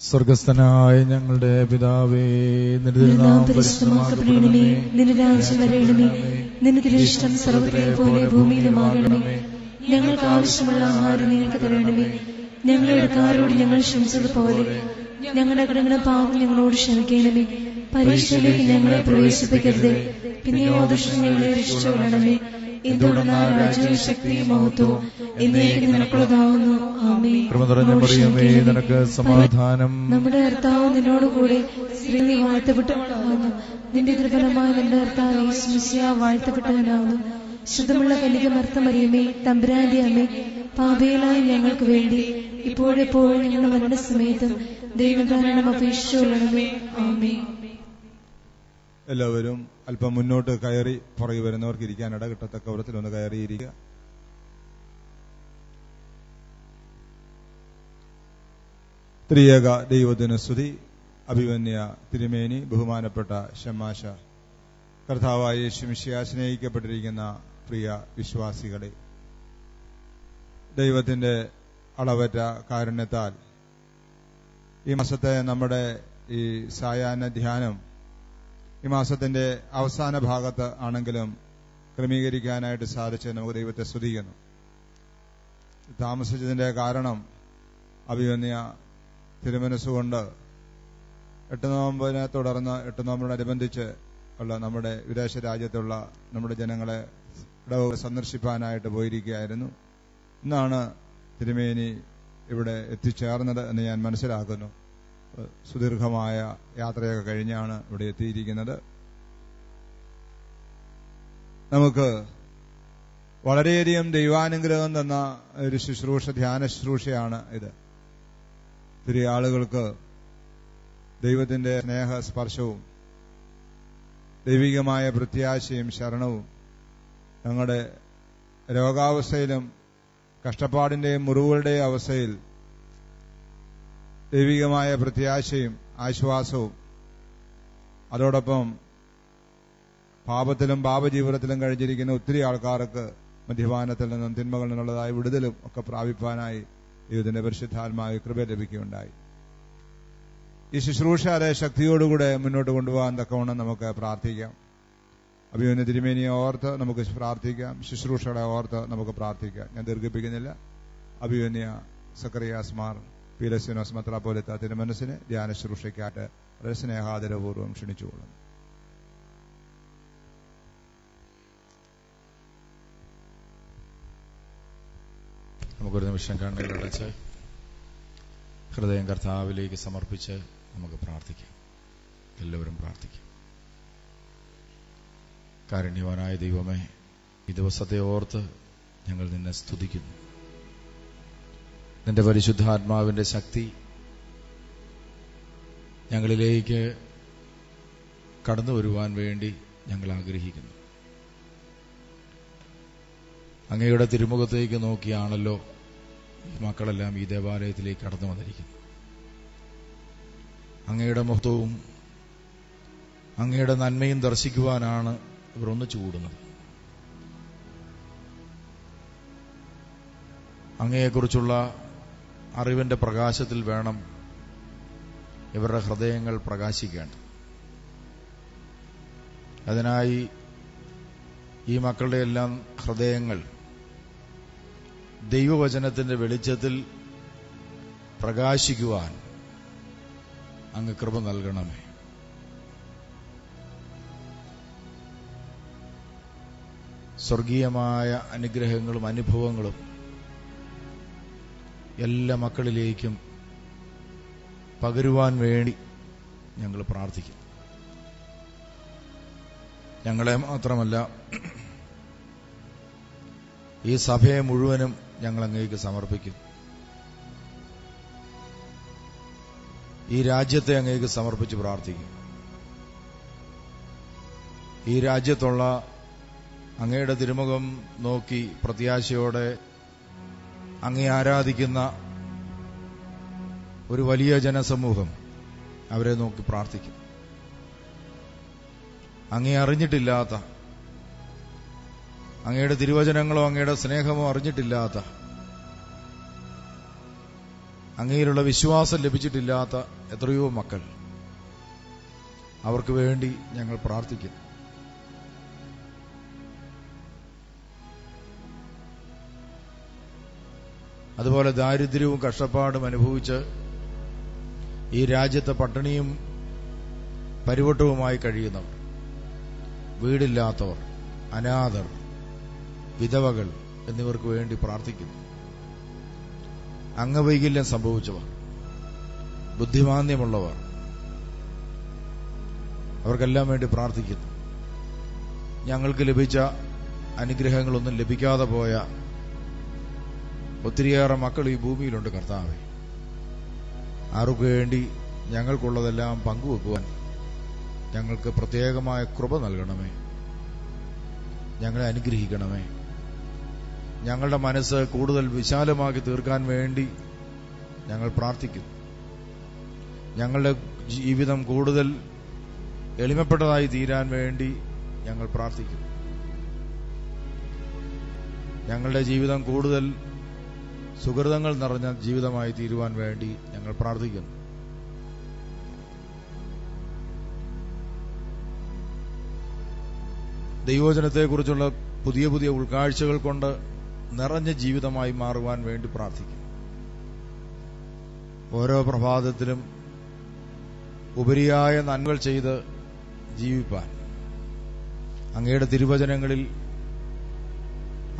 സ്വർഗസ്ഥനായ ഞങ്ങളുടെ പിതാവേ പരിശുദ്ധമാക്കപ്പെടണമേ. നിന്റെ രാജ്യം വരയണമേ നിന്റെ തിരുഷ്ടം സർവത്തിലെ പോലെ ഭൂമിയിലുമാകണമേ ഞങ്ങൾക്ക് ആവശ്യമുള്ള ആഹാരം ഞങ്ങൾക്ക് തരണമേ. ഞങ്ങളുടെ കാരോട് ഞങ്ങൾ ക്ഷമിച്ചതുപോലെ ഞങ്ങളുടെ കടങ്ങളെ പാപം ഞങ്ങളോട് ക്ഷമിക്കണമേ. പരീക്ഷയിലേക്ക് ഞങ്ങളെ പ്രവേശിപ്പിക്കരുത്. പിന്നെയോ ദുഷ്ടം ഞങ്ങളെ രക്ഷിച്ചുകൊള്ളണമേ. എന്തുകൊണ്ടെന്നാൽ രാജ്യവും ശക്തിയും മഹത്വവും എന്നേക്കും നിനക്കുള്ളതാവുന്നു. ആമേ കൃപ നിറഞ്ഞ മറിയമേ നിനക്ക് സമാധാനം. നമ്മുടെ കർത്താവ് നിന്നോടുകൂടി സ്ത്രീ നീ വാഴ്ത്തപ്പെട്ടവളാകുന്നു നിന്റെ ദുർബലമായ നിന്റെ കർത്താവ് വാഴ്ത്തപ്പെട്ടവനാകുന്നു ശുദ്ധമുള്ള കന്യക മർത്തമറിയമേ തമ്പുരാന്റെ അമ്മേ പാപയിലായി ഞങ്ങൾക്ക് വേണ്ടി ഇപ്പോഴെപ്പോഴും ഞങ്ങളുടെ മരണസമയത്തും ദൈവധാരണം അപേക്ഷിച്ചുകൊള്ളണമേ. ആമേ എല്ലാവരും അല്പം മുന്നോട്ട് കയറി പുറകെ വരുന്നവർക്ക് ഇരിക്കാൻ ഇട കിട്ടത്തക്ക വിധത്തിൽ ഒന്ന് കയറിയിരിക്കുക. ത്രിയേക ദൈവത്തിന് സ്തുതി അഭിമന്യ തിരുമേനി ബഹുമാനപ്പെട്ട ഷമാശ കർത്താവായ യേശുമിശിയ സ്നേഹിക്കപ്പെട്ടിരിക്കുന്ന പ്രിയ വിശ്വാസികളെ ദൈവത്തിന്റെ അളവറ്റ കാരുണ്യത്താൽ ഈ മാസത്തെ നമ്മുടെ ഈ സായാഹ്ന ധ്യാനം ഈ മാസത്തിന്റെ അവസാന ഭാഗത്ത് ആണെങ്കിലും ക്രമീകരിക്കാനായിട്ട് സാധിച്ച് നമുക്ക് ദൈവത്തെ സ്തുതിക്കുന്നു. താമസിച്ചതിന്റെ കാരണം അഭിമന്യ തിരുമനസ്സുകൊണ്ട് എട്ട് നോമ്പിനെ തുടർന്ന് എട്ട് നോമ്പിനോടനുബന്ധിച്ച് ഉള്ള നമ്മുടെ വിദേശ രാജ്യത്തുള്ള നമ്മുടെ ജനങ്ങളെ ഇടവ് സന്ദർശിപ്പാനായിട്ട് പോയിരിക്കുകയായിരുന്നു. ഇന്നാണ് തിരുമേനി ഇവിടെ എത്തിച്ചേർന്നത് എന്ന് ഞാൻ മനസ്സിലാക്കുന്നു. സുദീർഘമായ യാത്രയൊക്കെ കഴിഞ്ഞാണ് ഇവിടെ എത്തിയിരിക്കുന്നത്. നമുക്ക് വളരെയധികം ദൈവാനുഗ്രഹം തന്ന ഒരു ശുശ്രൂഷ ധ്യാന ശുശ്രൂഷയാണ് ഇത്. ഒത്തിരി ആളുകൾക്ക് ദൈവത്തിന്റെ സ്നേഹ സ്പർശവും ദൈവികമായ പ്രത്യാശയും ശരണവും ഞങ്ങളുടെ രോഗാവസ്ഥയിലും കഷ്ടപ്പാടിന്റെയും മുറിവുകളുടെയും അവസ്ഥയിൽ ദൈവികമായ പ്രത്യാശയും ആശ്വാസവും. അതോടൊപ്പം പാപത്തിലും പാപജീവിതത്തിലും കഴിഞ്ഞിരിക്കുന്ന ഒത്തിരി ആൾക്കാർക്ക് മദ്യപാനത്തിൽ നിന്നും തിന്മകളിൽ നിന്നുള്ളതായ വിടുതലും ഒക്കെ പ്രാപിപ്പാനായി ദൈവത്തിന്റെ പരിശുദ്ധാത്മാവ് കൃപ ലഭിക്കുകയുണ്ടായി. ഈ ശുശ്രൂഷ അതേ ശക്തിയോടുകൂടെ മുന്നോട്ട് കൊണ്ടുപോകാൻ തക്കവണ്ണം നമുക്ക് പ്രാർത്ഥിക്കാം. അഭിമന്യ തിരുമേനിയെ ഓർത്ത് നമുക്ക് പ്രാർത്ഥിക്കാം. ശുശ്രൂഷകളെ ഓർത്ത് നമുക്ക് പ്രാർത്ഥിക്കാം. ഞാൻ ദീർഘിപ്പിക്കുന്നില്ല. അഭിമന്യ സക്കറിയാസ്മാർ പീലസ്യനോസ് മത്രാപോലത്ത തിരുമനസിന് ധ്യാന ശുശ്രൂഷയ്ക്കായിട്ട് വളരെ സ്നേഹാദരപൂർവം ക്ഷണിച്ചുകൊള്ളുന്നു. നമുക്കൊരു നിമിഷം കണ്ണുകളടച്ച് ഹൃദയം കർത്താവിലേക്ക് സമർപ്പിച്ച് നമുക്ക് പ്രാർത്ഥിക്കാം. എല്ലാവരും പ്രാർത്ഥിക്കാം. കാരുണ്യവാനായ ദൈവമേ ഈ ദിവസത്തെ ഓർത്ത് ഞങ്ങൾ നിന്നെ സ്തുതിക്കുന്നു. നിന്റെ പരിശുദ്ധാത്മാവിന്റെ ശക്തി ഞങ്ങളിലേക്ക് കടന്നു വരുവാൻ വേണ്ടി ഞങ്ങൾ ആഗ്രഹിക്കുന്നു. അങ്ങയുടെ തിരുമുഖത്തേക്ക് നോക്കിയാണല്ലോ ഈ മക്കളെല്ലാം ഈ ദേവാലയത്തിലേക്ക് കടന്നു വന്നിരിക്കുന്നു അങ്ങയുടെ മഹത്വവും അങ്ങയുടെ നന്മയും ദർശിക്കുവാനാണ് ഇവർ ഒന്നിച്ചു കൂടുന്നത് അങ്ങയെക്കുറിച്ചുള്ള അറിവിന്റെ പ്രകാശത്തിൽ വേണം ഇവരുടെ ഹൃദയങ്ങൾ പ്രകാശിക്കേണ്ടത് അതിനായി ഈ മക്കളുടെ എല്ലാം ഹൃദയങ്ങൾ ദൈവവചനത്തിന്റെ വെളിച്ചത്തിൽ പ്രകാശിക്കുവാൻ അങ്ങ് കൃപ നൽകണമേ. സ്വർഗീയമായ അനുഗ്രഹങ്ങളും അനുഭവങ്ങളും എല്ലാ മക്കളിലേക്കും പകരുവാൻ വേണ്ടി ഞങ്ങൾ പ്രാർത്ഥിക്കും. ഞങ്ങളെ മാത്രമല്ല ഈ സഭയെ മുഴുവനും ഞങ്ങൾ അങ്ങേക്ക് സമർപ്പിക്കും. ഈ രാജ്യത്തെ അങ്ങേക്ക് സമർപ്പിച്ച് പ്രാർത്ഥിക്കും. ഈ രാജ്യത്തുള്ള അങ്ങയുടെ തിരുമുഖം നോക്കി പ്രത്യാശയോടെ അങ്ങേ ആരാധിക്കുന്ന ഒരു വലിയ ജനസമൂഹം അവരെ നോക്കി പ്രാർത്ഥിക്കും. അങ്ങേ അറിഞ്ഞിട്ടില്ലാത്ത അങ്ങയുടെ തിരുവചനങ്ങളോ അങ്ങയുടെ സ്നേഹമോ അറിഞ്ഞിട്ടില്ലാത്ത അങ്ങയിലുള്ള വിശ്വാസം ലഭിച്ചിട്ടില്ലാത്ത എത്രയോ മക്കൾ അവർക്ക് വേണ്ടി ഞങ്ങൾ പ്രാർത്ഥിക്കുന്നു. അതുപോലെ ദാരിദ്ര്യവും കഷ്ടപ്പാടും അനുഭവിച്ച് ഈ രാജ്യത്തെ പട്ടിണിയും പരിവട്ടവുമായി കഴിയുന്നവർ വീടില്ലാത്തവർ അനാഥർ വിധവകൾ എന്നിവർക്ക് വേണ്ടി പ്രാർത്ഥിക്കുന്നു. അംഗവൈകല്യം സംഭവിച്ചവർ ബുദ്ധിമാന്യമുള്ളവർ അവർക്കെല്ലാം വേണ്ടി പ്രാർത്ഥിക്കുന്നു. ഞങ്ങൾക്ക് ലഭിച്ച അനുഗ്രഹങ്ങളൊന്നും ലഭിക്കാതെ പോയ ഒത്തിരിയേറെ മക്കൾ ഈ ഭൂമിയിലുണ്ട് കർത്താവെ. ആർക്ക് വേണ്ടി ഞങ്ങൾക്കുള്ളതെല്ലാം പങ്കുവെക്കുവാൻ ഞങ്ങൾക്ക് പ്രത്യേകമായ കൃപ നൽകണമേ. ഞങ്ങളെ അനുഗ്രഹിക്കണമേ. ഞങ്ങളുടെ മനസ്സ് കൂടുതൽ വിശാലമാക്കി തീർക്കാൻ വേണ്ടി ഞങ്ങൾ പ്രാർത്ഥിക്കുന്നു. ഞങ്ങളുടെ ജീവിതം കൂടുതൽ എളിമപ്പെട്ടതായി തീരാൻ വേണ്ടി ഞങ്ങൾ പ്രാർത്ഥിക്കുന്നു. ഞങ്ങളുടെ ജീവിതം കൂടുതൽ സുഹൃതങ്ങൾ നിറഞ്ഞ ജീവിതമായി തീരുവാൻ വേണ്ടി ഞങ്ങൾ പ്രാർത്ഥിക്കുന്നു. ദൈവോചനത്തെക്കുറിച്ചുള്ള പുതിയ പുതിയ ഉൾക്കാഴ്ചകൾ കൊണ്ട് നിറഞ്ഞ ജീവിതമായി മാറുവാൻ വേണ്ടി പ്രാർത്ഥിക്കുന്നു. ഓരോ പ്രഭാതത്തിലും ഉപരിയായ നന്മകൾ ചെയ്ത് ജീവിപ്പാൻ. അങ്ങയുടെ തിരുവചനങ്ങളിൽ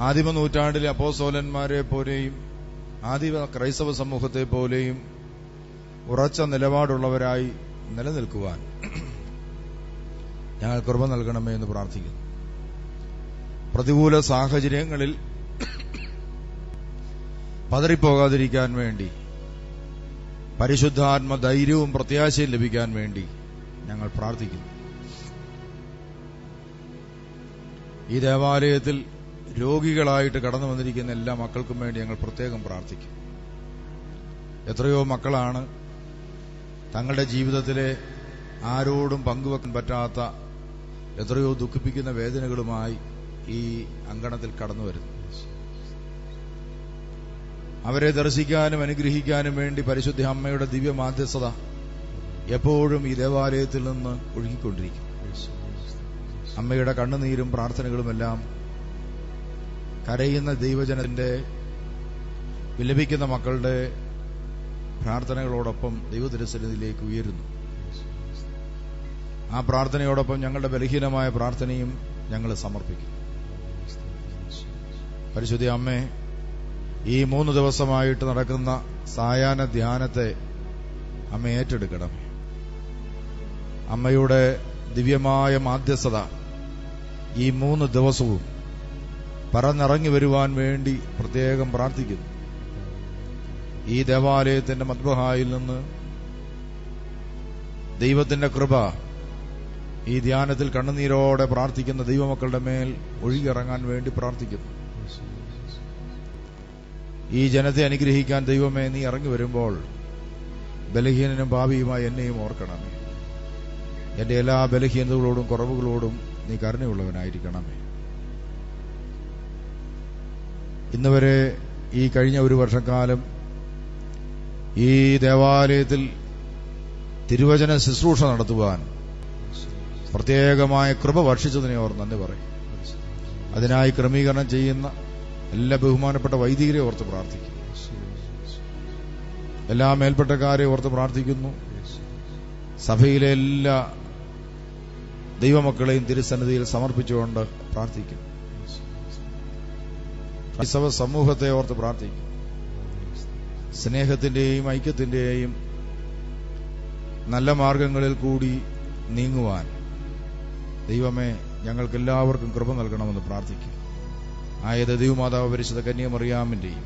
ആദിമ നൂറ്റാണ്ടിലെ അപ്പോസോലന്മാരെ പോലെയും ആദിമ ക്രൈസ്തവ സമൂഹത്തെ പോലെയും ഉറച്ച നിലപാടുള്ളവരായി നിലനിൽക്കുവാൻ ഞങ്ങൾ കൃപ നൽകണമേ എന്ന് പ്രാർത്ഥിക്കുന്നു. പ്രതികൂല സാഹചര്യങ്ങളിൽ പതറിപ്പോകാതിരിക്കാൻ വേണ്ടി പരിശുദ്ധാത്മ ധൈര്യവും പ്രത്യാശയും ലഭിക്കാൻ വേണ്ടി ഞങ്ങൾ പ്രാർത്ഥിക്കുന്നു. ഈ ദേവാലയത്തിൽ രോഗികളായിട്ട് കടന്നു വന്നിരിക്കുന്ന എല്ലാ മക്കൾക്കും വേണ്ടി ഞങ്ങൾ പ്രത്യേകം പ്രാർത്ഥിക്കും. എത്രയോ മക്കളാണ് തങ്ങളുടെ ജീവിതത്തിലെ ആരോടും പങ്കുവെക്കാൻ പറ്റാത്ത എത്രയോ ദുഃഖിപ്പിക്കുന്ന വേദനകളുമായി ഈ അങ്കണത്തിൽ കടന്നു വരുന്നു. അവരെ ദർശിക്കാനും അനുഗ്രഹിക്കാനും വേണ്ടി പരിശുദ്ധ അമ്മയുടെ ദിവ്യ മാധ്യസ്ഥത എപ്പോഴും ഈ ദേവാലയത്തിൽ നിന്ന് ഒഴുകിക്കൊണ്ടിരിക്കും. അമ്മയുടെ കണ്ണുനീരും പ്രാർത്ഥനകളുമെല്ലാം കരയുന്ന ദൈവജനത്തിന്റെ വിലപിക്കുന്ന മക്കളുടെ പ്രാർത്ഥനകളോടൊപ്പം ദൈവതിരസന്നിധിയിലേക്ക് ഉയരുന്നു. ആ പ്രാർത്ഥനയോടൊപ്പം ഞങ്ങളുടെ ബലഹീനമായ പ്രാർത്ഥനയും ഞങ്ങൾ സമർപ്പിക്കും. പരിശുദ്ധി അമ്മേ ഈ മൂന്ന് ദിവസമായിട്ട് നടക്കുന്ന സായാഹ്ന ധ്യാനത്തെ അമ്മ ഏറ്റെടുക്കണം. അമ്മയുടെ ദിവ്യമായ മാധ്യസ്ഥത ഈ മൂന്ന് ദിവസവും പറന്നിറങ്ങി വരുവാൻ വേണ്ടി പ്രത്യേകം പ്രാർത്ഥിക്കുന്നു. ഈ ദേവാലയത്തിന്റെ മദ്ബഹായിൽ നിന്ന് ദൈവത്തിന്റെ കൃപ ഈ ധ്യാനത്തിൽ കണ്ണുനീരോടെ പ്രാർത്ഥിക്കുന്ന ദൈവമക്കളുടെ മേൽ ഒഴുകിയിറങ്ങാൻ വേണ്ടി പ്രാർത്ഥിക്കുന്നു. ഈ ജനത്തെ അനുഗ്രഹിക്കാൻ ദൈവമേ നീ ഇറങ്ങി വരുമ്പോൾ ബലഹീനനും ഭാവിയുമായി എന്നെയും ഓർക്കണമേ. എന്റെ എല്ലാ ബലഹീനതകളോടും കുറവുകളോടും നീ കരുണയുള്ളവനായിരിക്കണമേ. ഇന്നുവരെ ഈ കഴിഞ്ഞ ഒരു വർഷക്കാലം ഈ ദേവാലയത്തിൽ തിരുവചന ശുശ്രൂഷ നടത്തുവാൻ പ്രത്യേകമായ കൃപ വർഷിച്ചതിനെ ഓർ നന്ദി പറയും. അതിനായി ക്രമീകരണം ചെയ്യുന്ന എല്ലാ ബഹുമാനപ്പെട്ട വൈദികരെ ഓർത്ത് പ്രാർത്ഥിക്കുന്നു എല്ലാ മേൽപ്പെട്ടക്കാരെ ഓർത്ത് പ്രാർത്ഥിക്കുന്നു. സഭയിലെ എല്ലാ ദൈവമക്കളെയും തിരുസന്നിധിയിൽ സമർപ്പിച്ചുകൊണ്ട് പ്രാർത്ഥിക്കുന്നു ക്രൈസ്തവ സമൂഹത്തെ ഓർത്ത് പ്രാർത്ഥിക്കും. സ്നേഹത്തിന്റെയും ഐക്യത്തിന്റെയും നല്ല മാർഗങ്ങളിൽ കൂടി നീങ്ങുവാൻ ദൈവമേ ഞങ്ങൾക്ക് എല്ലാവർക്കും കൃപ നൽകണമെന്ന് പ്രാർത്ഥിക്കും. ആയത് ദൈവമാതാവ് പരിശുദ്ധ കന്യമറിയാമിന്റെയും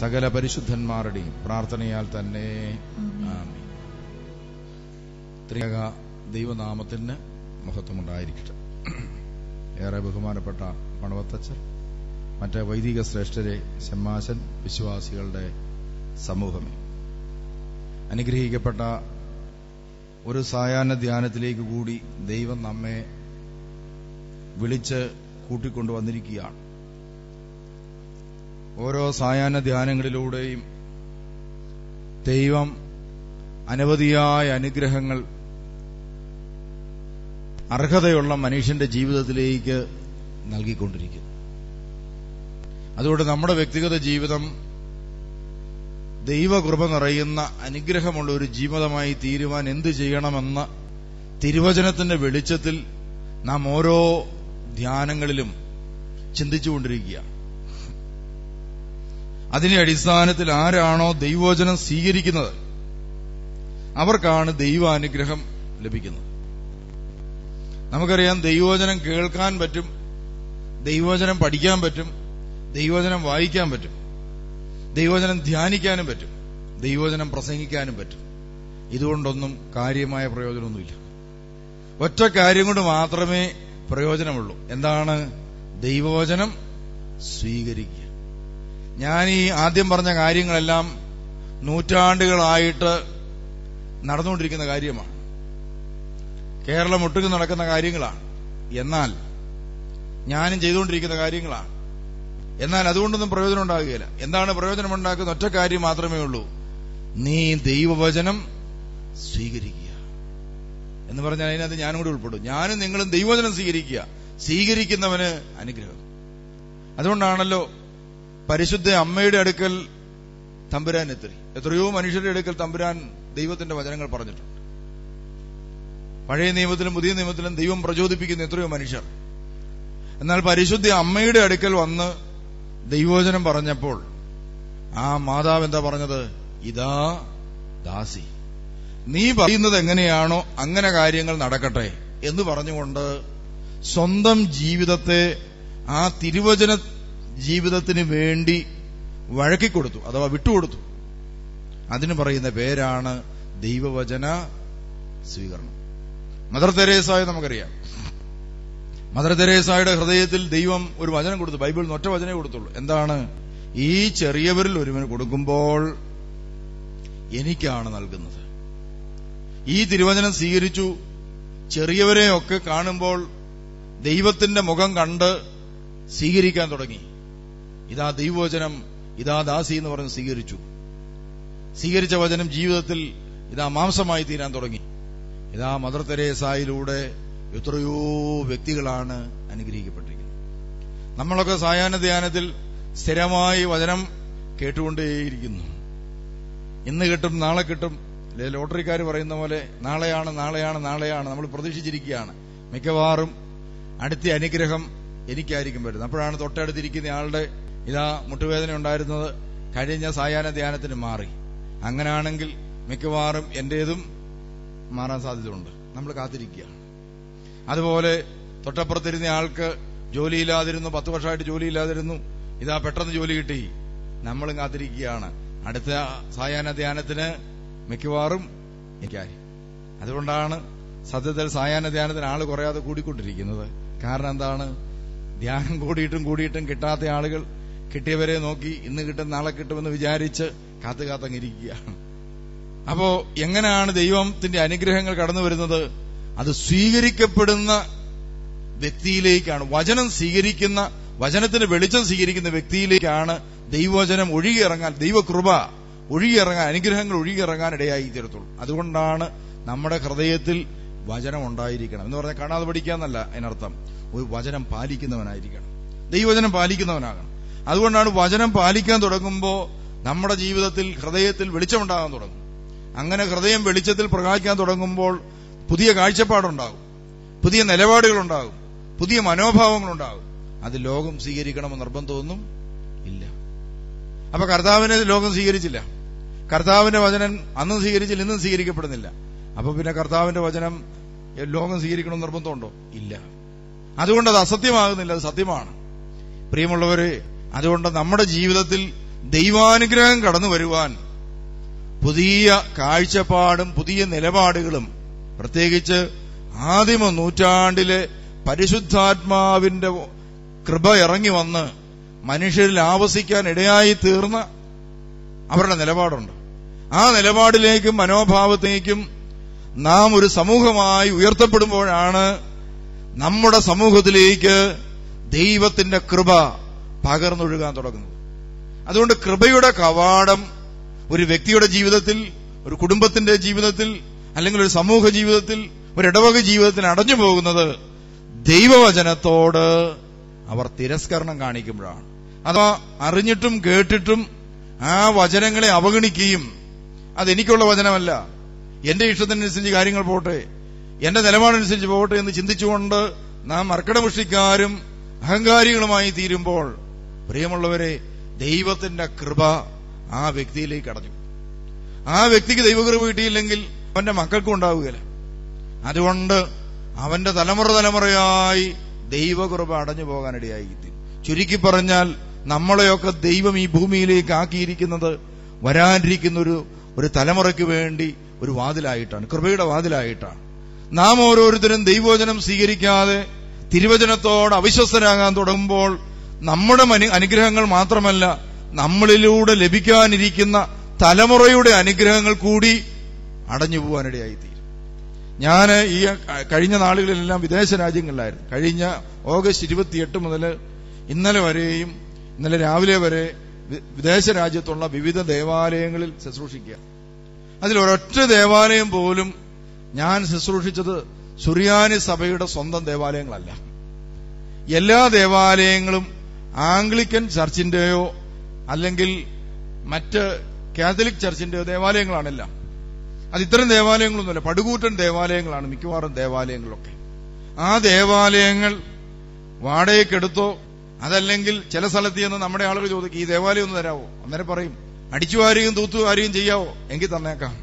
സകല പരിശുദ്ധന്മാരുടെയും പ്രാർത്ഥനയാൽ തന്നെ. ത്രിയേക ദൈവനാമത്തിന് മഹത്വമുണ്ടായിരിക്കട്ടെ. ഏറെ ബഹുമാനപ്പെട്ട പണവത്തച്ഛൻ മറ്റ് വൈദിക ശ്രേഷ്ഠരെ ശമ്മാശൻ വിശ്വാസികളുടെ സമൂഹമേ. അനുഗ്രഹിക്കപ്പെട്ട ഒരു സായാഹ്ന ധ്യാനത്തിലേക്ക് കൂടി ദൈവം നമ്മെ വിളിച്ച് കൂട്ടിക്കൊണ്ടുവന്നിരിക്കുകയാണ് ഓരോ സായാഹ്ന ധ്യാനങ്ങളിലൂടെയും ദൈവം അനവധിയായ അനുഗ്രഹങ്ങൾ അർഹതയുള്ള മനുഷ്യന്റെ ജീവിതത്തിലേക്ക് നൽകിക്കൊണ്ടിരിക്കുന്നു. അതുകൊണ്ട് നമ്മുടെ വ്യക്തിഗത ജീവിതം ദൈവകൃപ നിറയുന്ന അനുഗ്രഹമുള്ള ഒരു ജീവിതമായി തീരുവാൻ എന്തു ചെയ്യണമെന്ന തിരുവചനത്തിന്റെ വെളിച്ചത്തിൽ നാം ഓരോ ധ്യാനങ്ങളിലും ചിന്തിച്ചുകൊണ്ടിരിക്കുക. അതിന്റെ അടിസ്ഥാനത്തിൽ ആരാണോ ദൈവവചനം സ്വീകരിക്കുന്നത് അവർക്കാണ് ദൈവാനുഗ്രഹം ലഭിക്കുന്നത്. നമുക്കറിയാം ദൈവവചനം കേൾക്കാൻ പറ്റും ദൈവവചനം പഠിക്കാൻ പറ്റും ദൈവവചനം വായിക്കാൻ പറ്റും. ദൈവവചനം ധ്യാനിക്കാനും പറ്റും. ദൈവവചനം പ്രസംഗിക്കാനും പറ്റും. ഇതുകൊണ്ടൊന്നും കാര്യമായ പ്രയോജനമൊന്നുമില്ല. ഒറ്റ കാര്യം കൊണ്ട് മാത്രമേ പ്രയോജനമുള്ളൂ. എന്താണ്? ദൈവവചനം സ്വീകരിക്കുക. ഞാൻ ഈ ആദ്യം പറഞ്ഞ കാര്യങ്ങളെല്ലാം നൂറ്റാണ്ടുകളായിട്ട് നടന്നുകൊണ്ടിരിക്കുന്ന കാര്യമാണ്. കേരളം ഒട്ടുക്ക് നടക്കുന്ന കാര്യങ്ങളാണ്. എന്നാൽ ഞാനും ചെയ്തുകൊണ്ടിരിക്കുന്ന കാര്യങ്ങളാണ്. എന്നാൽ അതുകൊണ്ടൊന്നും പ്രയോജനം ഉണ്ടാകുകയില്ല. എന്താണ് പ്രയോജനം ഉണ്ടാക്കുന്ന ഒറ്റ കാര്യം മാത്രമേ ഉള്ളൂ. നീ ദൈവവചനം സ്വീകരിക്കുക. എന്ന് പറഞ്ഞാൽ അതിനകത്ത് ഞാനും കൂടി ഉൾപ്പെടും. ഞാനും നിങ്ങളും ദൈവവചനം സ്വീകരിക്കുക. സ്വീകരിക്കുന്നവന് അനുഗ്രഹം. അതുകൊണ്ടാണല്ലോ പരിശുദ്ധ അമ്മയുടെ അടുക്കൽ തമ്പുരാൻ എത്തി. എത്രയോ മനുഷ്യരുടെ അടുക്കൽ തമ്പുരാൻ ദൈവത്തിന്റെ വചനങ്ങൾ പറഞ്ഞിട്ടുണ്ട്. പഴയ നിയമത്തിലും പുതിയ നിയമത്തിലും ദൈവം പ്രചോദിപ്പിക്കുന്ന എത്രയോ മനുഷ്യർ. എന്നാൽ പരിശുദ്ധ അമ്മയുടെ അടുക്കൽ വന്ന് ദൈവോചനം പറഞ്ഞപ്പോൾ ആ മാതാവ് എന്താ പറഞ്ഞത്? ഇതാ ദാസി. നീ പറയുന്നത് എങ്ങനെയാണോ അങ്ങനെ കാര്യങ്ങൾ നടക്കട്ടെ എന്ന് പറഞ്ഞുകൊണ്ട് സ്വന്തം ജീവിതത്തെ ആ തിരുവചന ജീവിതത്തിന് വേണ്ടി വഴക്കിക്കൊടുത്തു അഥവാ വിട്ടുകൊടുത്തു. അതിന് പറയുന്ന പേരാണ് ദൈവവചന സ്വീകരണം. മദർ തെരേസായ നമുക്കറിയാം. മദർ തെരേസായുടെ ഹൃദയത്തിൽ ദൈവം ഒരു വചനം കൊടുത്തു ബൈബിളിൽ ഒറ്റ വചനേ കൊടുത്തുള്ളൂ. എന്താണ്? ഈ ചെറിയവരിൽ ഒരുവന് കൊടുക്കുമ്പോൾ എനിക്കാണ് നൽകുന്നത്. ഈ തിരുവചനം സ്വീകരിച്ചു ചെറിയവരെയൊക്കെ കാണുമ്പോൾ ദൈവത്തിന്റെ മുഖം കണ്ട് സ്വീകരിക്കാൻ തുടങ്ങി. ഇതാ ദൈവവചനം ഇതാ ദാസി എന്ന് പറഞ്ഞ് സ്വീകരിച്ചു. സ്വീകരിച്ച വചനം ജീവിതത്തിൽ ഇതാ മാംസമായി തീരാൻ തുടങ്ങി. ഇതാ മദർ തെരേസായിലൂടെ എത്രയോ വ്യക്തികളാണ് അനുഗ്രഹിക്കപ്പെട്ടിരിക്കുന്നത്. നമ്മളൊക്കെ സായാഹ്ന ധ്യാനത്തിൽ സ്ഥിരമായി വചനം കേട്ടുകൊണ്ടേയിരിക്കുന്നു. ഇന്ന് കിട്ടും നാളെ കിട്ടും. ലോട്ടറിക്കാർ പറയുന്ന പോലെ നാളെയാണ് നാളെയാണ് നാളെയാണ്. നമ്മൾ പ്രതീക്ഷിച്ചിരിക്കുകയാണ്. മിക്കവാറും അടുത്ത അനുഗ്രഹം എനിക്കായിരിക്കും വരുന്നത്. അപ്പോഴാണ് തൊട്ടടുത്തിരിക്കുന്ന ആളുടെ ഇതാ മുട്ടുവേദന ഉണ്ടായിരുന്നത് കഴിഞ്ഞ സായാഹ്ന ധ്യാനത്തിന് മാറി. അങ്ങനെയാണെങ്കിൽ മിക്കവാറും എന്റേതും മാറാൻ സാധ്യതയുണ്ട്. നമ്മൾ കാത്തിരിക്കുകയാണ്. അതുപോലെ തൊട്ടപ്പുറത്തിരുന്ന ആൾക്ക് ജോലിയില്ലാതിരുന്നു പത്ത് വർഷമായിട്ട് ജോലിയില്ലാതിരുന്നു. ഇതാ പെട്ടെന്ന് ജോലി കിട്ടി. നമ്മളും കാത്തിരിക്കുകയാണ്. അടുത്ത സായാഹ്ന ധ്യാനത്തിന് മിക്കവാറും എനിക്കായി അതുകൊണ്ടാണ് സത്യത്തിൽ സായാഹ്ന ധ്യാനത്തിന് ആൾ കുറയാതെ കൂടിക്കൊണ്ടിരിക്കുന്നത്. കാരണം എന്താണ്? ധ്യാനം കൂടിയിട്ടും കൂടിയിട്ടും കിട്ടാത്ത ആളുകൾ കിട്ടിയവരെ നോക്കി ഇന്ന് കിട്ടും നാളെ കിട്ടുമെന്ന് വിചാരിച്ച് കാത്തു കാത്തങ്ങിരിക്കുകയാണ് അപ്പോ എങ്ങനെയാണ് ദൈവത്തിന്റെ അനുഗ്രഹങ്ങൾ കടന്നു വരുന്നത് അത് സ്വീകരിക്കപ്പെടുന്ന വ്യക്തിയിലേക്കാണ്. വചനം സ്വീകരിക്കുന്ന വചനത്തിന് വെളിച്ചം സ്വീകരിക്കുന്ന വ്യക്തിയിലേക്കാണ് ദൈവവചനം ഒഴുകിയിറങ്ങാൻ ദൈവകൃപ ഒഴുകിയിറങ്ങാൻ അനുഗ്രഹങ്ങൾ ഒഴുകിയിറങ്ങാൻ ഇടയായി തീരത്തുള്ളൂ. അതുകൊണ്ടാണ് നമ്മുടെ ഹൃദയത്തിൽ വചനം ഉണ്ടായിരിക്കണം. എന്ന് പറഞ്ഞാൽ കാണാതെ പഠിക്കാന്നല്ല അതിനർത്ഥം. ഒരു വചനം പാലിക്കുന്നവനായിരിക്കണം. ദൈവവചനം പാലിക്കുന്നവനാകണം. അതുകൊണ്ടാണ് വചനം പാലിക്കാൻ തുടങ്ങുമ്പോൾ നമ്മുടെ ജീവിതത്തിൽ ഹൃദയത്തിൽ വെളിച്ചമുണ്ടാകാൻ തുടങ്ങും. അങ്ങനെ ഹൃദയം വെളിച്ചത്തിൽ പ്രകാശിക്കാൻ തുടങ്ങുമ്പോൾ പുതിയ കാഴ്ചപ്പാടുണ്ടാകും. പുതിയ നിലപാടുകളുണ്ടാകും. പുതിയ മനോഭാവങ്ങളുണ്ടാകും. അത് ലോകം സ്വീകരിക്കണമെന്ന് നിർബന്ധമൊന്നും ഇല്ല. അപ്പൊ കർത്താവിനെ ലോകം സ്വീകരിച്ചില്ല. കർത്താവിന്റെ വചനം അന്നും സ്വീകരിച്ചില്ല ഇന്നും സ്വീകരിക്കപ്പെടുന്നില്ല. അപ്പൊ പിന്നെ കർത്താവിന്റെ വചനം ലോകം സ്വീകരിക്കണം നിർബന്ധമുണ്ടോ? ഇല്ല. അതുകൊണ്ട് അത് അസത്യമാകുന്നില്ല അത് സത്യമാണ്. പ്രിയമുള്ളവര് അതുകൊണ്ട് നമ്മുടെ ജീവിതത്തിൽ ദൈവാനുഗ്രഹം കടന്നു വരുവാൻ പുതിയ കാഴ്ചപ്പാടും പുതിയ നിലപാടുകളും പ്രത്യേകിച്ച് ആദിമ നൂറ്റാണ്ടിലെ പരിശുദ്ധാത്മാവിന്റെ കൃപ ഇറങ്ങി വന്ന് മനുഷ്യരിൽ ആവസിക്കാൻ ഇടയായി തീർന്ന അവരുടെ നിലപാടുണ്ട്. ആ നിലപാടിലേക്കും മനോഭാവത്തേക്കും നാം ഒരു സമൂഹമായി ഉയർത്തപ്പെടുമ്പോഴാണ് നമ്മുടെ സമൂഹത്തിലേക്ക് ദൈവത്തിന്റെ കൃപ പകർന്നൊഴുകാൻ തുടങ്ങുന്നത്. അതുകൊണ്ട് കൃപയുടെ കവാടം ഒരു വ്യക്തിയുടെ ജീവിതത്തിൽ ഒരു കുടുംബത്തിന്റെ ജീവിതത്തിൽ അല്ലെങ്കിൽ ഒരു സമൂഹ ജീവിതത്തിൽ ഒരു ഇടവക ജീവിതത്തിൽ അടഞ്ഞു പോകുന്നത് ദൈവവചനത്തോട് അവർ തിരസ്കരണം കാണിക്കുമ്പോഴാണ്. അഥവാ അറിഞ്ഞിട്ടും കേട്ടിട്ടും ആ വചനങ്ങളെ അവഗണിക്കുകയും അതെനിക്കുള്ള വചനമല്ല. എന്റെ ഇഷ്ടത്തിനനുസരിച്ച് കാര്യങ്ങൾ പോട്ടെ എന്റെ നിലപാടനുസരിച്ച് പോകട്ടെ എന്ന് ചിന്തിച്ചുകൊണ്ട് നാം മർക്കടമുഷിക്കാരും അഹങ്കാരികളുമായി തീരുമ്പോൾ പ്രിയമുള്ളവരെ ദൈവത്തിന്റെ കൃപ ആ വ്യക്തിയിലേക്ക് അടഞ്ഞു. ആ വ്യക്തിക്ക് ദൈവകൃപ കിട്ടിയില്ലെങ്കിൽ അവന്റെ മക്കൾക്കും ഉണ്ടാവുകയില്ല. അതുകൊണ്ട് അവന്റെ തലമുറ തലമുറയായി ദൈവകൃപ അടഞ്ഞു പോകാനിടയായി ചുരുക്കി പറഞ്ഞാൽ നമ്മളെയൊക്കെ ദൈവം ഈ ഭൂമിയിലേക്ക് ആക്കിയിരിക്കുന്നത് വരാനിരിക്കുന്ന ഒരു ഒരു തലമുറയ്ക്ക് വേണ്ടി ഒരു വാതിലായിട്ടാണ് കൃപയുടെ വാതിലായിട്ടാണ്. നാം ഓരോരുത്തരും ദൈവവചനം സ്വീകരിക്കാതെ തിരുവചനത്തോട് അവിശ്വസ്തരാകാൻ തുടങ്ങുമ്പോൾ നമ്മുടെ അനുഗ്രഹങ്ങൾ മാത്രമല്ല നമ്മളിലൂടെ ലഭിക്കാനിരിക്കുന്ന തലമുറയുടെ അനുഗ്രഹങ്ങൾ കൂടി അടഞ്ഞു പോകാനിടയായിത്തീരും. ഞാൻ ഈ കഴിഞ്ഞ നാളുകളിലെല്ലാം വിദേശ രാജ്യങ്ങളിലായിരുന്നു. കഴിഞ്ഞ ഓഗസ്റ്റ് ഇരുപത്തിയെട്ട് മുതൽ ഇന്നലെ വരെയും ഇന്നലെ രാവിലെ വരെ വിദേശ രാജ്യത്തുള്ള വിവിധ ദേവാലയങ്ങളിൽ ശുശ്രൂഷിക്കുക. അതിൽ ഒരൊറ്റ ദേവാലയം പോലും ഞാൻ ശുശ്രൂഷിച്ചത് സുറിയാനി സഭയുടെ സ്വന്തം ദേവാലയങ്ങളല്ല. എല്ലാ ദേവാലയങ്ങളും ആംഗ്ലിക്കൻ ചർച്ചിന്റെയോ അല്ലെങ്കിൽ മറ്റ് കാത്തലിക് ചർച്ചിന്റെയോ ദേവാലയങ്ങളാണെല്ലാം. അത് ഇത്തരം ദേവാലയങ്ങളൊന്നുമല്ല. പടുകൂറ്റൻ ദേവാലയങ്ങളാണ് മിക്കവാറും ദേവാലയങ്ങളൊക്കെ. ആ ദേവാലയങ്ങൾ വാടകയ്ക്കെടുത്തോ അതല്ലെങ്കിൽ ചില സ്ഥലത്ത് ചെന്ന് നമ്മുടെ ആളുകൾ ചോദിക്കും ഈ ദേവാലയം ഒന്ന് തരാവോ? അന്നേരം പറയും അടിച്ചുവാരുകയും തൂത്തുവാരുകയും ചെയ്യാവോ? എങ്കിൽ തന്നേക്കാം.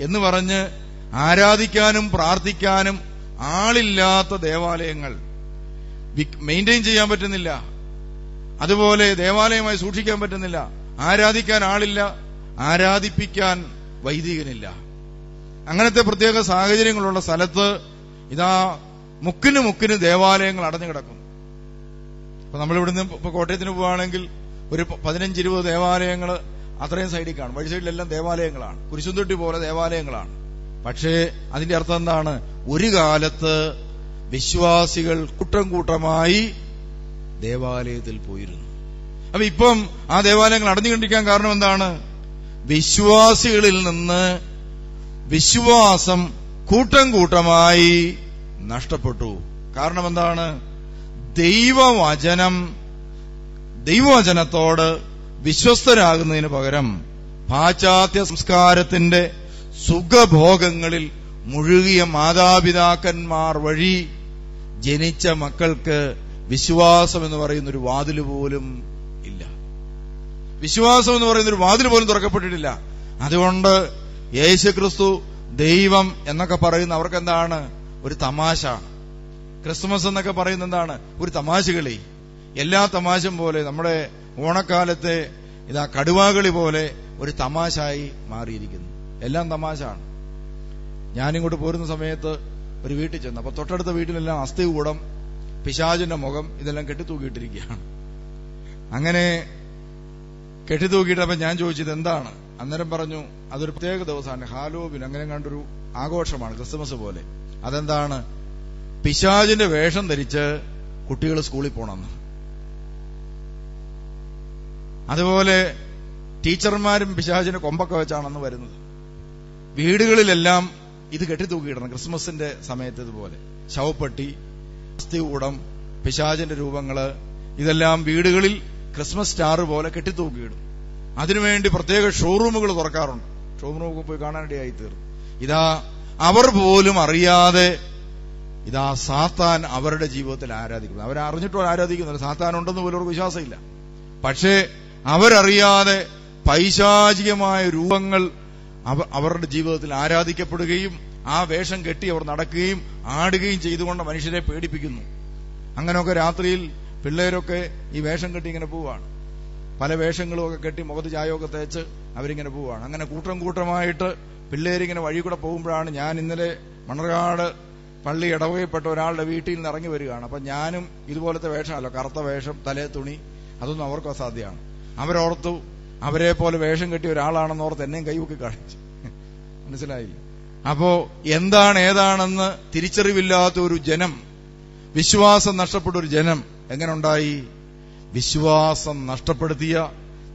എന്ന് പറഞ്ഞ് ആരാധിക്കാനും പ്രാർത്ഥിക്കാനും ആളില്ലാത്ത ദേവാലയങ്ങൾ മെയിന്റെയിൻ ചെയ്യാൻ പറ്റുന്നില്ല. അതുപോലെ ദേവാലയമായി സൂക്ഷിക്കാൻ പറ്റുന്നില്ല. ആരാധിക്കാൻ ആളില്ല ആരാധിപ്പിക്കാൻ വൈദികനില്ല. അങ്ങനത്തെ പ്രത്യേക സാഹചര്യങ്ങളുള്ള സ്ഥലത്ത് ഇതാ മുക്കിന് മുക്കിന് ദേവാലയങ്ങൾ അടഞ്ഞു കിടക്കുന്നു. ഇപ്പൊ നമ്മളിവിടുന്ന് ഇപ്പൊ കോട്ടയത്തിന് പോവുകയാണെങ്കിൽ ഒരു പ- പതിനഞ്ച് ഇരുപത് ദേവാലയങ്ങൾ അത്രയും സൈഡിൽ കാണും. വഴി സൈഡിലെല്ലാം ദേവാലയങ്ങളാണ്. കുരിശുന്തൊട്ടി പോലെ ദേവാലയങ്ങളാണ്. പക്ഷേ അതിന്റെ അർത്ഥം എന്താണ്? ഒരു കാലത്ത് വിശ്വാസികൾ കൂട്ടം കൂട്ടമായി ദേവാലയത്തിൽ പോയിരുന്നു. അപ്പൊ ഇപ്പം ആ ദേവാലയങ്ങൾ അടഞ്ഞുകൊണ്ടിരിക്കാൻ കാരണം എന്താണ്? വിശ്വാസികളിൽ നിന്ന് വിശ്വാസം കൂട്ടം കൂട്ടമായി നഷ്ടപ്പെട്ടു. കാരണം എന്താണ് ദൈവവചനം ദൈവവചനത്തോട് വിശ്വസ്തരാകുന്നതിന് പകരം പാശ്ചാത്യ സംസ്കാരത്തിന്റെ സുഖഭോഗങ്ങളിൽ മുഴുകിയ മാതാപിതാക്കന്മാർ വഴി ജനിച്ച മക്കൾക്ക് വിശ്വാസം എന്ന് പറയുന്ന ഒരു വാതിൽ പോലും ഇല്ല. വിശ്വാസം എന്ന് പറയുന്ന ഒരു വാതിൽ പോലും തുറക്കപ്പെട്ടിട്ടില്ല. അതുകൊണ്ട് യേശുക്രിസ്തു ദൈവം എന്നൊക്കെ പറയുന്ന അവർക്ക് എന്താണ് ഒരു തമാശ. ക്രിസ്മസ് എന്നൊക്കെ പറയുന്ന എന്താണ്? ഒരു തമാശകളി. എല്ലാ തമാശയും പോലെ നമ്മുടെ ഓണക്കാലത്തെ ഇതാ കടുവാകളി പോലെ ഒരു തമാശയായി മാറിയിരിക്കുന്നു. എല്ലാം തമാശാണ് ഞാനിങ്ങോട്ട് പോരുന്ന സമയത്ത് ഒരു വീട്ടിൽ ചെന്നു അപ്പൊ തൊട്ടടുത്ത വീട്ടിലെല്ലാം അസ്ഥികൂടം പിശാചിന്റെ മുഖം ഇതെല്ലാം കെട്ടിത്തൂക്കിയിട്ടിരിക്കുകയാണ്. അങ്ങനെ കെട്ടിത്തൂക്കിയിട്ടപ്പോ ഞാൻ ചോദിച്ചത് എന്താണ്? അന്നേരം പറഞ്ഞു അതൊരു പ്രത്യേക ദിവസമാണ്. ഹാലോബിൻ അങ്ങനെ കണ്ടൊരു ആഘോഷമാണ് ക്രിസ്മസ് പോലെ. അതെന്താണ്? പിശാജിന്റെ വേഷം ധരിച്ച് കുട്ടികൾ സ്കൂളിൽ പോണമെന്ന് അതുപോലെ ടീച്ചർമാരും പിശാജിന്റെ കൊമ്പൊക്കെ വെച്ചാണെന്ന് വരുന്നത്. വീടുകളിലെല്ലാം ഇത് കെട്ടിത്തൂക്കിയിടണം ക്രിസ്മസിന്റെ സമയത്ത് ഇതുപോലെ. ശവപ്പെട്ടി അസ്ഥികൂടം പിശാജിന്റെ രൂപങ്ങൾ ഇതെല്ലാം വീടുകളിൽ ക്രിസ്മസ് സ്റ്റാർ പോലെ കെട്ടിത്തൂക്കിയിടും. അതിനുവേണ്ടി പ്രത്യേക ഷോറൂമുകൾ തുറക്കാറുണ്ട്. ഷോറൂമൊക്കെ പോയി കാണാനിടയായി തീർന്നു. ഇതാ അവർ പോലും അറിയാതെ ഇതാ സാത്താൻ അവരുടെ ജീവിതത്തിൽ ആരാധിക്കുന്നു. അവരെ അറിഞ്ഞിട്ടും ആരാധിക്കുന്നില്ല. സാത്താൻ ഉണ്ടെന്ന് പോലും അവർക്ക് വിശ്വാസമില്ല. പക്ഷേ അവരറിയാതെ പൈശാചികമായ രൂപങ്ങൾ അവ- അവരുടെ ജീവിതത്തിൽ ആരാധിക്കപ്പെടുകയും ആ വേഷം കെട്ടി അവർ നടക്കുകയും ആടുകയും ചെയ്തുകൊണ്ട് മനുഷ്യരെ പേടിപ്പിക്കുന്നു. അങ്ങനെയൊക്കെ രാത്രിയിൽ പിള്ളേരൊക്കെ ഈ വേഷം കെട്ടി ഇങ്ങനെ പോവാണ് പല വേഷങ്ങളും ഒക്കെ കെട്ടി മുഖത്ത് ചായമൊക്കെ തേച്ച് അവരിങ്ങനെ പോവാണ്. അങ്ങനെ കൂട്ടം കൂട്ടമായിട്ട് പിള്ളേരിങ്ങനെ വഴി കൂടെ പോകുമ്പോഴാണ് ഞാൻ ഇന്നലെ മണർകാട് പള്ളി ഇടവകപ്പെട്ട ഒരാളുടെ വീട്ടിൽ നിന്ന് ഇറങ്ങി വരികയാണ്. അപ്പൊ ഞാനും ഇതുപോലത്തെ വേഷമല്ലോ കറുത്ത വേഷം തലേ തുണി അതൊന്നും അവർക്ക് അസാധ്യമാണ്. അവരോർത്തു അവരെ പോലെ വേഷം കെട്ടിയ ഒരാളാണെന്ന് ഓർത്ത് എന്നെയും കൈവക്കി കാണിച്ചു. മനസ്സിലായില്ല. അപ്പോ എന്താണ് ഏതാണെന്ന് തിരിച്ചറിവില്ലാത്ത ഒരു ജനം വിശ്വാസം നഷ്ടപ്പെട്ട ഒരു ജനം എങ്ങനെ ഉണ്ടായി? വിശ്വാസം നഷ്ടപ്പെടുത്തിയ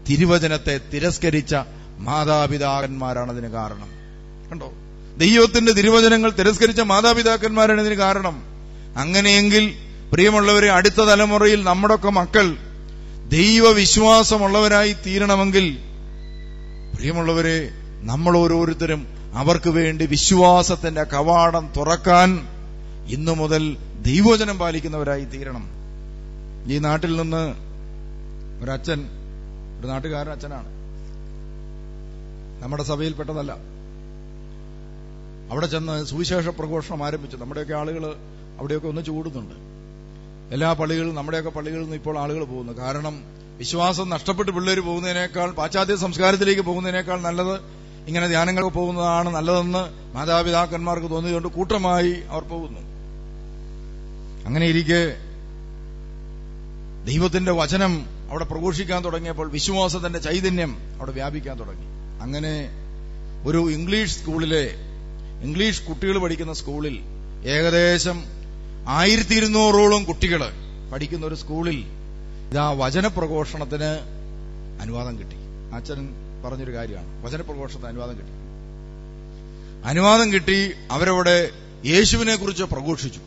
തിരുവചനത്തെ തിരസ്കരിച്ച മാതാപിതാക്കന്മാരാണ് അതിന് കാരണം. കണ്ടോ? ദൈവത്തിന്റെ തിരുവചനങ്ങൾ തിരസ്കരിച്ച മാതാപിതാക്കന്മാരാണ് ഇതിന് കാരണം. അങ്ങനെയെങ്കിൽ പ്രിയമുള്ളവരെ അടുത്ത തലമുറയിൽ നമ്മുടെയൊക്കെ മക്കൾ ദൈവവിശ്വാസമുള്ളവരായി തീരണമെങ്കിൽ പ്രിയമുള്ളവരെ നമ്മൾ ഓരോരുത്തരും അവർക്ക് വേണ്ടി വിശ്വാസത്തിന്റെ കവാടം തുറക്കാൻ ഇന്നു മുതൽ ദൈവവചനം പാലിക്കുന്നവരായി തീരണം. ഈ നാട്ടിൽ നിന്ന് ഒരച്ഛൻ ഒരു നാട്ടുകാരൻ അച്ഛനാണ്. നമ്മുടെ സഭയിൽപ്പെട്ടതല്ല. അവിടെ ചെന്ന് സുവിശേഷ പ്രഘോഷണം ആരംഭിച്ചു. നമ്മുടെയൊക്കെ ആളുകൾ അവിടെയൊക്കെ ഒന്ന് ചൂടുന്നുണ്ട്. എല്ലാ പള്ളികളും നമ്മുടെയൊക്കെ പള്ളികളിൽ നിന്ന് ഇപ്പോൾ ആളുകൾ പോകുന്നു. കാരണം വിശ്വാസം നഷ്ടപ്പെട്ട് പിള്ളേർ പോകുന്നതിനേക്കാൾ പാശ്ചാത്യ സംസ്കാരത്തിലേക്ക് പോകുന്നതിനേക്കാൾ നല്ലത് ഇങ്ങനെ ധ്യാനങ്ങൾക്ക് പോകുന്നതാണ് നല്ലതെന്ന് മാതാപിതാക്കന്മാർക്ക് തോന്നിയതുകൊണ്ട് കൂട്ടമായി അവർ പോകുന്നു. അങ്ങനെ ഇരിക്കെ ദൈവത്തിന്റെ വചനം അവിടെ പ്രഘോഷിക്കാൻ തുടങ്ങിയപ്പോൾ വിശ്വാസത്തിന്റെ ചൈതന്യം അവിടെ വ്യാപിക്കാൻ തുടങ്ങി. അങ്ങനെ ഒരു ഇംഗ്ലീഷ് സ്കൂളിലെ ഇംഗ്ലീഷ് കുട്ടികൾ പഠിക്കുന്ന സ്കൂളിൽ ഏകദേശം ആയിരത്തി ഇരുന്നൂറോളം കുട്ടികൾ പഠിക്കുന്ന ഒരു സ്കൂളിൽ ഇതാ വചനപ്രഘോഷണത്തിന് അനുവാദം കിട്ടി. അച്ഛൻ പറഞ്ഞൊരു കാര്യമാണ്. വചനപ്രഘോഷണത്തിന് അനുവാദം കിട്ടി. അനുവാദം കിട്ടി. അവരവിടെ യേശുവിനെ കുറിച്ച് പ്രഘോഷിച്ചു.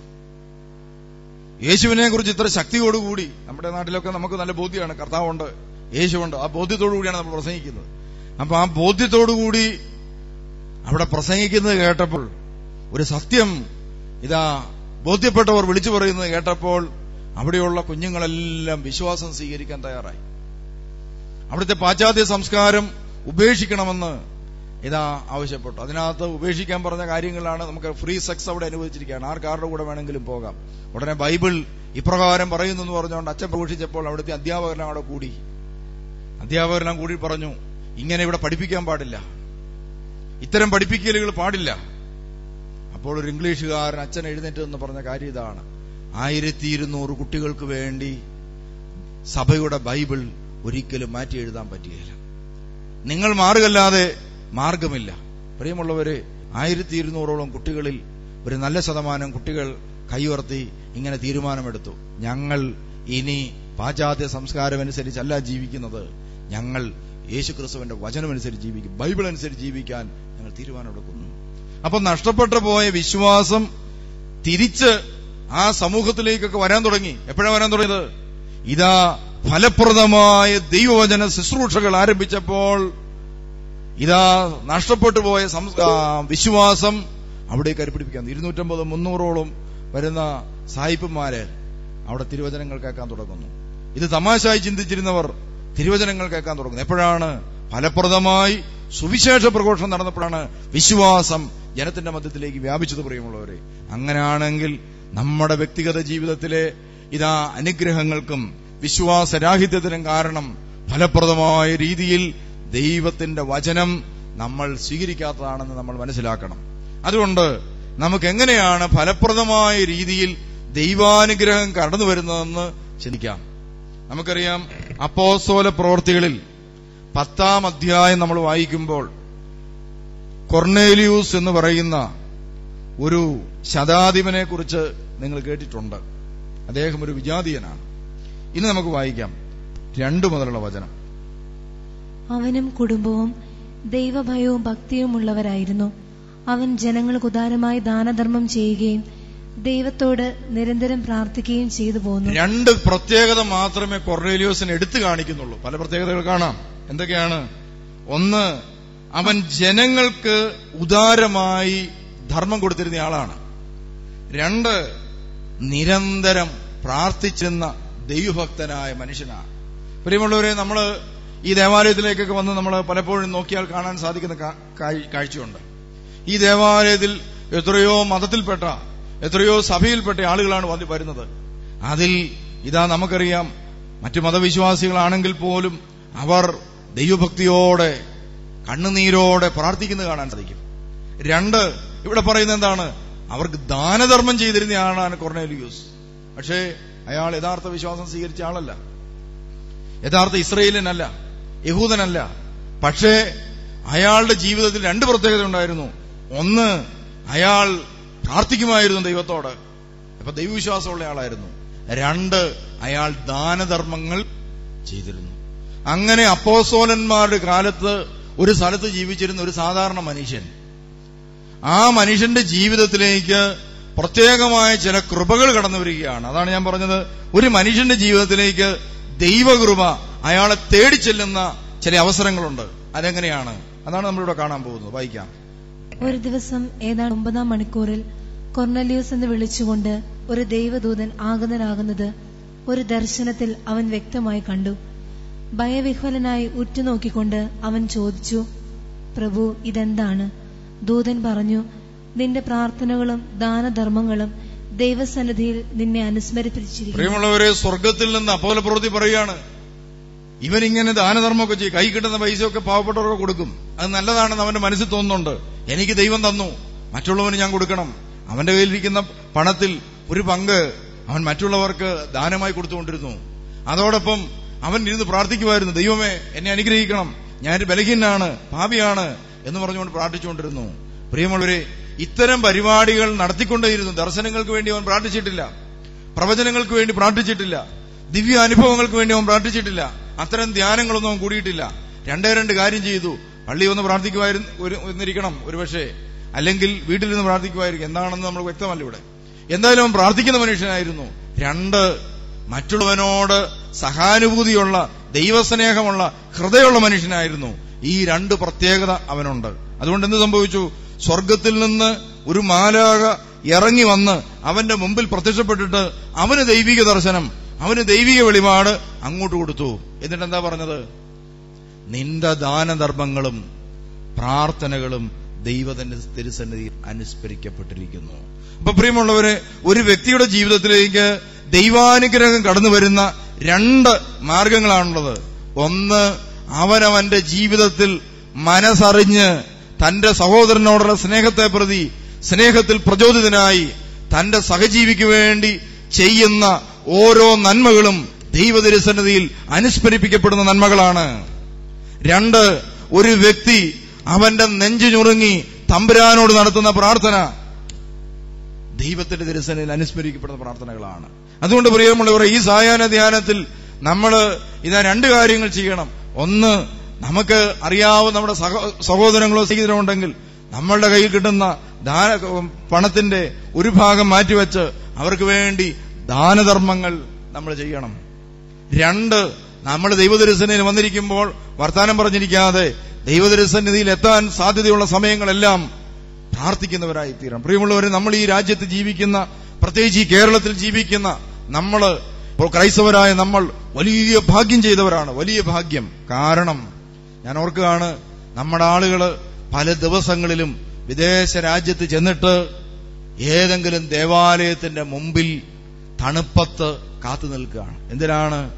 യേശുവിനെ കുറിച്ച് ഇത്ര ശക്തിയോടുകൂടി നമ്മുടെ നാട്ടിലൊക്കെ നമുക്ക് നല്ല ബോധ്യമാണ് കർത്താവുണ്ട് യേശുണ്ട് ആ ബോധ്യത്തോടു കൂടിയാണ് നമ്മൾ പ്രസംഗിക്കുന്നത്. അപ്പൊ ആ ബോധ്യത്തോടുകൂടി അവിടെ പ്രസംഗിക്കുന്നത് കേട്ടപ്പോൾ ഒരു സത്യം ഇതാ ബോധ്യപ്പെട്ടവർ വിളിച്ചു പറയുന്നത് കേട്ടപ്പോൾ അവിടെയുള്ള കുഞ്ഞുങ്ങളെല്ലാം വിശ്വാസം സ്വീകരിക്കാൻ തയ്യാറായി. അവിടുത്തെ പാശ്ചാത്യ സംസ്കാരം ഉപേക്ഷിക്കണമെന്ന് ഇതാ ആവശ്യപ്പെട്ടു. അതിനകത്ത് ഉപേക്ഷിക്കാൻ പറഞ്ഞ കാര്യങ്ങളാണ് നമുക്ക് ഫ്രീ സെക്സ് അവിടെ അനുവദിച്ചിരിക്കുകയാണ്. ആർക്കാരുടെ കൂടെ വേണമെങ്കിലും പോകാം. ഉടനെ ബൈബിൾ ഇപ്രകാരം പറയുന്നു എന്ന് പറഞ്ഞുകൊണ്ട് അച്ഛൻ പ്രഘോഷിച്ചപ്പോൾ അവിടുത്തെ അധ്യാപകരെല്ലാം അവിടെ കൂടി. അധ്യാപകരെല്ലാം കൂടി പറഞ്ഞു ഇങ്ങനെ ഇവിടെ പഠിപ്പിക്കാൻ പാടില്ല. ഇത്തരം പഠിപ്പിക്കലുകൾ പാടില്ല. അപ്പോൾ ഒരു ഇംഗ്ലീഷുകാരൻ അച്ഛൻ എഴുന്നേറ്റ് എന്ന് പറഞ്ഞ കാര്യം ഇതാണ്. ആയിരത്തി ഇരുന്നൂറ് കുട്ടികൾക്ക് വേണ്ടി സഭയുടെ ബൈബിൾ ഒരിക്കലും മാറ്റി എഴുതാൻ പറ്റുകയില്ല. നിങ്ങൾ മാറുകല്ലാതെ മാർഗമില്ല പ്രിയമുള്ളവര് ആയിരത്തി ഇരുന്നൂറോളം കുട്ടികളിൽ ഒരു നല്ല ശതമാനം കുട്ടികൾ കൈയുയർത്തി ഇങ്ങനെ തീരുമാനമെടുത്തു. ഞങ്ങൾ ഇനി പാശ്ചാത്യ സംസ്കാരമനുസരിച്ചല്ല ജീവിക്കുന്നത്. ഞങ്ങൾ യേശുക്രിസ്തുവിന്റെ വചനമനുസരിച്ച് ജീവിക്കും. ബൈബിൾ അനുസരിച്ച് ജീവിക്കാൻ ഞങ്ങൾ തീരുമാനമെടുക്കുന്നു. അപ്പൊ നഷ്ടപ്പെട്ടു പോയ വിശ്വാസം തിരിച്ച് ആ സമൂഹത്തിലേക്കൊക്കെ വരാൻ തുടങ്ങി. എപ്പോഴാണ് വരാൻ തുടങ്ങിയത്? ഇതാ ഫലപ്രദമായ ദൈവവചന ശുശ്രൂഷകൾ ആരംഭിച്ചപ്പോൾ ഇതാ നഷ്ടപ്പെട്ടു പോയ വിശ്വാസം അവിടെ കരുപിടിപ്പിക്കാൻ. ഇരുന്നൂറ്റമ്പത് മുന്നൂറോളം വരുന്ന സായിപ്പന്മാര് അവിടെ തിരുവചനങ്ങൾ കേൾക്കാൻ തുടങ്ങുന്നു. ഇത് തമാശായി ചിന്തിച്ചിരുന്നവർ തിരുവചനങ്ങൾ കേൾക്കാൻ തുടങ്ങുന്നു. എപ്പോഴാണ്? ഫലപ്രദമായി സുവിശേഷ പ്രഘോഷണം നടന്നപ്പോഴാണ് വിശ്വാസം ജനത്തിന്റെ മധ്യത്തിലേക്ക് വ്യാപിച്ചത് പ്രിയമുള്ളവരെ. അങ്ങനെയാണെങ്കിൽ നമ്മുടെ വ്യക്തിഗത ജീവിതത്തിലെ ഇതാ അനുഗ്രഹങ്ങൾക്കും വിശ്വാസരാഹിത്യത്തിനും കാരണം ഫലപ്രദമായ രീതിയിൽ ദൈവത്തിന്റെ വചനം നമ്മൾ സ്വീകരിക്കാത്തതാണെന്ന് നമ്മൾ മനസ്സിലാക്കണം. അതുകൊണ്ട് നമുക്ക് എങ്ങനെയാണ് ഫലപ്രദമായ രീതിയിൽ ദൈവാനുഗ്രഹം കടന്നു വരുന്നതെന്ന് ചിന്തിക്കാം. നമുക്കറിയാം അപ്പോസ്തോല പ്രവർത്തികളിൽ പത്താം അധ്യായം നമ്മൾ വായിക്കുമ്പോൾ കൊർണേലിയൂസ് എന്ന് പറയുന്ന ഒരു ശതാധിപനെ കുറിച്ച് നിങ്ങൾ കേട്ടിട്ടുണ്ട്. അദ്ദേഹം ഒരു വിജാതീയനാണ്. ഇനി നമുക്ക് വായിക്കാം. രണ്ടു മുതലുള്ള വചനം. അവനും കുടുംബവും ദൈവഭയവും ഭക്തിയും ഉള്ളവരായിരുന്നു. അവൻ ജനങ്ങൾക്ക് ഉദാരമായി ദാനധർമ്മം ചെയ്യുകയും ദൈവത്തോട് നിരന്തരം പ്രാർത്ഥിക്കുകയും ചെയ്തു പോകുന്നു രണ്ട് പ്രത്യേകത മാത്രമേ കൊർണേലിയോസിന് എടുത്തു കാണിക്കുന്നുള്ളൂ. പല പ്രത്യേകതകൾ കാണാം. എന്തൊക്കെയാണ്? ഒന്ന് അവൻ ജനങ്ങൾക്ക് ഉദാരമായി ധർമ്മം കൊടുത്തിരുന്ന ആളാണ്. രണ്ട് നിരന്തരം പ്രാർത്ഥിച്ചിരുന്ന ദൈവഭക്തനായ മനുഷ്യനാണ്. പ്രിയമുള്ളവരെ നമ്മൾ ഈ ദേവാലയത്തിലേക്കൊക്കെ വന്ന് നമ്മൾ പലപ്പോഴും നോക്കിയാൽ കാണാൻ സാധിക്കുന്ന കാഴ്ചയുണ്ട്. ഈ ദേവാലയത്തിൽ എത്രയോ മതത്തിൽപ്പെട്ട എത്രയോ സഭയിൽപ്പെട്ട ആളുകളാണ് വരുന്നത്. അതിൽ ഇതാ നമുക്കറിയാം മറ്റു മതവിശ്വാസികളാണെങ്കിൽ പോലും അവർ ദൈവഭക്തിയോടെ കണ്ണുനീരോടെ പ്രാർത്ഥിക്കുന്നത് കാണാൻ സാധിക്കും. രണ്ട് ഇവിടെ പറയുന്നത് എന്താണ്? അവർക്ക് ദാനധർമ്മം ചെയ്തിരുന്ന ആളാണ് കൊർണേലിയൂസ്. പക്ഷേ അയാൾ യഥാർത്ഥ വിശ്വാസം സ്വീകരിച്ച ആളല്ല. യഥാർത്ഥ ഇസ്രയേലിനല്ല യഹൂദനല്ല. പക്ഷേ അയാളുടെ ജീവിതത്തിൽ രണ്ട് പ്രത്യേകത ഉണ്ടായിരുന്നു. ഒന്ന് അയാൾ പ്രാർത്ഥിക്കുമായിരുന്നു ദൈവത്തോട്. അപ്പൊ ദൈവവിശ്വാസമുള്ള ആളായിരുന്നു. രണ്ട് അയാൾ ദാനധർമ്മങ്ങൾ ചെയ്തിരുന്നു. അങ്ങനെ അപ്പോസോലന്മാരുടെ കാലത്ത് ഒരു സ്ഥലത്ത് ജീവിച്ചിരുന്ന ഒരു സാധാരണ മനുഷ്യൻ. ആ മനുഷ്യന്റെ ജീവിതത്തിലേക്ക് പ്രത്യേകമായ ചില കൃപകൾ കടന്നു വരികയാണ്. അതാണ് ഞാൻ പറഞ്ഞത്. ഒരു മനുഷ്യന്റെ ജീവിതത്തിലേക്ക് ദൈവകൃപ അയാളെ തേടി ചെല്ലുന്ന ചില അവസരങ്ങളുണ്ട്. അതെങ്ങനെയാണ്? അതാണ് നമ്മളിവിടെ കാണാൻ പോകുന്നത്. വായിക്കാം. ഒരു ദിവസം ഏതാണ്ട് ഒമ്പതാം മണിക്കൂറിൽ കൊർണലിയോസ് എന്ന് വിളിച്ചുകൊണ്ട് ഒരു ദൈവദൂതൻ ആഗതനാകുന്നത് ഒരു ദർശനത്തിൽ അവൻ വ്യക്തമായി കണ്ടു. ഭയവിഹ്വലനായി ഉറ്റുനോക്കിക്കൊണ്ട് അവൻ ചോദിച്ചു പ്രഭു ഇതെന്താണ്? ദൂതൻ പറഞ്ഞു നിന്റെ പ്രാർത്ഥനകളും ദാനധർമ്മങ്ങളും ദൈവസന്നിധിയിൽ നിന്നെ അനുസ്മരിപ്പിച്ചിരിക്കുന്നു. പ്രിയമുള്ളവരെ സ്വർഗത്തിൽ നിന്ന് അപ്പോല പ്രവൃത്തി പറയുകയാണ്. ഇവൻ ഇങ്ങനെ ദാനധർമ്മമൊക്കെ ചെയ്യും. കൈ കിട്ടുന്ന പൈസയൊക്കെ പാവപ്പെട്ടവർക്ക് കൊടുക്കും. അത് നല്ലതാണെന്ന് അവന്റെ മനസ്സിൽ തോന്നുന്നുണ്ട്. എനിക്ക് ദൈവം തന്നു. മറ്റുള്ളവന് ഞാൻ കൊടുക്കണം. അവന്റെ കയ്യിലിരിക്കുന്ന പണത്തിൽ ഒരു പങ്ക് അവൻ മറ്റുള്ളവർക്ക് ദാനമായി കൊടുത്തുകൊണ്ടിരുന്നു. അതോടൊപ്പം അവൻ ഇരുന്ന് പ്രാർത്ഥിക്കുമായിരുന്നു. ദൈവമേ എന്നെ അനുഗ്രഹിക്കണം. ഞാൻ ബലഹീനാണ് പാപിയാണ് എന്ന് പറഞ്ഞുകൊണ്ട് പ്രാർത്ഥിച്ചുകൊണ്ടിരുന്നു. പ്രിയമുള്ളവരെ ഇത്തരം പരിപാടികൾ നടത്തിക്കൊണ്ടേയിരുന്നു. ദർശനങ്ങൾക്ക് വേണ്ടി അവൻ പ്രാർത്ഥിച്ചിട്ടില്ല. പ്രവചനങ്ങൾക്ക് വേണ്ടി പ്രാർത്ഥിച്ചിട്ടില്ല. ദിവ്യ അനുഭവങ്ങൾക്ക് വേണ്ടി അവൻ പ്രാർത്ഥിച്ചിട്ടില്ല. അത്തരം ധ്യാനങ്ങളൊന്നും കൂടിയിട്ടില്ല. രണ്ടേ രണ്ട് കാര്യം ചെയ്തു. പള്ളി ഒന്ന് പ്രാർത്ഥിക്കുമായിരുന്നിരിക്കണം ഒരുപക്ഷെ. അല്ലെങ്കിൽ വീട്ടിൽ നിന്ന് പ്രാർത്ഥിക്കുമായിരിക്കും എന്താണെന്ന് നമ്മൾ വ്യക്തമല്ല ഇവിടെ. എന്തായാലും അവൻ പ്രാർത്ഥിക്കുന്ന മനുഷ്യനായിരുന്നു. രണ്ട് മറ്റുള്ളവനോട് സഹാനുഭൂതിയുള്ള ദൈവസ്നേഹമുള്ള ഹൃദയമുള്ള മനുഷ്യനായിരുന്നു. ഈ രണ്ട് പ്രത്യേകത അവനുണ്ട്. അതുകൊണ്ട് എന്ത് സംഭവിച്ചു? സ്വർഗത്തിൽ നിന്ന് ഒരു മാലാക ഇറങ്ങി വന്ന് അവന്റെ മുമ്പിൽ പ്രത്യക്ഷപ്പെട്ടിട്ട് അവന് ദൈവിക ദർശനം അവന് ദൈവിക വെളിപാട് അങ്ങോട്ട് കൊടുത്തു. എന്നിട്ട് എന്താ പറഞ്ഞത്? നിന്റെ ദാനധർമ്മങ്ങളും പ്രാർത്ഥനകളും ദൈവത്തിന്റെ തിരുസന്നിധിയിൽ അനുസ്മരിക്കപ്പെട്ടിരിക്കുന്നു. അപ്പൊ പ്രിയമുള്ളവരെ ഒരു വ്യക്തിയുടെ ജീവിതത്തിലേക്ക് ദൈവാനുഗ്രഹം കടന്നു വരുന്ന രണ്ട് മാർഗങ്ങളാണുള്ളത്. ഒന്ന് അവനവന്റെ ജീവിതത്തിൽ മനസ്സറിഞ്ഞ് തന്റെ സഹോദരനോടുള്ള സ്നേഹത്തെ പ്രതി സ്നേഹത്തിൽ പ്രചോദിതനായി തന്റെ സഹജീവിക്ക് വേണ്ടി ചെയ്യുന്ന ഓരോ നന്മകളും ദൈവതിരുസന്നിധിയിൽ അനുസ്മരിപ്പിക്കപ്പെടുന്ന നന്മകളാണ്. രണ്ട് ഒരു വ്യക്തി അവന്റെ നെഞ്ചു ഞുറുങ്ങി തമ്പുരാനോട് നടത്തുന്ന പ്രാർത്ഥന ദൈവത്തിന്റെ തിരുസനയിൽ അനുസ്മരിക്കപ്പെടുന്ന പ്രാർത്ഥനകളാണ്. അതുകൊണ്ട് പ്രിയമുള്ളവർ ഈ സായാഹ്ന ധ്യാനത്തിൽ നമ്മൾ ഇതാ രണ്ട് കാര്യങ്ങൾ ചെയ്യണം. ഒന്ന് നമുക്ക് അറിയാവുന്ന നമ്മുടെ സഹോ- സഹോദരങ്ങളോ സ്നേഹിതരോ ഉണ്ടെങ്കിൽ നമ്മളുടെ കയ്യിൽ കിട്ടുന്ന പണത്തിന്റെ ഒരു ഭാഗം മാറ്റിവെച്ച് അവർക്ക് വേണ്ടി ദാനധർമ്മങ്ങൾ നമ്മൾ ചെയ്യണം. രണ്ട് നമ്മൾ ദൈവദർശനയിൽ വന്നിരിക്കുമ്പോൾ വർത്താനം പറഞ്ഞിരിക്കാതെ ദൈവദരിസന്നിധിയിൽ എത്താൻ സാധ്യതയുള്ള സമയങ്ങളെല്ലാം പ്രാർത്ഥിക്കുന്നവരായി തീരണം പ്രിയമുള്ളവരെ നമ്മൾ ഈ രാജ്യത്ത് ജീവിക്കുന്ന പ്രത്യേകിച്ച് ഈ കേരളത്തിൽ ജീവിക്കുന്ന നമ്മൾ ക്രൈസ്തവരായ നമ്മൾ വലിയ ഭാഗ്യം ചെയ്തവരാണ്. വലിയ ഭാഗ്യം. കാരണം ഞാൻ ഓർക്കുകയാണ് നമ്മുടെ ആളുകൾ പല ദിവസങ്ങളിലും വിദേശ രാജ്യത്ത് ചെന്നിട്ട് ഏതെങ്കിലും ദേവാലയത്തിന്റെ മുമ്പിൽ തണുപ്പത്ത് കാത്തു നിൽക്കുകയാണ്. എന്തിനാണ്?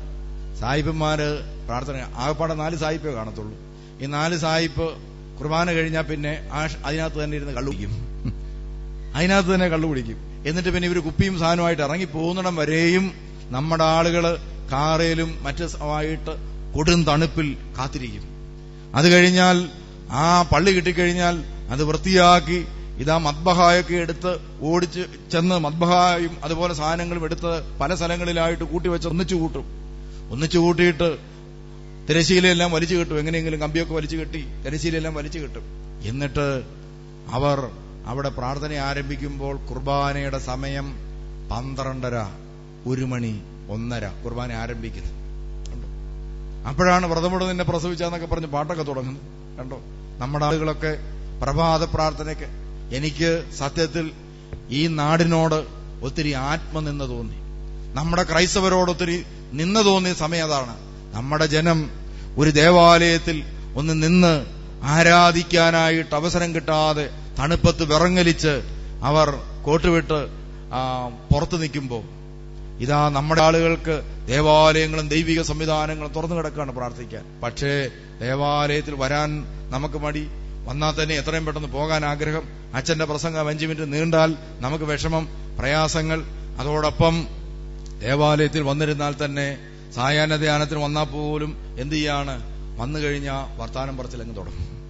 സായിപ്പന്മാര് പ്രാർത്ഥന ആകപ്പാടെ നാല് സായിപ്പേ കാണത്തുള്ളൂ. ഈ നാല് സായിപ്പ് കുർബാന കഴിഞ്ഞാൽ പിന്നെ ആ അതിനകത്ത് തന്നെ ഇരുന്ന് കള്ളു കുടിക്കും. അതിനകത്ത് തന്നെ കള്ളു കുടിക്കും. എന്നിട്ട് പിന്നെ ഇവർ കുപ്പിയും സാധനമായിട്ട് ഇറങ്ങി പോകുന്നിടം വരെയും നമ്മുടെ ആളുകൾ കാറയിലും മറ്റു ആയിട്ട് കൊടും തണുപ്പിൽ കാത്തിരിക്കും. അത് കഴിഞ്ഞാൽ ആ പള്ളി കിട്ടിക്കഴിഞ്ഞാൽ അത് വൃത്തിയാക്കി ഇതാ മദ്ബഹായൊക്കെ എടുത്ത് ഓടിച്ച് ചെന്ന് മദ്ബഹായും അതുപോലെ സാധനങ്ങളും എടുത്ത് പല സ്ഥലങ്ങളിലായിട്ട് കൂട്ടിവെച്ച് ഒന്നിച്ചു കൂട്ടും. ഒന്നിച്ചു കൂട്ടിയിട്ട് തിരശ്ശീലയെല്ലാം വലിച്ചു കിട്ടും. എങ്ങനെയെങ്കിലും കമ്പിയൊക്കെ വലിച്ചു കെട്ടി തിരശ്ശീലയെല്ലാം വലിച്ചു കിട്ടും. എന്നിട്ട് അവർ അവിടെ പ്രാർത്ഥന ആരംഭിക്കുമ്പോൾ കുർബാനയുടെ സമയം പന്ത്രണ്ടര ഒരു മണി ഒന്നര. കുർബാന ആരംഭിക്കുന്നത്. കണ്ടോ? അപ്പോഴാണ് വ്രതമുട നിന്നെ പ്രസവിച്ചെന്നൊക്കെ പറഞ്ഞ് പാട്ടൊക്കെ തുടങ്ങുന്നത്. കണ്ടോ? നമ്മുടെ ആളുകളൊക്കെ പ്രഭാത പ്രാർത്ഥനയ്ക്ക് എനിക്ക് സത്യത്തിൽ ഈ നാടിനോട് ഒത്തിരി ആത്മനിന്ന തോന്നി. നമ്മുടെ ക്രൈസ്തവരോട് ഒത്തിരി നിന്ന് തോന്നിയ സമയം അതാണ്. നമ്മുടെ ജനം ഒരു ദേവാലയത്തിൽ ഒന്ന് നിന്ന് ആരാധിക്കാനായിട്ട് അവസരം കിട്ടാതെ തണുപ്പത്ത് വിറങ്ങലിച്ച് അവർ കോട്ടുവിട്ട് പുറത്തു നിൽക്കുമ്പോൾ ഇതാ നമ്മുടെ ആളുകൾക്ക് ദേവാലയങ്ങളും ദൈവിക സംവിധാനങ്ങളും തുറന്നു കിടക്കുകയാണ് പ്രാർത്ഥിക്കാൻ. പക്ഷേ ദേവാലയത്തിൽ വരാൻ നമുക്ക് മടി. വന്നാൽ തന്നെ എത്രയും പെട്ടെന്ന് പോകാൻ ആഗ്രഹം. അച്ഛന്റെ പ്രസംഗം അഞ്ചു മിനിറ്റ് നീണ്ടാൽ നമുക്ക് വിഷമം പ്രയാസങ്ങൾ. അതോടൊപ്പം ദേവാലയത്തിൽ വന്നിരുന്നാൽ തന്നെ സായാഹ്ന ധ്യാനത്തിന് വന്നാൽ പോലും എന്ത് ചെയ്യാണ്? വന്നു കഴിഞ്ഞാൽ വർത്താനം പറച്ചിലങ്ങ് തുടങ്ങും.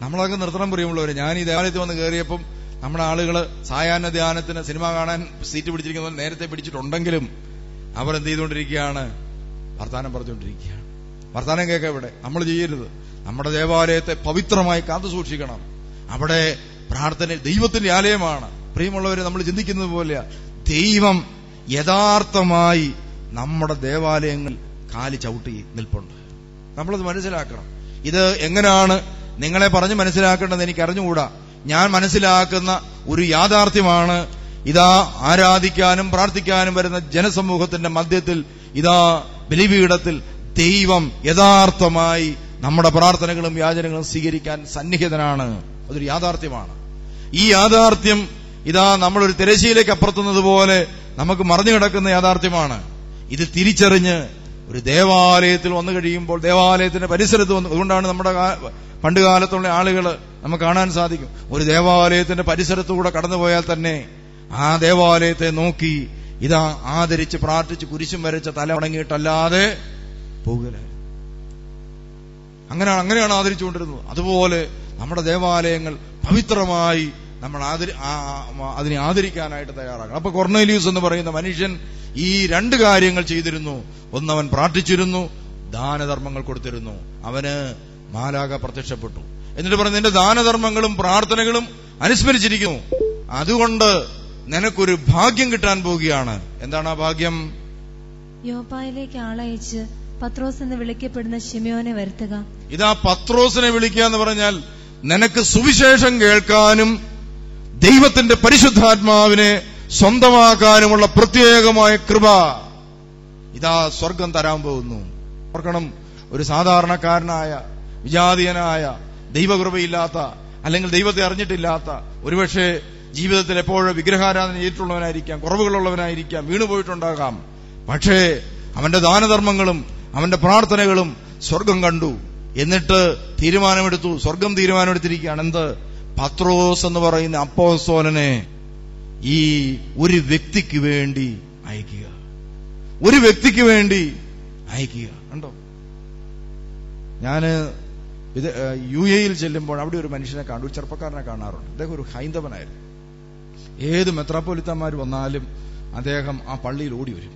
നമ്മളൊക്കെ നിർത്തണം പ്രിയമുള്ളവര്. ഞാൻ ഈ ദേവാലയത്തിൽ വന്ന് കയറിയപ്പം നമ്മുടെ ആളുകൾ സായാഹ്ന ധ്യാനത്തിന് സിനിമ കാണാൻ സീറ്റ് പിടിച്ചിരിക്കുന്നവർ നേരത്തെ പിടിച്ചിട്ടുണ്ടെങ്കിലും അവരെന്ത് ചെയ്തുകൊണ്ടിരിക്കുകയാണ്? വർത്താനം പറഞ്ഞുകൊണ്ടിരിക്കുകയാണ്. വർത്താനം കേൾക്കാം ഇവിടെ. നമ്മൾ ചെയ്യരുത്. നമ്മുടെ ദേവാലയത്തെ പവിത്രമായി കാത്തു സൂക്ഷിക്കണം. അവിടെ പ്രാർത്ഥന ദൈവത്തിന്റെ ആലയമാണ്. പ്രിയമുള്ളവരെ നമ്മൾ ചിന്തിക്കുന്നത് പോലെ ദൈവം യഥാർത്ഥമായി നമ്മുടെ ദേവാലയങ്ങൾ കാലി ചവിട്ടി നിൽപ്പുണ്ട്. നമ്മളത് മനസ്സിലാക്കണം. ഇത് എങ്ങനെയാണ് നിങ്ങളെ പറഞ്ഞ് മനസ്സിലാക്കേണ്ടത് എനിക്ക് അറിഞ്ഞുകൂടാ ഞാൻ മനസ്സിലാക്കുന്ന ഒരു യാഥാർത്ഥ്യമാണ്. ഇതാ ആരാധിക്കാനും പ്രാർത്ഥിക്കാനും വരുന്ന ജനസമൂഹത്തിന്റെ മധ്യത്തിൽ ഇതാ ബലിപീഠത്തിൽ ദൈവം യഥാർത്ഥമായി നമ്മുടെ പ്രാർത്ഥനകളും യാചനകളും സ്വീകരിക്കാൻ സന്നിഹിതനാണ്. അതൊരു യാഥാർത്ഥ്യമാണ്. ഈ യാഥാർത്ഥ്യം ഇതാ നമ്മളൊരു തിരശ്ശീലേക്ക് അപ്പുറത്തുന്നത് പോലെ നമുക്ക് മറിഞ്ഞു കിടക്കുന്ന യാഥാർത്ഥ്യമാണ്. ഇത് തിരിച്ചറിഞ്ഞ് ഒരു ദേവാലയത്തിൽ വന്നു കഴിയുമ്പോൾ ദേവാലയത്തിന്റെ പരിസരത്ത് വന്നു അതുകൊണ്ടാണ് നമ്മുടെ പണ്ട് കാലത്തുള്ള ആളുകൾ നമുക്ക് കാണാൻ സാധിക്കും. ഒരു ദേവാലയത്തിന്റെ പരിസരത്തുകൂടെ കടന്നുപോയാൽ തന്നെ ആ ദേവാലയത്തെ നോക്കി ഇതാ ആദരിച്ച് പ്രാർത്ഥിച്ച് കുരിശും വരച്ച തല ഉണങ്ങിയിട്ടല്ലാതെ പോകലായിരുന്നു അങ്ങനെ അങ്ങനെയാണ് ആദരിച്ചുകൊണ്ടിരുന്നത്. അതുപോലെ നമ്മുടെ ദേവാലയങ്ങൾ പവിത്രമായി നമ്മൾ ആദരി അതിനെ ആദരിക്കാനായിട്ട് തയ്യാറാക്കണം അപ്പൊ കൊർണേലിയൂസ് എന്ന് പറയുന്ന മനുഷ്യൻ ഈ രണ്ട് കാര്യങ്ങൾ ചെയ്തിരുന്നു. ഒന്നവൻ പ്രാർത്ഥിച്ചിരുന്നു ദാനധർമ്മങ്ങൾ കൊടുത്തിരുന്നു. അവന് മാലാക പ്രത്യക്ഷപ്പെട്ടു. എന്നിട്ട് പറഞ്ഞു നിന്റെ ദാനധർമ്മങ്ങളും പ്രാർത്ഥനകളും അനുസ്മരിച്ചിരിക്കുന്നു. അതുകൊണ്ട് നിനക്കൊരു ഭാഗ്യം കിട്ടാൻ പോവുകയാണ്. എന്താണ് ആ ഭാഗ്യം? യോപ്പായിലേക്ക് ആളയച്ച് പത്രോസ് എന്ന് വിളിക്കപ്പെടുന്ന ഷിമിയോനെ വരുത്തുക. ഇതാ പത്രോസിനെ വിളിക്കുക എന്ന് പറഞ്ഞാൽ നിനക്ക് സുവിശേഷം കേൾക്കാനും ദൈവത്തിന്റെ പരിശുദ്ധാത്മാവിനെ സ്വന്തമാക്കാനുമുള്ള പ്രത്യേകമായ കൃപ ഇതാ സ്വർഗം തരാൻ പോകുന്നു. ഓർക്കണം ഒരു സാധാരണക്കാരനായ വിജാതീയനായ ദൈവകൃപയില്ലാത്ത അല്ലെങ്കിൽ ദൈവത്തെ അറിഞ്ഞിട്ടില്ലാത്ത ഒരുപക്ഷെ ജീവിതത്തിൽ എപ്പോഴും വിഗ്രഹാരാധന ചെയ്തിട്ടുള്ളവനായിരിക്കാം കുറവുകളുള്ളവനായിരിക്കാം വീണുപോയിട്ടുണ്ടാകാം. പക്ഷേ അവന്റെ ദാനധർമ്മങ്ങളും അവന്റെ പ്രാർത്ഥനകളും സ്വർഗം കണ്ടു. എന്നിട്ട് തീരുമാനമെടുത്തു. സ്വർഗം തീരുമാനമെടുത്തിരിക്കുകയാണ്. എന്ത്? പത്രോസ് എന്ന് പറയുന്ന അപ്പോസ്തോലനെ ഈ ഒരു വ്യക്തിക്ക് വേണ്ടി അയക്കുക. ഒരു വ്യക്തിക്ക് വേണ്ടി അയക്കുക. കണ്ടോ? ഞാൻ ഇത് യു എയിൽ ചെല്ലുമ്പോൾ അവിടെ ഒരു മനുഷ്യനെ കാണും. ഒരു ചെറുപ്പക്കാരനെ കാണാറുണ്ട്. അദ്ദേഹം ഒരു ഹൈന്ദവനായിരുന്നു. ഏത് മെത്രാപ്പൊലിത്തന്മാർ വന്നാലും അദ്ദേഹം ആ പള്ളിയിൽ ഓടി വരും.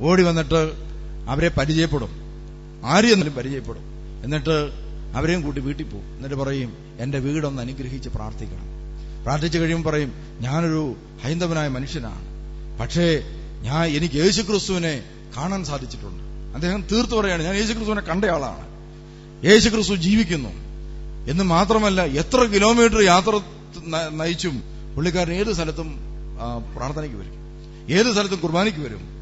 ഓടി വന്നിട്ട് അവരെ പരിചയപ്പെടും. ആരെയെന്നാലും പരിചയപ്പെടും. എന്നിട്ട് അവരെയും കൂട്ടി വീട്ടിൽ പോകും. എന്നിട്ട് പറയും എന്റെ വീടൊന്ന് അനുഗ്രഹിച്ച് പ്രാർത്ഥിക്കണം. പ്രാർത്ഥിച്ചു കഴിയുമ്പോൾ പറയും ഞാനൊരു ഹൈന്ദവനായ മനുഷ്യനാണ്. പക്ഷേ ഞാൻ എനിക്ക് യേശുക്രിസ്തുവിനെ കാണാൻ സാധിച്ചിട്ടുണ്ട്. അദ്ദേഹം തീർത്തു പറയാണ് ഞാൻ യേശുക്രിസ്തുവിനെ കണ്ടയാളാണ് യേശുക്രിസ്തു ജീവിക്കുന്നു. എന്ന് മാത്രമല്ല എത്ര കിലോമീറ്റർ യാത്ര നയിച്ചും പുള്ളിക്കാരൻ ഏത് സ്ഥലത്തും പ്രാർത്ഥനയ്ക്ക് വരും. ഏത് സ്ഥലത്തും കുർബാനയ്ക്ക് വരും.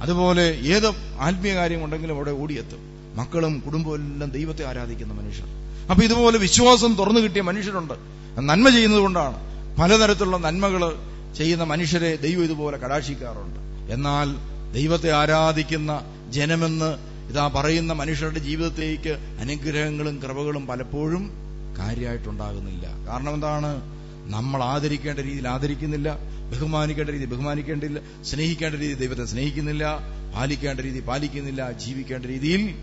അതുപോലെ ഏത് ആത്മീയ കാര്യം ഉണ്ടെങ്കിലും അവിടെ ഓടിയെത്തും. മക്കളും കുടുംബവും എല്ലാം ദൈവത്തെ ആരാധിക്കുന്ന മനുഷ്യർ. അപ്പൊ ഇതുപോലെ വിശ്വാസം തുറന്നു കിട്ടിയ മനുഷ്യരുണ്ട്. നന്മ ചെയ്യുന്നത് കൊണ്ടാണ് പലതരത്തിലുള്ള നന്മകൾ ചെയ്യുന്ന മനുഷ്യരെ ദൈവം ഇതുപോലെ കടാക്ഷിക്കാറുണ്ട്. എന്നാൽ ദൈവത്തെ ആരാധിക്കുന്ന ജനമെന്ന് ഇതാ പറയുന്ന മനുഷ്യരുടെ ജീവിതത്തിലേക്ക് അനുഗ്രഹങ്ങളും കൃപകളും പലപ്പോഴും കാര്യമായിട്ടുണ്ടാകുന്നില്ല. കാരണം എന്താണ്? നമ്മൾ ആദരിക്കേണ്ട രീതിയിൽ ആദരിക്കുന്നില്ല ബഹുമാനിക്കേണ്ട രീതി ബഹുമാനിക്കേണ്ടില്ല സ്നേഹിക്കേണ്ട രീതി ദൈവത്തെ സ്നേഹിക്കുന്നില്ല പാലിക്കേണ്ട രീതി പാലിക്കുന്നില്ല ജീവിക്കേണ്ട രീതിയിൽ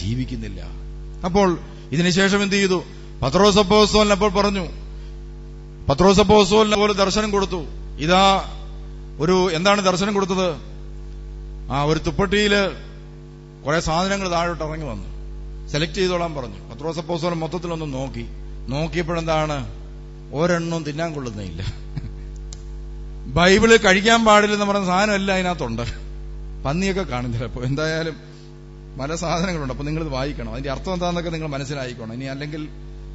ജീവിക്കുന്നില്ല. അപ്പോൾ ഇതിനുശേഷം എന്ത് ചെയ്തു? പത്രോസപ്പോസോലിന് അപ്പോൾ പറഞ്ഞു പത്രോസപ്പോസ്തോലിനെ പോലെ ദർശനം കൊടുത്തു. ഇതാ ഒരു എന്താണ് ദർശനം കൊടുത്തത്? ആ ഒരു തുപ്പട്ടിയിൽ കുറെ സാധനങ്ങൾ താഴോട്ട് ഇറങ്ങി വന്നു. സെലക്ട് ചെയ്തോളാൻ പറഞ്ഞു. പത്രോസപ്പോസോലം മൊത്തത്തിലൊന്ന് നോക്കി. നോക്കിയപ്പോഴെന്താണ്? ഒരെണ്ണവും തിന്നാൻ കൊള്ളുന്നില്ല ബൈബിൾ കഴിക്കാൻ പാടില്ലെന്ന് പറഞ്ഞ സാധനം എല്ലാം അതിനകത്തുണ്ട്. പന്നിയൊക്കെ കാണും അപ്പൊ എന്തായാലും പല സാധനങ്ങളുണ്ട്. അപ്പൊ നിങ്ങളിത് വായിക്കണം. അതിന്റെ അർത്ഥം എന്താണെന്നൊക്കെ നിങ്ങൾ മനസ്സിലായിക്കണം. ഇനി അല്ലെങ്കിൽ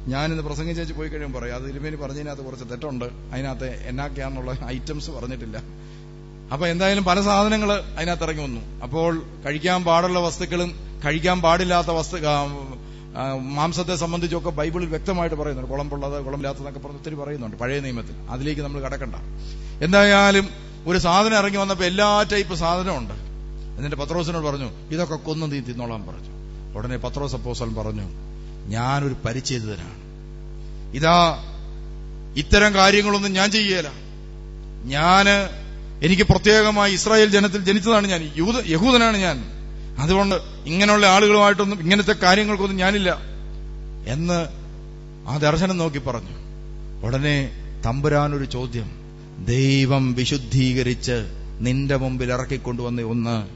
ഞാനിന്ന് പ്രസംഗിച്ചേച്ച് പോയി കഴിയുമ്പോൾ പറയാം. അത് ഇരുമേനി പറഞ്ഞതിനകത്ത് കുറച്ച് തെറ്റുണ്ട്. അതിനകത്ത് എന്നാക്കെയാണെന്നുള്ള ഐറ്റംസ് പറഞ്ഞിട്ടില്ല. അപ്പൊ എന്തായാലും പല സാധനങ്ങൾ അതിനകത്ത് ഇറങ്ങി വന്നു. അപ്പോൾ കഴിക്കാൻ പാടുള്ള വസ്തുക്കളും കഴിക്കാൻ പാടില്ലാത്ത വസ്തു മാംസത്തെ സംബന്ധിച്ചൊക്കെ ബൈബിളിൽ വ്യക്തമായിട്ട് പറയുന്നുണ്ട്. കുളമ്പുള്ളത് കുളമില്ലാത്തതൊക്കെ പറഞ്ഞ് ഒത്തിരി പറയുന്നുണ്ട്. പഴയ നിയമത്തിൽ. അതിലേക്ക് നമ്മൾ കടക്കണ്ട. എന്തായാലും ഒരു സാധനം ഇറങ്ങി വന്നപ്പോൾ എല്ലാ ടൈപ്പ് സാധനമുണ്ട് എന്നിട്ട് പത്രോസിനോട് പറഞ്ഞു ഇതൊക്കെ കൊന്നു നീ തിന്നോളാൻ പറഞ്ഞു. ഉടനെ പത്രോസ് അപ്പോസൽ പറഞ്ഞു ഞാനൊരു പരിചയതനാണ് ഇതാ ഇത്തരം കാര്യങ്ങളൊന്നും ഞാൻ ചെയ്യേല. ഞാൻ എനിക്ക് പ്രത്യേകമായി ഇസ്രായേൽ ജനത്തിൽ ജനിച്ചതാണ് ഞാൻ. യഹൂദനാണ് ഞാൻ. അതുകൊണ്ട് ഇങ്ങനെയുള്ള ആളുകളുമായിട്ടൊന്നും ഇങ്ങനത്തെ കാര്യങ്ങൾക്കൊന്നും ഞാനില്ല എന്ന് ആ ദർശനം നോക്കി പറഞ്ഞു. ഉടനെ തമ്പുരാനൊരു ചോദ്യം. ദൈവം വിശുദ്ധീകരിച്ച് നിന്റെ മുമ്പിൽ ഇറക്കിക്കൊണ്ടുവന്ന ഒന്ന്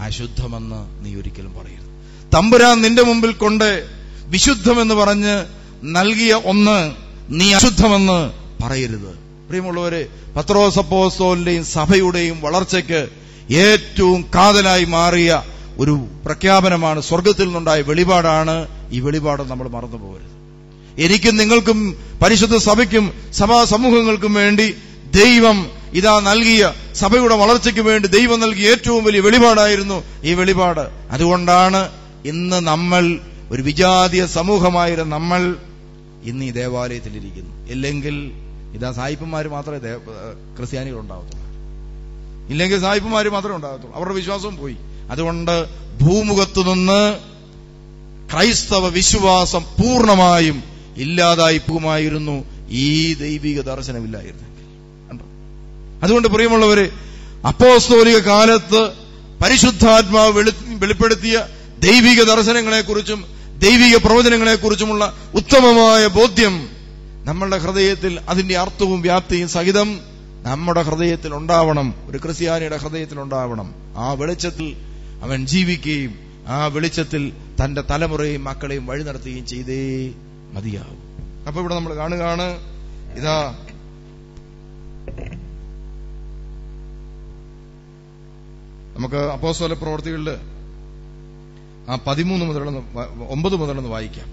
അശുദ്ധമെന്ന് നീ ഒരിക്കലും പറയരുത്. തമ്പുരാൻ നിന്റെ മുമ്പിൽ കൊണ്ട് വിശുദ്ധമെന്ന് പറഞ്ഞ് നൽകിയ ഒന്ന് നീ അശുദ്ധമെന്ന് പറയരുത്. പ്രിയമുള്ളവരെ പത്രോസപ്പോസോലിന്റെയും സഭയുടെയും വളർച്ചയ്ക്ക് ഏറ്റവും കാതലായി മാറിയ ഒരു പ്രഖ്യാപനമാണ് സ്വർഗത്തിൽ നിന്നുണ്ടായ വെളിപാടാണ്. ഈ വെളിപാട് നമ്മൾ മറന്നു പോകരുത് എനിക്കും നിങ്ങൾക്കും പരിശുദ്ധ സഭയ്ക്കും സഭാ സമൂഹങ്ങൾക്കും വേണ്ടി ദൈവം ഇതാ നൽകിയ സഭയുടെ വളർച്ചയ്ക്ക് വേണ്ടി ദൈവം നൽകിയ ഏറ്റവും വലിയ വെളിപാടായിരുന്നു ഈ വെളിപാട്. അതുകൊണ്ടാണ് ഇന്ന് നമ്മൾ ഒരു വിജാതീയ സമൂഹമായിരുന്ന നമ്മൾ ഇന്ന് ഈ ദേവാലയത്തിലിരിക്കുന്നു. ഇല്ലെങ്കിൽ ഇതാ സായിപ്പന്മാർ മാത്രമേ ക്രിസ്ത്യാനികൾ ഉണ്ടാകത്തുള്ളൂ ഇല്ലെങ്കിൽ സായിപ്പന്മാർ മാത്രമേ ഉണ്ടാകത്തുള്ളൂ അവരുടെ വിശ്വാസവും പോയി. അതുകൊണ്ട് ഭൂമുഖത്തു നിന്ന് ക്രൈസ്തവ വിശ്വാസം പൂർണമായും ഇല്ലാതായി പോകുമായിരുന്നു. ഈ ദൈവിക ദർശനമില്ലായിരുന്നു. കണ്ടോ? അതുകൊണ്ട് പ്രിയമുള്ളവര് അപ്പോസ്തോലിക കാലത്ത് പരിശുദ്ധാത്മാവ് വെളി- വെളിപ്പെടുത്തിയ ദൈവിക ദർശനങ്ങളെക്കുറിച്ചും ദൈവിക പ്രവചനങ്ങളെക്കുറിച്ചുമുള്ള ഉത്തമമായ ബോധ്യം നമ്മളുടെ ഹൃദയത്തിൽ അതിന്റെ അർത്ഥവും വ്യാപ്തിയും സഹിതം നമ്മുടെ ഹൃദയത്തിൽ ഉണ്ടാവണം ഒരു ക്രിസ്ത്യാനിയുടെ ഹൃദയത്തിൽ ഉണ്ടാവണം ആ വെളിച്ചത്തിൽ അവൻ ജീവിക്കുകയും ആ വെളിച്ചത്തിൽ തന്റെ തലമുറയും മക്കളെയും വഴി നടത്തുകയും ചെയ്തേ മതിയാവും. അപ്പൊ ഇവിടെ നമ്മൾ കാണുകയാണ് ഇതാ നമുക്ക് അപ്പോസ്വല പ്രവർത്തികളിൽ ആ പതിമൂന്ന് മുതലൊന്ന് ഒമ്പത് മുതലൊന്ന് വായിക്കാം.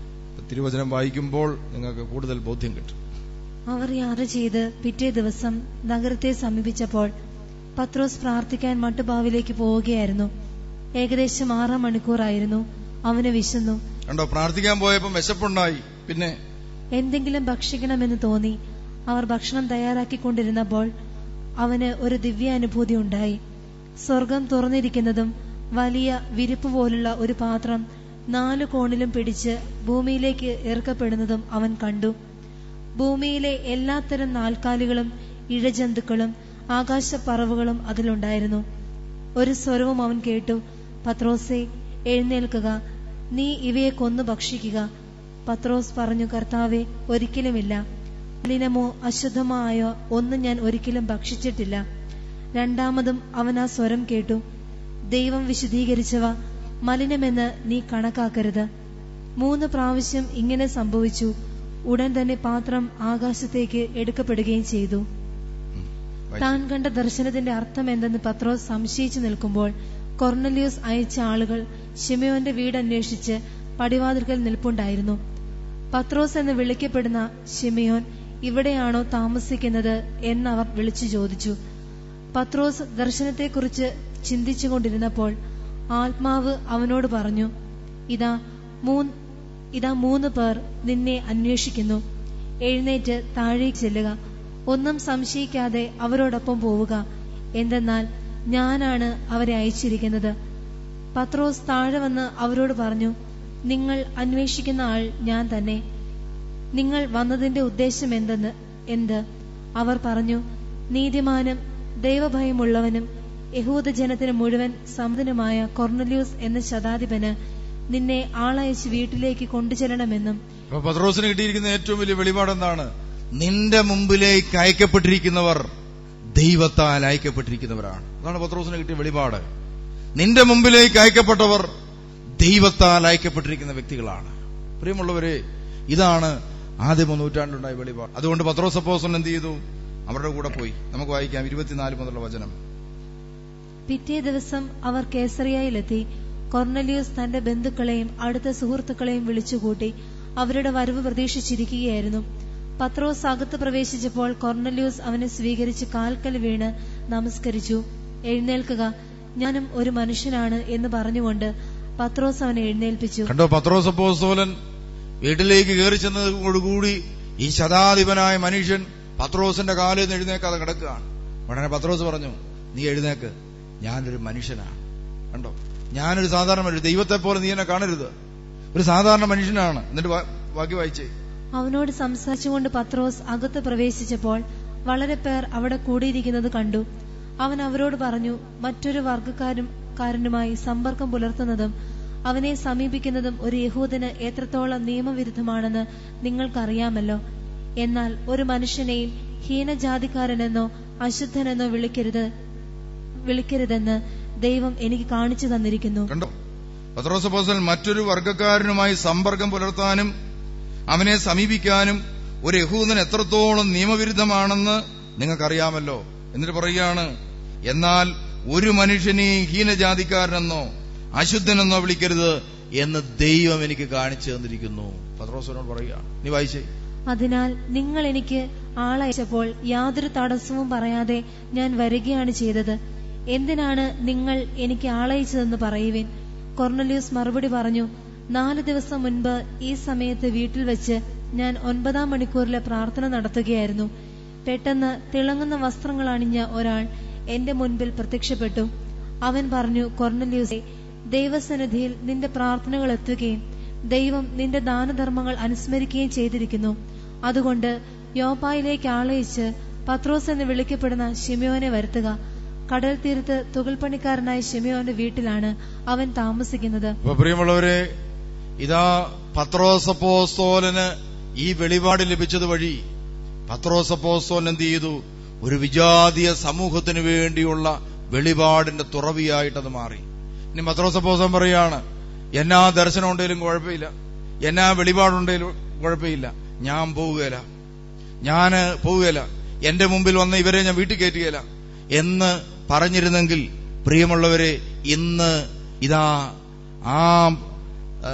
തിരുവചനം വായിക്കുമ്പോൾ നിങ്ങൾക്ക് കൂടുതൽ ബോധ്യം കിട്ടും. അവർ യാത്ര ചെയ്ത് പിറ്റേ ദിവസം നഗരത്തെ സമീപിച്ചപ്പോൾ പത്രോസ് പ്രാർത്ഥിക്കാൻ മട്ടുപാവിലേക്ക് പോവുകയായിരുന്നു. ഏകദേശം ആറാം മണിക്കൂറായിരുന്നു. അവന് വിശന്നു. കണ്ടോ പ്രാർത്ഥിക്കാൻ പോയപ്പോ വിശപ്പുണ്ടായി. പിന്നെ? എന്തെങ്കിലും ഭക്ഷിക്കണമെന്ന് തോന്നി. അവർ ഭക്ഷണം തയ്യാറാക്കിക്കൊണ്ടിരുന്നപ്പോൾ അവന് ഒരു ദിവ്യാനുഭൂതി ഉണ്ടായി. സ്വർഗം തുറന്നിരിക്കുന്നതും വലിയ വിരിപ്പ് പോലുള്ള ഒരു പാത്രം നാലു കോണിലും പിടിച്ച് ഭൂമിയിലേക്ക് ഇറക്കപ്പെടുന്നതും അവൻ കണ്ടു. ഭൂമിയിലെ എല്ലാത്തരം നാൽക്കാലികളും ഇഴജന്തുക്കളും ആകാശപ്പറവുകളും അതിലുണ്ടായിരുന്നു. ഒരു സ്വരവും അവൻ കേട്ടു. പത്രോസെ എഴുന്നേൽക്കുക. നീ ഇവയെ കൊന്നു ഭക്ഷിക്കുക. പത്രോസ് പറഞ്ഞു കർത്താവെ ഒരിക്കലുമില്ല. മലിനമോ അശുദ്ധമായോ ഒന്നും ഞാൻ ഒരിക്കലും ഭക്ഷിച്ചിട്ടില്ല. രണ്ടാമതും അവൻ ആ സ്വരം കേട്ടു. ദൈവം വിശദീകരിച്ചവ മലിനമെന്ന് നീ കണക്കാക്കരുത്. മൂന്ന് പ്രാവശ്യം ഇങ്ങനെ സംഭവിച്ചു. ഉടൻ തന്നെ പാത്രം ആകാശത്തേക്ക് എടുക്കപ്പെടുകയും ചെയ്തു. താൻ കണ്ട ദർശനത്തിന്റെ അർത്ഥം എന്തെന്ന് പത്രോസ് സംശയിച്ചു നിൽക്കുമ്പോൾ കൊർണലിയൂസ് അയച്ച ആളുകൾ ഷിമയോന്റെ വീട് അന്വേഷിച്ച് പടിവാതിൽക്കൽ നിൽപ്പുണ്ടായിരുന്നു. പത്രോസ് എന്ന് വിളിക്കപ്പെടുന്ന ഷിമയോൻ ഇവിടെയാണോ താമസിക്കുന്നത് എന്നവർ വിളിച്ചു ചോദിച്ചു. പത്രോസ് ദർശനത്തെക്കുറിച്ച് ചിന്തിച്ചുകൊണ്ടിരുന്നപ്പോൾ ആത്മാവ് അവനോട് പറഞ്ഞു ഇതാ മൂന്ന് ഇതാ മൂന്ന് പേർ നിന്നെ അന്വേഷിക്കുന്നു. എഴുന്നേറ്റ് താഴേക്ക് ചെല്ലുക. ഒന്നും സംശയിക്കാതെ അവരോടൊപ്പം പോവുക. എന്തെന്നാൽ ഞാനാണ് അവരെ അയച്ചിരിക്കുന്നത്. പത്രോസ് താഴെ വന്ന് അവരോട് പറഞ്ഞു നിങ്ങൾ അന്വേഷിക്കുന്ന ആൾ ഞാൻ തന്നെ. നിങ്ങൾ വന്നതിന്റെ ഉദ്ദേശം എന്തെന്ന്? എന്ത്? അവർ പറഞ്ഞു നീതിമാനും ദൈവഭയമുള്ളവനും യഹൂദ ജനത്തിന് മുഴുവൻ സമതനുമായ കൊർണലിയൂസ് എന്ന ശതാധിപന് നിന്നെ ആളയച്ച് വീട്ടിലേക്ക് കൊണ്ടുചെല്ലണമെന്നും പത്രോസിന് കിട്ടിയിരിക്കുന്ന ഏറ്റവും വലിയ വെളിപാട് എന്താണ് നിന്റെ മുമ്പിലേക്ക് അയക്കപ്പെട്ടിരിക്കുന്നവർ ദൈവത്താൽ അയക്കപ്പെട്ടിരിക്കുന്നവരാണ്. അതാണ് പത്രോസിന് കിട്ടിയ വെളിപാട്. നിന്റെ മുമ്പിലേക്ക് അയക്കപ്പെട്ടവർ ദൈവത്താൽ അയക്കപ്പെട്ടിരിക്കുന്ന വ്യക്തികളാണ്. പ്രിയമുള്ളവരെ ഇതാണ് ആദ്യ നൂറ്റാണ്ടുണ്ടായ വെളിപാട്. അതുകൊണ്ട് പത്രോസ് അപ്പോസൻ എന്ത് ചെയ്തു? അവരുടെ കൂടെ പോയി. നമുക്ക് വായിക്കാം ഇരുപത്തിനാല് മുതലുള്ള വചനം. പിറ്റേ ദിവസം അവർ കേസറിയയിലെത്തി. കൊർണലിയോസ് തന്റെ ബന്ധുക്കളെയും അടുത്ത സുഹൃത്തുക്കളെയും വിളിച്ചുകൂട്ടി അവരുടെ വരവ് പ്രതീക്ഷിച്ചിരിക്കുകയായിരുന്നു. പത്രോസ് അകത്ത് പ്രവേശിച്ചപ്പോൾ കൊർണലിയൂസ് അവനെ സ്വീകരിച്ച് കാൽക്കൽ വീണ് നമസ്കരിച്ചു. എഴുന്നേൽക്കുക. ഞാനും ഒരു മനുഷ്യനാണ് എന്ന് പറഞ്ഞുകൊണ്ട് പത്രോസ് അവനെ എഴുന്നേൽപ്പിച്ചു. കണ്ടോ പത്രോസ് അപ്പോസ്തോലൻ വീട്ടിലേക്ക് കയറി ചെന്നതോടുകൂടി ഈ ശതാധിപനായ മനുഷ്യൻ പത്രോസിന്റെ കാലിൽ നിന്ന് എഴുന്നേക്കാതെ കിടക്കുകയാണ്. ഉടനെ പത്രോസ് പറഞ്ഞു നീ എഴുന്നേക്ക്. ഞാനൊരു മനുഷ്യനാണ്. കണ്ടോ? ഞാനൊരു സാധാരണ മനുഷ്യൻ ദൈവത്തെ പോലെ നീ എന്നെ കാണരുത്. ഒരു സാധാരണ മനുഷ്യനാണ്. എന്നിട്ട് ബാക്കി വായിച്ചേ. അവനോട് സംസാരിച്ചുകൊണ്ട് പത്രോസ് അകത്ത് പ്രവേശിച്ചപ്പോൾ വളരെ പേർ അവിടെ കൂടിയിരിക്കുന്നത് കണ്ടു. അവൻ അവരോട് പറഞ്ഞു മറ്റൊരു വർഗക്കാരും കാരനുമായി സമ്പർക്കം പുലർത്തുന്നതും അവനെ സമീപിക്കുന്നതും ഒരു യഹൂദന് എത്രത്തോളം നിയമവിരുദ്ധമാണെന്ന് നിങ്ങൾക്കറിയാമല്ലോ. എന്നാൽ ഒരു മനുഷ്യനെയും ഹീനജാതിക്കാരനെന്നോ അശുദ്ധനെന്നോ വിളിക്കരുത് വിളിക്കരുതെന്ന് ദൈവം എനിക്ക് കാണിച്ചു തന്നിരിക്കുന്നു. മറ്റൊരു വർഗക്കാരനുമായി സമ്പർക്കം പുലർത്താനും അവനെ സമീപിക്കാനും ഒരു യഹൂദൻ എത്രത്തോളം നിയമവിരുദ്ധമാണെന്ന് നിങ്ങൾക്കറിയാമല്ലോ. എന്നിട്ട് പറയുകയാണ് എന്നാൽ ഒരു മനുഷ്യനെ ഹീനജാതിക്കാരനെന്നോ അശുദ്ധനെന്നോ വിളിക്കരുത് എന്ന് ദൈവം എനിക്ക് കാണിച്ചു തന്നിരിക്കുന്നു. പത്രോസനോട് പറയുകയാണ് നീ വായിച്ചേ. അതിനാൽ നിങ്ങൾ എനിക്ക് ആളയച്ചപ്പോൾ യാതൊരു തടസ്സവും പറയാതെ ഞാൻ വരികയാണ് ചെയ്തത്. എന്തിനാണ് നിങ്ങൾ എനിക്ക് ആളയച്ചതെന്ന് പറയുവിൻ? കൊർണലിയൂസ് മറുപടി പറഞ്ഞു നാല് ദിവസം മുൻപ് ഈ സമയത്ത് വീട്ടിൽ വെച്ച് ഞാൻ ഒൻപതാം മണിക്കൂറിലെ പ്രാർത്ഥന നടത്തുകയായിരുന്നു. പെട്ടെന്ന് തിളങ്ങുന്ന വസ്ത്രങ്ങൾ അണിഞ്ഞ ഒരാൾ എന്റെ മുൻപിൽ പ്രത്യക്ഷപ്പെട്ടു. അവൻ പറഞ്ഞു കൊർണല്യൂസെ ദൈവസന്നിധിയിൽ നിന്റെ പ്രാർത്ഥനകൾ എത്തുകയും ദൈവം നിന്റെ ദാനധർമ്മങ്ങൾ അനുസ്മരിക്കുകയും ചെയ്തിരിക്കുന്നു. അതുകൊണ്ട് യോപ്പായിലേക്ക് ആളയിച്ച് പത്രോസ് എന്ന് വിളിക്കപ്പെടുന്ന ഷിമിയോനെ വരുത്തുക. കടൽ തീരത്ത് തുകൽപ്പണിക്കാരനായ ഷിമിയോന്റെ വീട്ടിലാണ് അവൻ താമസിക്കുന്നത്. പ്രിയമുള്ളവരെ ഇതാ പത്രോസപ്പോസ്തോലന് ഈ വെളിപാട് ലഭിച്ചത് വഴി. പത്രോസപ്പോസ്തോലൻ എന്ത് ചെയ്തു? ഒരു വിജാതീയ സമൂഹത്തിന് വേണ്ടിയുള്ള വെളിപാടിന്റെ തുറവിയായിട്ടത് മാറി. ഇനി പത്രോസപ്പോസൻ പറയാണ് എന്നാ ദർശനം ഉണ്ടെങ്കിലും കുഴപ്പമില്ല. എന്നാ വെളിപാടുണ്ടെങ്കിലും കുഴപ്പമില്ല. ഞാൻ പോവുകയില്ല. ഞാൻ പോവുകയില്ല. എന്റെ മുമ്പിൽ വന്ന ഇവരെ ഞാൻ വീട്ടിൽ കയറ്റുകയില്ല. എന്ന് പറഞ്ഞിരുന്നെങ്കിൽ പ്രിയമുള്ളവരെ ഇന്ന് ഇതാ ആ,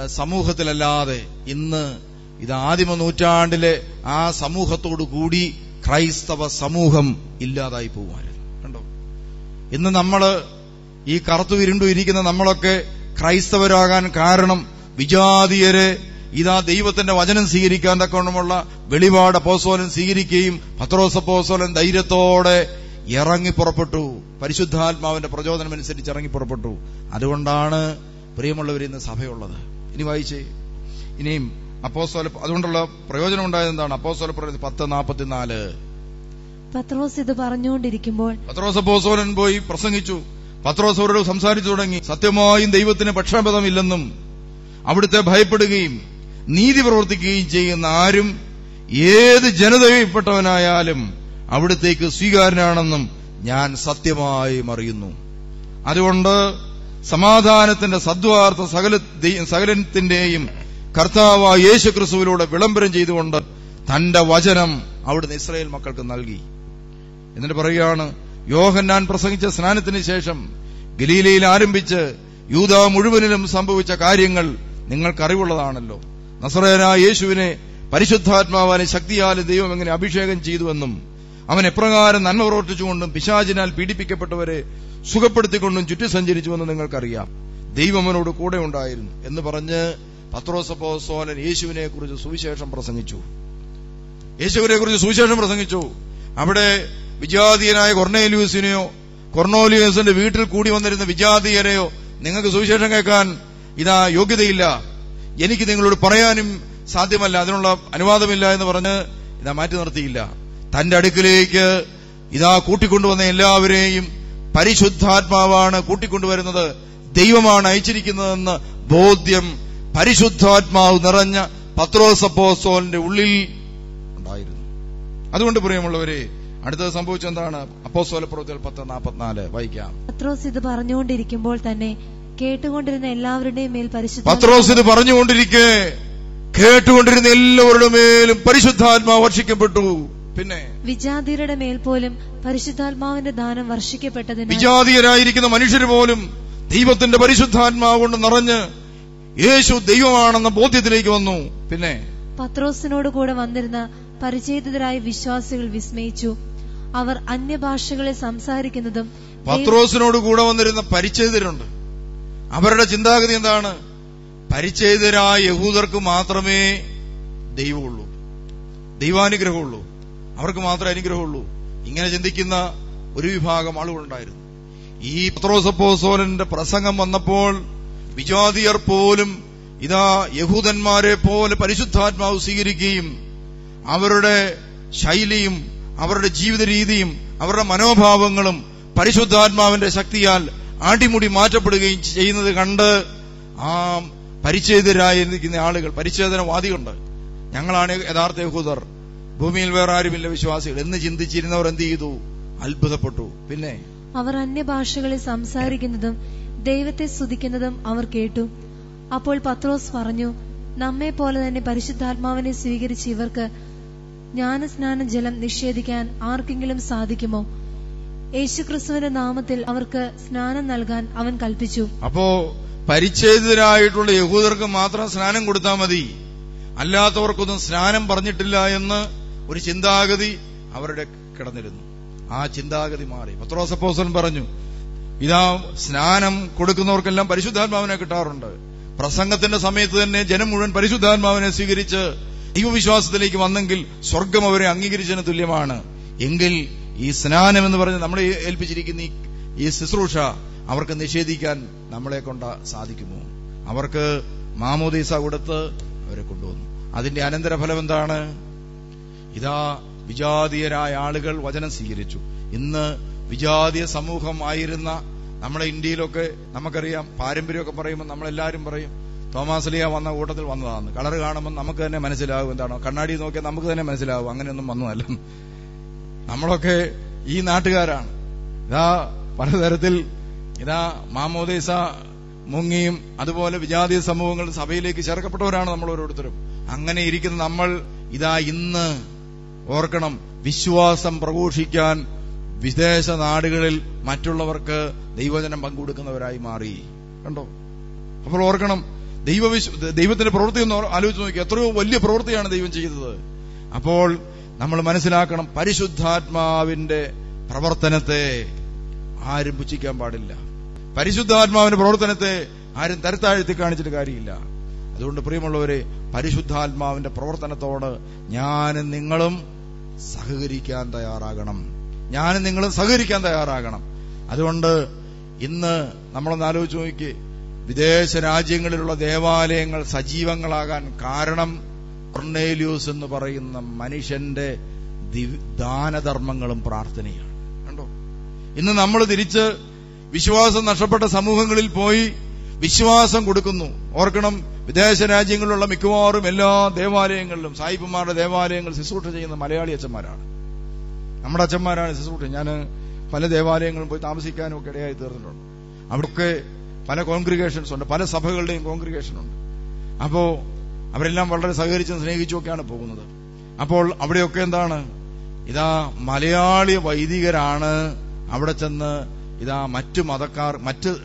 സമൂഹത്തിലല്ലാതെ ഇന്ന് ഇത് ആദിമ നൂറ്റാണ്ടിലെ ആ സമൂഹത്തോടു കൂടി ക്രൈസ്തവ സമൂഹം ഇല്ലാതായി പോകുമായിരുന്നു കണ്ടോ? ഇന്ന് നമ്മൾ ഈ കറുത്തു ഇരുണ്ടു ഇരിക്കുന്ന നമ്മളൊക്കെ ക്രൈസ്തവരാകാൻ കാരണം വിജാതീയരെ ഇതാ ദൈവത്തിന്റെ വചനം സ്വീകരിക്കാൻ തക്കവണ്ണമുള്ള വെളിപാട് പോസോലൻ സ്വീകരിക്കുകയും പത്രോസ് പോസോലൻ ധൈര്യത്തോടെ ഇറങ്ങി പുറപ്പെട്ടു. പരിശുദ്ധാത്മാവിന്റെ പ്രചോദനമനുസരിച്ച് ഇറങ്ങി പുറപ്പെട്ടു. അതുകൊണ്ടാണ് പ്രിയമുള്ളവർ ഇന്ന് സഭയുള്ളത്. ഇനി വായിച്ചേ. ഇനിയും അപ്പോസ്തല അതുകൊണ്ടുള്ള പ്രയോജനം ഉണ്ടായത് എന്താണ്? അപ്പോസ്തല പറയുന്നത് പത്ത് നാൽപ്പത്തിനാല് പത്രോസ് ഇത് പറഞ്ഞുകൊണ്ടിരിക്കുമ്പോൾ പത്രോസ് അപ്പോസോലൻ പോയി പ്രസംഗിച്ചു. പത്രോസ് അവരോട് സംസാരിച്ചു തുടങ്ങി. സത്യമായും ദൈവത്തിന് പക്ഷാപതമില്ലെന്നും അവിടുത്തെ ഭയപ്പെടുകയും നീതി പ്രവർത്തിക്കുകയും ചെയ്യുന്ന ആരും ഏത് ജനതയിൽപ്പെട്ടവനായാലും അവിടുത്തേക്ക് സ്വീകാരനാണെന്നും ഞാൻ സത്യമായും അറിയുന്നു. അതുകൊണ്ട് സമാധാനത്തിന്റെ സദ്വാർത്ഥ സകല സകലത്തിന്റെയും കർത്താവായ യേശു ക്രിസ്തുവിലൂടെ വിളംബരം ചെയ്തുകൊണ്ട് തന്റെ വചനം അവിടുന്ന് ഇസ്രായേൽ മക്കൾക്ക് നൽകി. എന്നിട്ട് പറയുകയാണ് യോഹന്നാൻ പ്രസംഗിച്ച സ്നാനത്തിന് ശേഷം ഗലീലയിൽ ആരംഭിച്ച് യൂത മുഴുവനിലും സംഭവിച്ച കാര്യങ്ങൾ നിങ്ങൾക്കറിവുള്ളതാണല്ലോ. നസറേനായ യേശുവിനെ പരിശുദ്ധാത്മാവാനെ ശക്തിയാലും ദൈവം എങ്ങനെ അഭിഷേകം ചെയ്തുവെന്നും അവൻ എപ്രകാരം നന്മ പ്രവർത്തിച്ചുകൊണ്ടും പിശാചിനാൽ പീഡിപ്പിക്കപ്പെട്ടവരെ സുഖപ്പെടുത്തിക്കൊണ്ടും ചുറ്റി സഞ്ചരിച്ചുവെന്ന് നിങ്ങൾക്കറിയാം. ദൈവം അവനോട് കൂടെ ഉണ്ടായിരുന്നു എന്ന് പറഞ്ഞ് പത്രോസപ്പോസോലൻ യേശുവിനെ കുറിച്ച് സുവിശേഷം പ്രസംഗിച്ചു. യേശുവിനെ കുറിച്ച് സുവിശേഷം പ്രസംഗിച്ചു. അവിടെ വിജാതീയനായ കൊർണേലിയൂസിനെയോ കൊർണോലിയൂസിന്റെ വീട്ടിൽ കൂടി വന്നിരുന്ന വിജാതീയരെയോ നിങ്ങൾക്ക് സുവിശേഷം കേൾക്കാൻ ഇതാ യോഗ്യതയില്ല. എനിക്ക് നിങ്ങളോട് പറയാനും സാധ്യമല്ല. അതിനുള്ള അനുവാദമില്ല എന്ന് പറഞ്ഞ് ഇതാ മാറ്റി നിർത്തിയില്ല. തന്റെ അടുക്കിലേക്ക് ഇതാ കൂട്ടിക്കൊണ്ടുവന്ന എല്ലാവരെയും പരിശുദ്ധാത്മാവാണ് കൂട്ടിക്കൊണ്ടുവരുന്നത്. ദൈവമാണ് അയച്ചിരിക്കുന്നതെന്ന് ബോധ്യം പരിശുദ്ധാത്മാവ് നിറഞ്ഞ പത്രോസപ്പോസോലിന്റെ ഉള്ളിൽ ഉണ്ടായിരുന്നു. അതുകൊണ്ട് പ്രിയമുള്ളവരെ അടുത്തത് സംഭവിച്ചെന്താണ് അപ്പോസോല പ്രവൃത്തികൾ പത്ത് നാൽപ്പത്തിനാല് വായിക്കാം. പത്രോസ് ഇത് പറഞ്ഞുകൊണ്ടിരിക്കുമ്പോൾ തന്നെ കേട്ടുകൊണ്ടിരുന്ന എല്ലാവരുടെയും മേൽ പരിശുദ്ധ പത്രോസ് ഇത് പറഞ്ഞുകൊണ്ടിരിക്കെ കേട്ടുകൊണ്ടിരുന്ന എല്ലാവരുടെ മേലും പരിശുദ്ധാത്മാവ് വർഷിക്കപ്പെട്ടു. പിന്നെ? വിജാതിയരുടെ മേൽ പോലും പരിശുദ്ധാത്മാവിന്റെ ദാനം വർഷിക്കപ്പെട്ടതിന് വിജാതീയരായിരിക്കുന്ന മനുഷ്യർ പോലും ദൈവത്തിന്റെ പരിശുദ്ധാത്മാവ് കൊണ്ട് നിറഞ്ഞ് യേശു ദൈവമാണെന്ന ബോധ്യത്തിലേക്ക് വന്നു. പിന്നെ? പത്രോസിനോട് കൂടെ വന്നിരുന്ന പരിചയതരായ വിശ്വാസികൾ വിസ്മയിച്ചു. അവർ അന്യഭാഷകളെ സംസാരിക്കുന്നതും പത്രോസിനോട് കൂടെ വന്നിരുന്ന പരിചയതരുണ്ട് അവരുടെ ചിന്താഗതി എന്താണ്? പരിചയതരായ യഹൂദർക്ക് മാത്രമേ ദൈവമുള്ളൂ. ദൈവാനുഗ്രഹമുള്ളൂ. അവർക്ക് മാത്രമേ അനുഗ്രഹമുള്ളൂ. ഇങ്ങനെ ചിന്തിക്കുന്ന ഒരു വിഭാഗം ആളുകളുണ്ടായിരുന്നു. ഈ പത്രോസപ്പോസോലന്റെ പ്രസംഗം വന്നപ്പോൾ വിജാതിയർ പോലും ഇതാ യഹൂദന്മാരെ പോലെ പരിശുദ്ധാത്മാവ് സ്വീകരിക്കുകയും അവരുടെ ശൈലിയും അവരുടെ ജീവിത രീതിയും അവരുടെ മനോഭാവങ്ങളും പരിശുദ്ധാത്മാവിന്റെ ശക്തിയാൽ ആടിമുടി മാറ്റപ്പെടുകയും ചെയ്യുന്നത് കണ്ട് ആ പരിച്ഛേദരായിരിക്കുന്ന ആളുകൾ പരിച്ഛേദനവാദികളുണ്ട്. ഞങ്ങളാണ് യഥാർത്ഥ യഹൂദർ. ഭൂമിയിൽ വേറെ ആരുമില്ല വിശ്വാസികൾ. എന്ന് ചിന്തിച്ചിരുന്നവർ എന്ത് ചെയ്തു? അത്ഭുതപ്പെട്ടു. പിന്നെ? അവർ അന്യഭാഷകളിൽ സംസാരിക്കുന്നതും ദൈവത്തെ സ്തുതിക്കുന്നതും അവർ കേട്ടു. അപ്പോൾ പത്രോസ് പറഞ്ഞു നമ്മെ പോലെ തന്നെ പരിശുദ്ധാത്മാവിനെ സ്വീകരിച്ച ഇവർക്ക് ജ്ഞാനസ്നാന ജലം നിഷേധിക്കാൻ ആർക്കെങ്കിലും സാധിക്കുമോ? യേശുക്രിസ്തുവിന്റെ നാമത്തിൽ അവർക്ക് സ്നാനം നൽകാൻ അവൻ കൽപ്പിച്ചു. അപ്പോ പരിച്ഛേദിതരായിട്ടുള്ള യഹൂദർക്ക് മാത്രം സ്നാനം കൊടുത്താൽ മതി. അല്ലാത്തവർക്കൊന്നും സ്നാനം പറഞ്ഞിട്ടില്ല എന്ന് ഒരു ചിന്താഗതി അവരുടെ കിടന്നിരുന്നു. ആ ചിന്താഗതി മാറി. പത്രോസപ്പോസൻ പറഞ്ഞു ഇതാ സ്നാനം കൊടുക്കുന്നവർക്കെല്ലാം പരിശുദ്ധാത്മാവിനെ കിട്ടാറുണ്ട്. പ്രസംഗത്തിന്റെ സമയത്ത് തന്നെ ജനം മുഴുവൻ പരിശുദ്ധാത്മാവിനെ സ്വീകരിച്ച് ദൈവവിശ്വാസത്തിലേക്ക് വന്നെങ്കിൽ സ്വർഗം അവരെ അംഗീകരിച്ചതിന് തുല്യമാണ്. എങ്കിൽ ഈ സ്നാനം എന്ന് പറഞ്ഞ് നമ്മളെ ഏൽപ്പിച്ചിരിക്കുന്ന ഈ- ശുശ്രൂഷ അവർക്ക് നിഷേധിക്കാൻ നമ്മളെ കൊണ്ട് സാധിക്കുമോ? അവർക്ക് മാമോദീസ കൊടുത്ത് അവരെ കൊണ്ടുവന്നു. അതിന്റെ അനന്തരഫലം എന്താണ്? ഇതാ വിജാതീയരായ ആളുകൾ വചനം സ്വീകരിച്ചു. ഇന്ന് വിജാതീയ സമൂഹം ആയിരുന്ന നമ്മുടെ ഇന്ത്യയിലൊക്കെ നമുക്കറിയാം പാരമ്പര്യമൊക്കെ പറയുമ്പോൾ നമ്മളെല്ലാവരും പറയും തോമാസ്ലിയ വന്ന കൂട്ടത്തിൽ വന്നതാണ് കളർ കാണുമ്പോൾ നമുക്ക് തന്നെ മനസ്സിലാവും എന്താണോ. കണ്ണാടി നോക്കിയാൽ നമുക്ക് തന്നെ മനസ്സിലാവും. അങ്ങനെയൊന്നും വന്നതല്ല. നമ്മളൊക്കെ ഈ നാട്ടുകാരാണ്. ഇതാ പലതരത്തിൽ ഇതാ മാമോദേശ മുങ്ങിയും അതുപോലെ വിജാതി സമൂഹങ്ങൾ സഭയിലേക്ക് ചേർക്കപ്പെട്ടവരാണ് നമ്മൾ ഓരോരുത്തരും. അങ്ങനെ ഇരിക്കുന്ന നമ്മൾ ഇതാ ഇന്ന് ഓർക്കണം വിശ്വാസം പ്രഘോഷിക്കാൻ വിദേശ നാടുകളിൽ മറ്റുള്ളവർക്ക് ദൈവജനം പങ്കുകൊടുക്കുന്നവരായി മാറി. കണ്ടോ? അപ്പോൾ ഓർക്കണം ദൈവവിശ്വ ദൈവത്തിന്റെ പ്രവൃത്തി ഒന്ന് ആലോചിച്ച് നോക്കി എത്രയോ വലിയ പ്രവൃത്തിയാണ് ദൈവം ചെയ്തത്. അപ്പോൾ നമ്മൾ മനസ്സിലാക്കണം പരിശുദ്ധാത്മാവിന്റെ പ്രവർത്തനത്തെ ആരും പുച്ഛിക്കാൻ പാടില്ല. പരിശുദ്ധാത്മാവിന്റെ പ്രവർത്തനത്തെ ആരും തരത്താഴ്ത്തി കാണിച്ചിട്ട് കാര്യമില്ല. അതുകൊണ്ട് പ്രിയമുള്ളവരെ പരിശുദ്ധാത്മാവിന്റെ പ്രവർത്തനത്തോട് ഞാനും നിങ്ങളും സഹകരിക്കാൻ തയ്യാറാകണം. ഞാനും നിങ്ങളും സഹകരിക്കാൻ തയ്യാറാകണം. അതുകൊണ്ട് ഇന്ന് നമ്മളൊന്ന് ആലോചിച്ച് നോക്കി. വിദേശ രാജ്യങ്ങളിലുള്ള ദേവാലയങ്ങൾ സജീവങ്ങളാകാൻ കാരണം കൊർണേലിയൂസ് എന്ന് പറയുന്ന മനുഷ്യന്റെ ദാനധർമ്മങ്ങളും പ്രാർത്ഥനയാണ്. കണ്ടോ? ഇന്ന് നമ്മൾ തിരിച്ച് വിശ്വാസം നഷ്ടപ്പെട്ട സമൂഹങ്ങളിൽ പോയി വിശ്വാസം കൊടുക്കുന്നു. ഓർക്കണം വിദേശ രാജ്യങ്ങളിലുള്ള മിക്കവാറും എല്ലാ ദേവാലയങ്ങളിലും സായിപ്പുമാരുടെ ദേവാലയങ്ങൾ ശുശ്രൂഷ ചെയ്യുന്ന മലയാളി അച്ഛന്മാരാണ്. നമ്മുടെ അച്ഛന്മാരാണ് ശുശ്രൂഷ ഞാൻ പല ദേവാലയങ്ങളും പോയി താമസിക്കാനും ഒക്കെ ഇടയായി തീർന്നിട്ടുണ്ട്. അവിടൊക്കെ പല കോൺഗ്രിഗേഷൻസ് ഉണ്ട്. പല സഭകളുടെയും കോൺഗ്രിഗേഷൻ ഉണ്ട്. അപ്പോ അവരെല്ലാം വളരെ സഹകരിച്ചും സ്നേഹിച്ചുമൊക്കെയാണ് പോകുന്നത്. അപ്പോൾ അവിടെയൊക്കെ എന്താണ്? ഇതാ മലയാളി വൈദികരാണ് അവിടെ ചെന്ന് ഇതാ മറ്റു മതക്കാർ മറ്റ്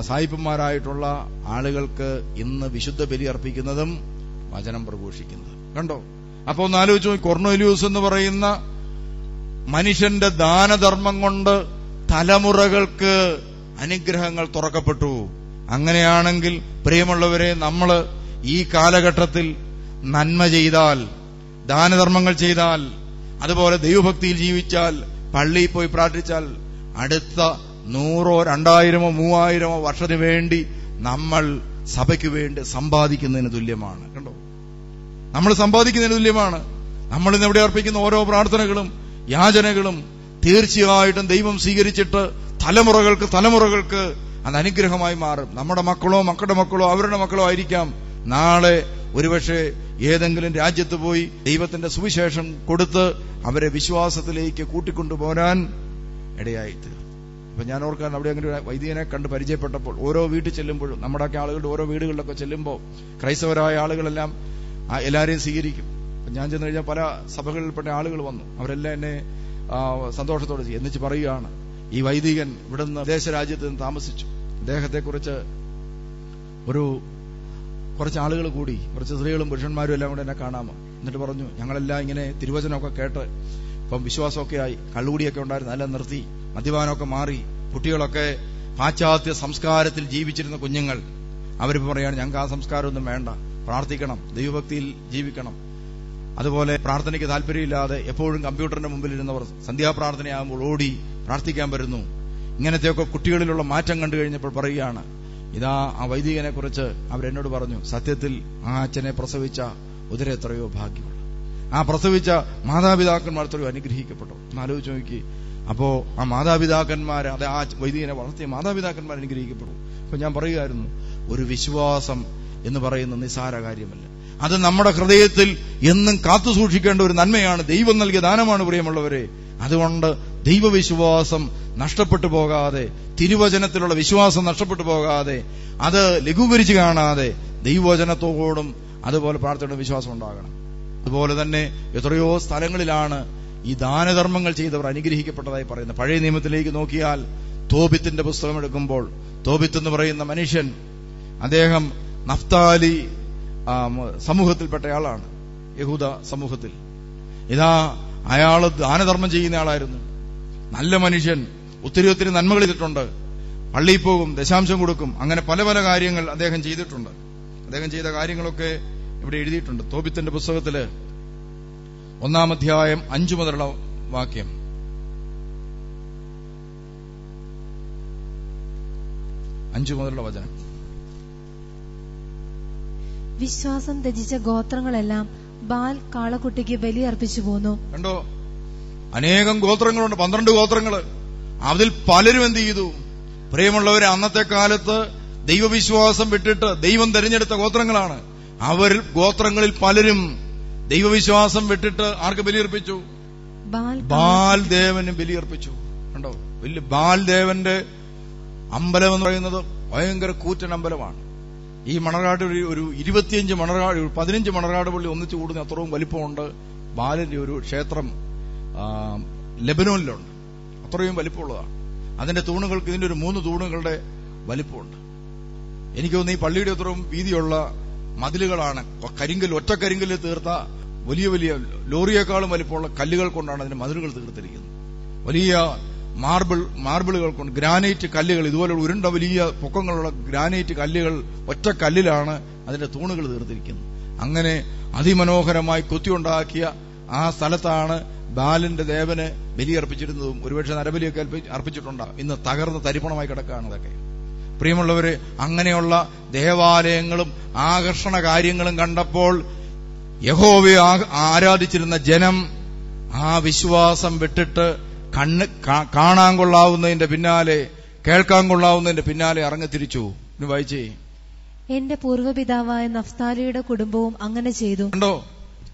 സായിപ്പന്മാരായിട്ടുള്ള ആളുകൾക്ക് ഇന്ന് വിശുദ്ധ ബലി അർപ്പിക്കുന്നതും വചനം പ്രഘോഷിക്കുന്നതും. കണ്ടോ? അപ്പൊ ഒന്ന് ആലോചിച്ചു കൊർണോലിയൂസ് എന്ന് പറയുന്ന മനുഷ്യന്റെ ദാനധർമ്മം കൊണ്ട് തലമുറകൾക്ക് അനുഗ്രഹങ്ങൾ തുറക്കപ്പെട്ടു. അങ്ങനെയാണെങ്കിൽ പ്രിയമുള്ളവരെ നമ്മൾ ഈ കാലഘട്ടത്തിൽ നന്മ ചെയ്താൽ ദാനധർമ്മങ്ങൾ ചെയ്താൽ അതുപോലെ ദൈവഭക്തിയിൽ ജീവിച്ചാൽ പള്ളിയിൽ പോയി പ്രാർത്ഥിച്ചാൽ അടുത്ത നൂറോ രണ്ടായിരമോ മൂവായിരമോ വർഷത്തിന് വേണ്ടി നമ്മൾ സഭയ്ക്ക് വേണ്ടി സമ്പാദിക്കുന്നതിന് തുല്യമാണ്. കണ്ടോ? നമ്മൾ സമ്പാദിക്കുന്നതിന് തുല്യമാണ്. നമ്മൾ ഇന്ന് ഇവിടെ അർപ്പിക്കുന്ന ഓരോ പ്രാർത്ഥനകളും യാചനകളും തീർച്ചയായിട്ടും ദൈവം സ്വീകരിച്ചിട്ട് തലമുറകൾക്ക് തലമുറകൾക്ക് അത് അനുഗ്രഹമായി മാറും. നമ്മുടെ മക്കളോ മക്കളുടെ മക്കളോ അവരുടെ മക്കളോ ആയിരിക്കാം. നാളെ ഒരുപക്ഷെ ഏതെങ്കിലും രാജ്യത്ത് പോയി ദൈവത്തിന്റെ സുവിശേഷം കൊടുത്ത് അവരെ വിശ്വാസത്തിലേക്ക് കൂട്ടിക്കൊണ്ടുപോരാൻ ഇടയായിത്തീർ അപ്പൊ ഞാൻ ഓർക്കാൻ അവിടെ അങ്ങനെ വൈദികനെ കണ്ട് പരിചയപ്പെട്ടപ്പോൾ ഓരോ വീട്ടിൽ ചെല്ലുമ്പോഴും നമ്മുടെയൊക്കെ ആളുകളുടെ ഓരോ വീടുകളിലൊക്കെ ചെല്ലുമ്പോൾ ക്രൈസ്തവരായ ആളുകളെല്ലാം എല്ലാവരെയും സ്വീകരിക്കും. ഞാൻ ചെന്ന് കഴിഞ്ഞാൽ പല സഭകളിൽപ്പെട്ട ആളുകൾ വന്നു. അവരെല്ലാം എന്നെ സന്തോഷത്തോടെ എന്നിച്ച് പറയുകയാണ് ഈ വൈദികൻ ഇവിടുന്ന് വിദേശ രാജ്യത്ത് നിന്ന് താമസിച്ചു. അദ്ദേഹത്തെക്കുറിച്ച് ഒരു കുറച്ച് ആളുകൾ കൂടി കുറച്ച് സ്ത്രീകളും പുരുഷന്മാരും എല്ലാം കൂടെ എന്നെ കാണാമോ? എന്നിട്ട് പറഞ്ഞു ഞങ്ങളെല്ലാം ഇങ്ങനെ തിരുവചനമൊക്കെ കേട്ട് ഇപ്പം വിശ്വാസമൊക്കെ ആയി കള്ളുകൂടിയൊക്കെ ഉണ്ടായിരുന്നു എല്ലാം നിർത്തി മദ്യപാനമൊക്കെ മാറി കുട്ടികളൊക്കെ പാശ്ചാത്യ സംസ്കാരത്തിൽ ജീവിച്ചിരുന്ന കുഞ്ഞുങ്ങൾ. അവരിപ്പോ പറയാണ് ഞങ്ങൾക്ക് ആ സംസ്കാരമൊന്നും വേണ്ട. പ്രാർത്ഥിക്കണം ദൈവഭക്തിയിൽ ജീവിക്കണം. അതുപോലെ പ്രാർത്ഥനയ്ക്ക് താല്പര്യമില്ലാതെ എപ്പോഴും കമ്പ്യൂട്ടറിന്റെ മുമ്പിൽ ഇരുന്നവർ സന്ധ്യാപ്രാർത്ഥനയാകുമ്പോൾ ഓടി പ്രാർത്ഥിക്കാൻ വരുന്നു. ഇങ്ങനത്തെയൊക്കെ കുട്ടികളിലുള്ള മാറ്റം കണ്ടു കഴിഞ്ഞപ്പോൾ പറയുകയാണ് ഇതാ ആ വൈദികനെ കുറിച്ച് അവരെന്നോട് പറഞ്ഞു സത്യത്തിൽ ആ അച്ഛനെ പ്രസവിച്ച ഉദര ഭാഗ്യമുള്ള ആ പ്രസവിച്ച മാതാപിതാക്കന്മാർ എത്രയോ അനുഗ്രഹിക്കപ്പെട്ടു. ഒന്ന് ആലോചിച്ച് നോക്കി. അപ്പോ ആ മാതാപിതാക്കന്മാർ അത് ആ വൈദികനെ വളർത്തിയ മാതാപിതാക്കന്മാർ അനുഗ്രഹിക്കപ്പെടും അപ്പൊ ഞാൻ പറയുമായിരുന്നു ഒരു വിശ്വാസം എന്ന് പറയുന്ന നിസ്സാര കാര്യമല്ല. അത് നമ്മുടെ ഹൃദയത്തിൽ എന്നും കാത്തു സൂക്ഷിക്കേണ്ട ഒരു നന്മയാണ്. ദൈവം നൽകിയ ദാനമാണ് പ്രിയമുള്ളവരെ. അതുകൊണ്ട് ദൈവവിശ്വാസം നഷ്ടപ്പെട്ടു പോകാതെ തിരുവചനത്തിലുള്ള വിശ്വാസം നഷ്ടപ്പെട്ടു പോകാതെ അത് ലഘൂകരിച്ച് കാണാതെ ദൈവവചനത്തോടും അതുപോലെ പ്രാർത്ഥനയുടെ വിശ്വാസം ഉണ്ടാകണം. അതുപോലെ തന്നെ എത്രയോ സ്ഥലങ്ങളിലാണ് ഈ ദാനധർമ്മങ്ങൾ ചെയ്തവർ അനുഗ്രഹിക്കപ്പെട്ടതായി പറയുന്നത്. പഴയ നിയമത്തിലേക്ക് നോക്കിയാൽ തോബിത്തിന്റെ പുസ്തകം എടുക്കുമ്പോൾ തോബിത്ത് എന്ന് പറയുന്ന മനുഷ്യൻ അദ്ദേഹം നഫ്താലി ആ, ആളാണ്. യഹൂദ സമൂഹത്തിൽ. ഇതാ അയാൾ ദാനധർമ്മം ചെയ്യുന്ന ആളായിരുന്നു. നല്ല മനുഷ്യൻ ഒത്തിരി ഒത്തിരി നന്മകൾ ചെയ്തിട്ടുണ്ട്. പള്ളിയിൽ പോകും ദശാംശം കൊടുക്കും. അങ്ങനെ പല പല കാര്യങ്ങൾ അദ്ദേഹം ചെയ്തിട്ടുണ്ട്. അദ്ദേഹം ചെയ്ത കാര്യങ്ങളൊക്കെ ഇവിടെ എഴുതിയിട്ടുണ്ട്. തോപിത്തിന്റെ പുസ്തകത്തിൽ ഒന്നാം അധ്യായം അഞ്ചു മുതലുള്ള വാക്യം. അഞ്ചു മുതലുള്ള വചനം. വിശ്വാസം ത്യജിച്ച ഗോത്രങ്ങളെല്ലാം ബാൽ കാളക്കുട്ടിക്ക് ബലി അർപ്പിച്ചു പോന്നു. കണ്ടോ? അനേകം ഗോത്രങ്ങളുണ്ട്. പന്ത്രണ്ട് ഗോത്രങ്ങൾ. അതിൽ പലരും എന്ത് ചെയ്തു? പ്രിയമുള്ളവര് അന്നത്തെ കാലത്ത് ദൈവവിശ്വാസം വിട്ടിട്ട് ദൈവം തെരഞ്ഞെടുത്ത ഗോത്രങ്ങളാണ്. അവർ ഗോത്രങ്ങളിൽ പലരും ദൈവവിശ്വാസം വിട്ടിട്ട് ആർക്ക് ബലിയർപ്പിച്ചു? ബാൽ ബാൽ ദേവന് ബലിയർപ്പിച്ചു. കണ്ടോ? വലിയ ബാൽ ദേവന്റെ അമ്പലം എന്ന് പറയുന്നത് ഭയങ്കര കൂറ്റൻ അമ്പലമാണ്. ഈ മണർകാട് ഒരു ഇരുപത്തിയഞ്ച് മണർകാട് പതിനഞ്ച് മണർകാട് പള്ളി ഒന്നിച്ചു കൂടുന്ന അത്രയും വലിപ്പമുണ്ട്. ബാലന്റെ ഒരു ക്ഷേത്രം ലെബനോനിലുണ്ട്. അത്രയും വലിപ്പമുള്ളതാണ്. അതിന്റെ തൂണുകൾക്ക് ഇതിന്റെ ഒരു മൂന്ന് തൂണുകളുടെ വലിപ്പമുണ്ട്. എനിക്ക് തോന്നുന്നു ഈ പള്ളിയുടെ അത്രയും വീതിയുള്ള മതിലുകളാണ്. കരിങ്കൽ ഒറ്റ കരിങ്കല്ല് തീർത്ത വലിയ വലിയ ലോറിയേക്കാളും വലിപ്പമുള്ള കല്ലുകൾ കൊണ്ടാണ് അതിന്റെ മതിലുകൾ തീർത്തിരിക്കുന്നത്. വലിയ മാർബിൾ മാർബിളുകൾ കൊണ്ട് ഗ്രാനൈറ്റ് കല്ലുകൾ ഇതുപോലുള്ള ഉരുണ്ട വലിയ പൊക്കങ്ങളുള്ള ഗ്രാനൈറ്റ് കല്ലുകൾ ഒറ്റ കല്ലിലാണ് അതിന്റെ തൂണുകൾ തീർത്തിരിക്കുന്നത്. അങ്ങനെ അതിമനോഹരമായി കൊത്തിയുണ്ടാക്കിയ ആ സ്ഥലത്താണ് ബാലിന്റെ ദേവന് ബലിയർപ്പിച്ചിരുന്നതും ഒരുപക്ഷെ നരബലിയൊക്കെ അർപ്പി- അർപ്പിച്ചിട്ടുണ്ടാകും ഇന്ന് തകർന്ന് തരിപ്പണമായി കിടക്കുകയാണ് അതൊക്കെ. പ്രിയമുള്ളവര് അങ്ങനെയുള്ള ദേവാലയങ്ങളും ആകർഷണ കാര്യങ്ങളും കണ്ടപ്പോൾ യഹോവയെ ആരാധിച്ചിരുന്ന ജനം ആ വിശ്വാസം വിട്ടിട്ട് കണ്ണ് കാണാൻ കൊള്ളാവുന്നതിന്റെ പിന്നാലെ കേൾക്കാൻ കൊള്ളാവുന്നതിന്റെ പിന്നാലെ ഇറങ്ങിത്തിരിച്ചു ഇനി വായിച്ചേ. എന്റെ പൂർവപിതാവായ നഫ്താലിയുടെ കുടുംബവും അങ്ങനെ ചെയ്തു. കണ്ടോ?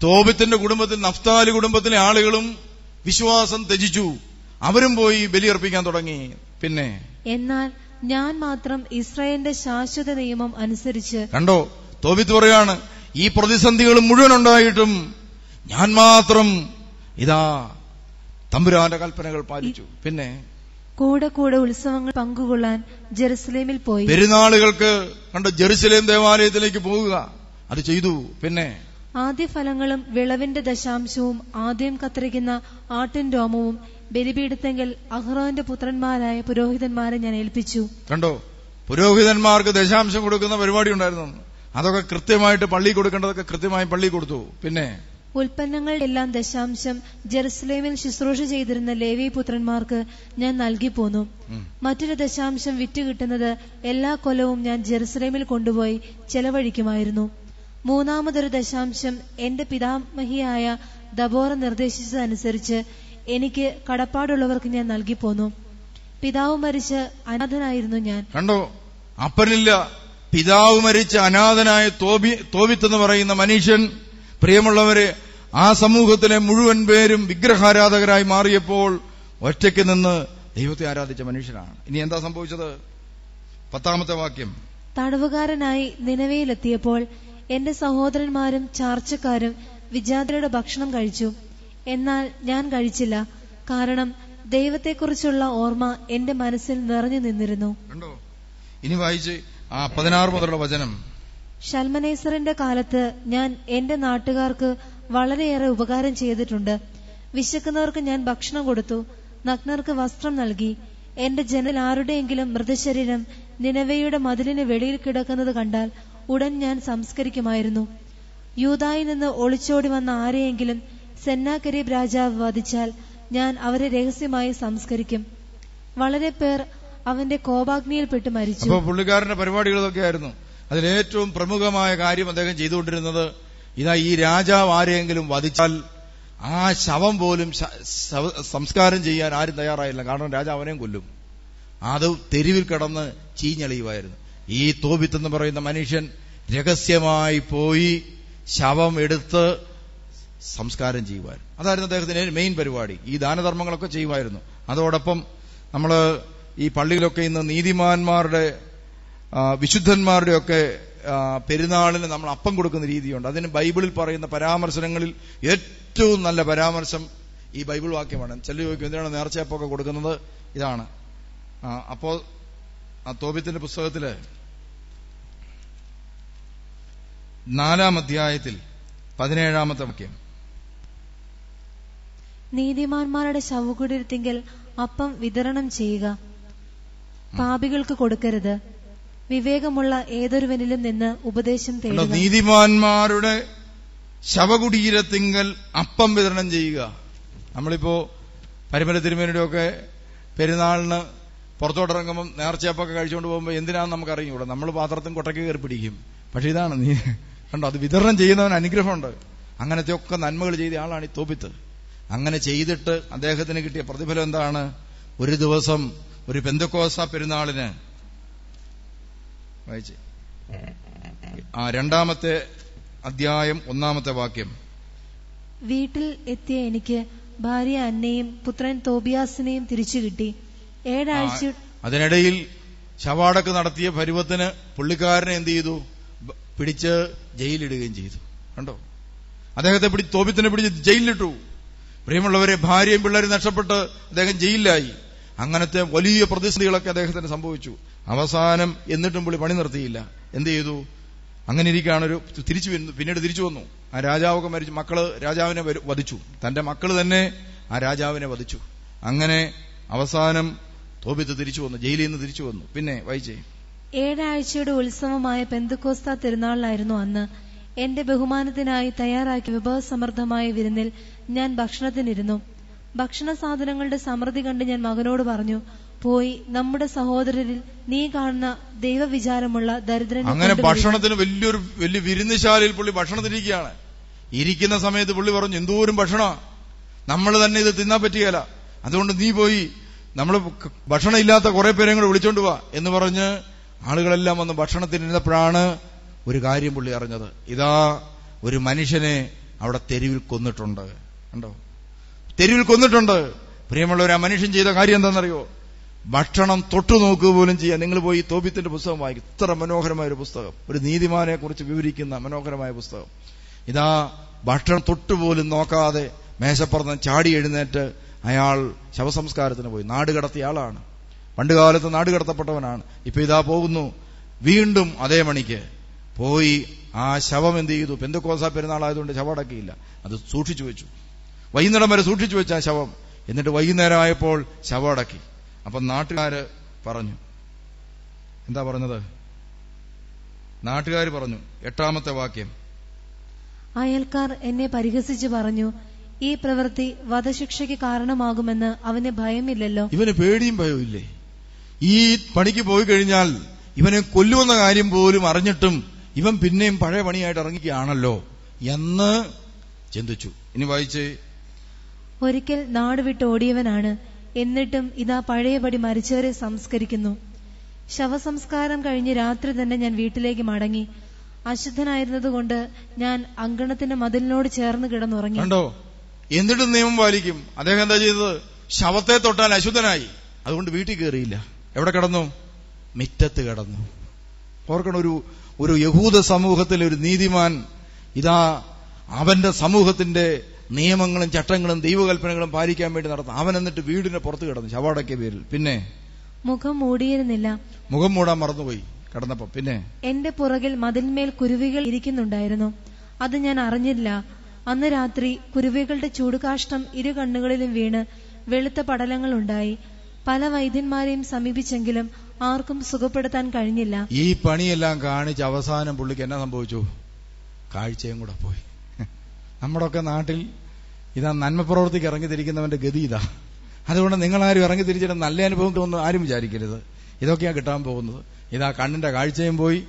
തോബിത്തിന്റെ കുടുംബത്തിൽ നഫ്താലി കുടുംബത്തിലെ ആളുകളും വിശ്വാസം ത്യജിച്ചു. അവരും പോയി ബലിയർപ്പിക്കാൻ തുടങ്ങി. പിന്നെ? എന്നാൽ ഞാൻ മാത്രം ഇസ്രായേലിന്റെ ശാശ്വത നിയമം അനുസരിച്ച് കണ്ടോ? തോബിത്ത് പറയാണ് ഈ പ്രതിസന്ധികൾ മുഴുവൻ ഉണ്ടായിട്ടും ഞാൻ മാത്രം ഇതാ തമ്പുരാന്റെ കൽപ്പനകൾ പാലിച്ചു. പിന്നെ കൂടെ കൂടെ ഉത്സവങ്ങൾ പങ്കുകൊള്ളാൻ ജെറുസലേമിൽ പോയി. പെരുന്നാളുകൾക്ക് കണ്ട ജെറുസലേം ദേവാലയത്തിലേക്ക് പോവുക. അത് ചെയ്തു. പിന്നെ ആദ്യ ഫലങ്ങളും വിളവിന്റെ ദശാംശവും ആദ്യം കത്തിരിക്കുന്ന ആട്ടിൻ രോമവും ബലിപീഠത്തെങ്കിൽ അഹ്റോന്റെ പുത്രന്മാരായ പുരോഹിതന്മാരെ ഞാൻ ഏൽപ്പിച്ചു. കണ്ടോ? പുരോഹിതന്മാർക്ക് ദശാംശം കൊടുക്കുന്ന പരിപാടി ഉണ്ടായിരുന്നു. അതൊക്കെ കൃത്യമായിട്ട് പള്ളി കൊടുക്കേണ്ടതൊക്കെ കൃത്യമായി പള്ളി കൊടുത്തു. പിന്നെ ഉൽപ്പന്നങ്ങളുടെ എല്ലാം ദശാംശം ജെറുസലേമിൽ ശുശ്രൂഷ ചെയ്തിരുന്ന ലേവി പുത്രന്മാർക്ക് ഞാൻ നൽകി പോന്നു. മറ്റൊരു ദശാംശം വിറ്റ് കിട്ടുന്നത് എല്ലാ കൊലവും ഞാൻ ജെറുസലേമിൽ കൊണ്ടുപോയി ചെലവഴിക്കുമായിരുന്നു. മൂന്നാമതൊരു ദശാംശം എന്റെ പിതാമഹിയായ ദബോറ നിർദ്ദേശിച്ചതനുസരിച്ച് എനിക്ക് കടപ്പാടുള്ളവർക്ക് ഞാൻ നൽകി പോന്നു പിതാവ് മരിച്ച് അനാഥനായിരുന്നു ഞാൻ. കണ്ടോ? അപ്പനില്ല. പിതാവ് മരിച്ച് അനാഥനായ തോബി തോബിത്ത് എന്ന് പറയുന്ന മനുഷ്യൻ പ്രിയമുള്ളവരെ ആ സമൂഹത്തിലെ മുഴുവൻ പേരും വിഗ്രഹാരാധകരായി മാറിയപ്പോൾ ഒറ്റയ്ക്ക് നിന്ന് ദൈവത്തെ ആരാധിച്ച മനുഷ്യനാണ് ഇനി എന്താ സംഭവിച്ചത്? പത്താമത്തെ വാക്യം. തടവുകാരനായി നിലവിലെത്തിയപ്പോൾ എന്റെ സഹോദരന്മാരും ചാർച്ചക്കാരും വിജാതരുടെ ഭക്ഷണം കഴിച്ചു. എന്നാൽ ഞാൻ കഴിച്ചില്ല. കാരണം ദൈവത്തെക്കുറിച്ചുള്ള ഓർമ്മ എന്റെ മനസ്സിൽ നിറഞ്ഞു നിന്നിരുന്നു. കണ്ടോ? ഇനി വായിച്ച് ആ പതിനാറ് മുതലുള്ള വചനം. ഷൽമനേസറിന്റെ കാലത്ത് ഞാൻ എന്റെ നാട്ടുകാർക്ക് വളരെയേറെ ഉപകാരം ചെയ്തിട്ടുണ്ട്. വിശക്കുന്നവർക്ക് ഞാൻ ഭക്ഷണം കൊടുത്തു. നഗ്നർക്ക് വസ്ത്രം നൽകി. എന്റെ ജനൽ ആരുടെയെങ്കിലും മൃതശരീരം നിലവയുടെ മതിലിന് വെളിയിൽ കിടക്കുന്നത് കണ്ടാൽ ഉടൻ ഞാൻ സംസ്കരിക്കുമായിരുന്നു. യൂതായി നിന്ന് ഒളിച്ചോടി വന്ന ആരെയെങ്കിലും സെന്നാകരീബ് രാജാവ് വധിച്ചാൽ ഞാൻ അവരെ രഹസ്യമായി സംസ്കരിക്കും. വളരെ പേർ അവന്റെ കോപാഗ്നിയിൽപ്പെട്ട് മരിച്ചു. പുള്ളിക്കാരന്റെ പരിപാടികളൊക്കെ ഇതൊക്കെയായിരുന്നു അതിലേറ്റവും പ്രമുഖമായ കാര്യം അദ്ദേഹം ചെയ്തുകൊണ്ടിരുന്നത് ഇതാ ഈ രാജാവ് ആരെയെങ്കിലും വധിച്ചാൽ ആ ശവം പോലും സംസ്കാരം ചെയ്യാൻ ആരും തയ്യാറായില്ല. കാരണം രാജാവ് അവനെയും കൊല്ലും. അത് തെരുവിൽ കിടന്ന് ചീഞ്ഞളിയുമായിരുന്നു. ഈ തോബിത്ത് എന്ന് പറയുന്ന മനുഷ്യൻ രഹസ്യമായി പോയി ശവം എടുത്ത് സംസ്കാരം ചെയ്യുമായിരുന്നു. അതായിരുന്നു അദ്ദേഹത്തിന്റെ മെയിൻ പരിപാടി. ഈ ദാനധർമ്മങ്ങളൊക്കെ ചെയ്യുമായിരുന്നു. അതോടൊപ്പം നമ്മൾ ഈ പള്ളിയിലൊക്കെ ഇന്ന് നീതിമാന്മാരുടെ വിശുദ്ധന്മാരുടെയൊക്കെ പെരുന്നാളിന് നമ്മൾ അപ്പം കൊടുക്കുന്ന രീതിയുണ്ട്. അതിന് ബൈബിളിൽ പറയുന്ന പരാമർശനങ്ങളിൽ ഏറ്റവും നല്ല പരാമർശം ഈ ബൈബിൾ വാക്യമാണ്. ചില ചോദിക്കും എന്തിനാണ് നേർച്ചയപ്പൊക്കെ കൊടുക്കുന്നത്? ഇതാണ്. അപ്പോ ആ തോബിത്തിന്റെ പുസ്തകത്തിൽ നാലാം അധ്യായത്തിൽ പതിനേഴാമത്തെ വാക്യം. നീതിമാന്മാരുടെ ശവകുടീരത്തിങ്കൽ അപ്പം വിതരണം ചെയ്യുക. പാപികൾക്ക് കൊടുക്കരുത്. വിവേകമുള്ള ഏതൊരുവനിലും നിന്ന് ഉപദേശം? തേടുക. നീതിമാന്മാരുടെ ശവകുടീരത്തിങ്കൽ അപ്പം വിതരണം ചെയ്യുക. നമ്മളിപ്പോ പരിമല തിരുമേനിയുടെ ഒക്കെ പെരുന്നാളിന് പുറത്തോട്ടിറങ്ങുമ്പോൾ നേർച്ചയപ്പൊക്കെ കഴിച്ചുകൊണ്ട് പോകുമ്പോൾ എന്തിനാണെന്ന് നമുക്ക് ഇവിടെ നമ്മൾ പാത്രത്തും കൊട്ടയ്ക്ക് കയറി പിടിക്കും. പക്ഷെ ഇതാണ് നീ കണ്ടോ? അത് വിതരണം ചെയ്യുന്നവൻ അനുഗ്രഹമുണ്ട്. അങ്ങനത്തെ ഒക്കെ നന്മകൾ ചെയ്ത ആളാണ് ഈ തോപ്പിത്ത് അങ്ങനെ ചെയ്തിട്ട് അദ്ദേഹത്തിന് കിട്ടിയ പ്രതിഫലം എന്താണ്? ഒരു ദിവസം ഒരു പെന്തക്കോസ പെരുന്നാളിന് വായിച്ചേ. ആ രണ്ടാമത്തെ അധ്യായം ഒന്നാമത്തെ വാക്യം. വീട്ടിൽ എത്തിയ എനിക്ക് ഭാര്യ അന്നയും പുത്രൻ തോബിയാസിനെയും തിരിച്ചു കിട്ടി. ഏഴാഴ്ച അതിനിടയിൽ ശവാടക്ക് നടത്തിയ പരുവത്തിന് പുള്ളിക്കാരനെ എന്ത് ചെയ്തു? പിടിച്ച് ജയിലിടുകയും ചെയ്തു. കണ്ടോ? അദ്ദേഹത്തെ പിടി തോപിത്തിനെ പിടിച്ച് ജയിലിലിട്ടു. പ്രിയമുള്ളവരെ ഭാര്യയും പിള്ളേരും നഷ്ടപ്പെട്ട് അദ്ദേഹം ജയിലിലായി. അങ്ങനത്തെ വലിയ പ്രതിസന്ധികളൊക്കെ അദ്ദേഹത്തിന് സംഭവിച്ചു. അവസാനം എന്നിട്ടും പുള്ളി പണി നിർത്തിയില്ല. എന്ത് ചെയ്തു? അങ്ങനെ ഇരിക്കുകയാണ് ഒരു തിരിച്ചു പിന്നീട് തിരിച്ചു വന്നു. ആ രാജാവൊക്കെ മരിച്ചു. മക്കൾ രാജാവിനെ വധിച്ചു. തന്റെ മക്കൾ തന്നെ ആ രാജാവിനെ വധിച്ചു. അങ്ങനെ അവസാനം തോപിത്ത് തിരിച്ചു വന്നു. ജയിലിൽ നിന്ന് തിരിച്ചു വന്നു. പിന്നെ വായിച്ചേ ഏഴാഴ്ചയുടെ ഉത്സവമായ പെന്തുക്കോസ്ത തിരുനാളിലായിരുന്നു അന്ന്. എന്റെ ബഹുമാനത്തിനായി തയ്യാറാക്കിയ വിഭവസമൃദ്ധമായ വിരുന്നിൽ ഞാൻ ഭക്ഷണത്തിനിരുന്നു. ഭക്ഷണ സാധനങ്ങളുടെ സമൃദ്ധി കണ്ട് ഞാൻ മകനോട് പറഞ്ഞു പോയി നമ്മുടെ സഹോദരരിൽ നീ കാണുന്ന ദൈവവിചാരമുള്ള ദരിദ്രനെ അങ്ങനെ കൊണ്ടുവരിക." ഭക്ഷണത്തിന് വലിയൊരു വലിയ വിരുന്നശാലയിൽ പുള്ളി ഭക്ഷണത്തിനിരിക്കുകയാണ് ഇരിക്കുന്ന സമയത്ത് പുള്ളി പറഞ്ഞു എന്തോരം ഭക്ഷണ നമ്മൾ തന്നെ ഇത് തിന്നാൻ പറ്റുകയില്ല. അതുകൊണ്ട് നീ പോയി നമ്മൾ ഭക്ഷണം ഇല്ലാത്ത കുറെ പേരെ കൂടെ വിളിച്ചോണ്ട് പോവാ എന്ന് പറഞ്ഞ് ആളുകളെല്ലാം വന്ന് ഭക്ഷണത്തിനിരുന്നപ്പോഴാണ് ഒരു കാര്യം പുള്ളി അറിഞ്ഞത്. ഇതാ ഒരു മനുഷ്യനെ അവിടെ തെരുവിൽ കൊന്നിട്ടുണ്ട്. കണ്ടോ? തെരുവിൽ കൊന്നിട്ടുണ്ട്. പ്രിയമുള്ളവർ ആ മനുഷ്യൻ ചെയ്ത കാര്യം എന്താണെന്നറിയോ? ഭക്ഷണം തൊട്ടു നോക്കുക പോലും ചെയ്യാം നിങ്ങൾ പോയി തോബിത്തിന്റെ പുസ്തകം വായിക്കും. ഇത്ര മനോഹരമായ ഒരു പുസ്തകം. ഒരു നീതിമാനെ കുറിച്ച് വിവരിക്കുന്ന മനോഹരമായ പുസ്തകം. ഇതാ ഭക്ഷണം തൊട്ടുപോലും നോക്കാതെ മേശപ്പുറത്ത് ചാടി എഴുന്നേറ്റ് അയാൾ ശവസംസ്കാരത്തിന് പോയി. നാട് ആളാണ്. പണ്ടുകാലത്ത് നാട് ഇപ്പൊ ഇതാ പോകുന്നു. വീണ്ടും അതേ മണിക്ക് പോയി ആ ശവം എന്ത് ചെയ്തു? പെന്തക്കോസ പെരുന്നാളായതുകൊണ്ട് ശവം അടക്കിയില്ല. അത് സൂക്ഷിച്ചു വെച്ചു. വൈകുന്നേരം വരെ സൂക്ഷിച്ചു വെച്ച ശവം. എന്നിട്ട് വൈകുന്നേരം ആയപ്പോൾ ശവം അടക്കി. അപ്പൊ നാട്ടുകാര് പറഞ്ഞു. എന്താ പറഞ്ഞത്? നാട്ടുകാർ പറഞ്ഞു എട്ടാമത്തെ വാക്യം. അയൽക്കാർ എന്നെ പരിഹസിച്ചു പറഞ്ഞു ഈ പ്രവൃത്തി വധശിക്ഷയ്ക്ക് കാരണമാകുമെന്ന് അവന് ഭയമില്ലല്ലോ. ഇവന് പേടിയും ഭയവും ഇല്ലേ? ഈ പണിക്ക് പോയി കഴിഞ്ഞാൽ ഇവനെ കൊല്ലുമെന്ന കാര്യം പോലും അറിഞ്ഞിട്ടും ഇവൻ പിന്നെയും പഴയ പണിയായിട്ട് ഇറങ്ങിക്കുകയാണല്ലോ എന്ന് ചിന്തിച്ചു. ഇനി വായിച്ചേ. ഒരിക്കൽ നാട് വിട്ട് ഓടിയവനാണ് എന്നിട്ടും ഇതാ പഴയപടി മരിച്ചവരെ സംസ്കരിക്കുന്നു. ശവസംസ്കാരം കഴിഞ്ഞ് രാത്രി തന്നെ ഞാൻ വീട്ടിലേക്ക് മടങ്ങി. അശുദ്ധനായിരുന്നതുകൊണ്ട് ഞാൻ അങ്കണത്തിന്റെ മതിലിനോട് ചേർന്ന് കിടന്നുറങ്ങി. കണ്ടോ? എന്നിട്ടും നിയമം പാലിക്കും. അദ്ദേഹം എന്താ ചെയ്തത്? ശവത്തെ തൊട്ടാൽ അശുദ്ധനായി. അതുകൊണ്ട് വീട്ടിൽ കയറിയില്ല. എവിടെ കിടന്നു? മിറ്റത്ത് കിടന്നു. ഓർക്കണം ഒരു ഒരു യഹൂദ സമൂഹത്തിലെ ഒരു നീതിമാൻ ഇതാ അവന്റെ സമൂഹത്തിന്റെ നിയമങ്ങളും ചട്ടങ്ങളും ദൈവകൽപ്പനകളും പാലിക്കാൻ വേണ്ടി നടന്നു അവൻ എന്നിട്ട് വീടിന്റെ പുറത്ത് കിടന്നു ചവാടൊക്കെ പേരിൽ പിന്നെ? മുഖം മൂടിയിരുന്നില്ല. മുഖം മൂടാൻ മറന്നുപോയി കിടന്നപ്പോ. പിന്നെ? എന്റെ പുറകിൽ മതിന്മേൽ കുരുവികൾ ഇരിക്കുന്നുണ്ടായിരുന്നു. അത് ഞാൻ അറിഞ്ഞില്ല. അന്ന് രാത്രി കുരുവികളുടെ ചൂടുകാഷ്ടം ഇരു കണ്ണുകളിലും വീണ് വെളുത്ത പടലങ്ങൾ ഉണ്ടായി. പല വൈദ്യന്മാരെയും സമീപിച്ചെങ്കിലും ആർക്കും സുഖപ്പെടുത്താൻ കഴിഞ്ഞില്ല. ഈ പണിയെല്ലാം കാണിച്ച് അവസാനം പുള്ളിക്ക് എന്നാ സംഭവിച്ചു? കാഴ്ചയും കൂടെ പോയി. നമ്മുടെയൊക്കെ നാട്ടിൽ ഇതാ നന്മ പ്രവർത്തിക്ക് ഇറങ്ങി തിരിക്കുന്നവന്റെ ഗതി ഇതാ. അതുകൊണ്ട് നിങ്ങൾ ആരും ഇറങ്ങി തിരിച്ചിട്ട് നല്ല അനുഭവം തോന്നുന്നു ആരും വിചാരിക്കരുത്. ഇതൊക്കെയാ കിട്ടാൻ പോകുന്നത്. ഇതാ കണ്ണിന്റെ കാഴ്ചയും പോയി.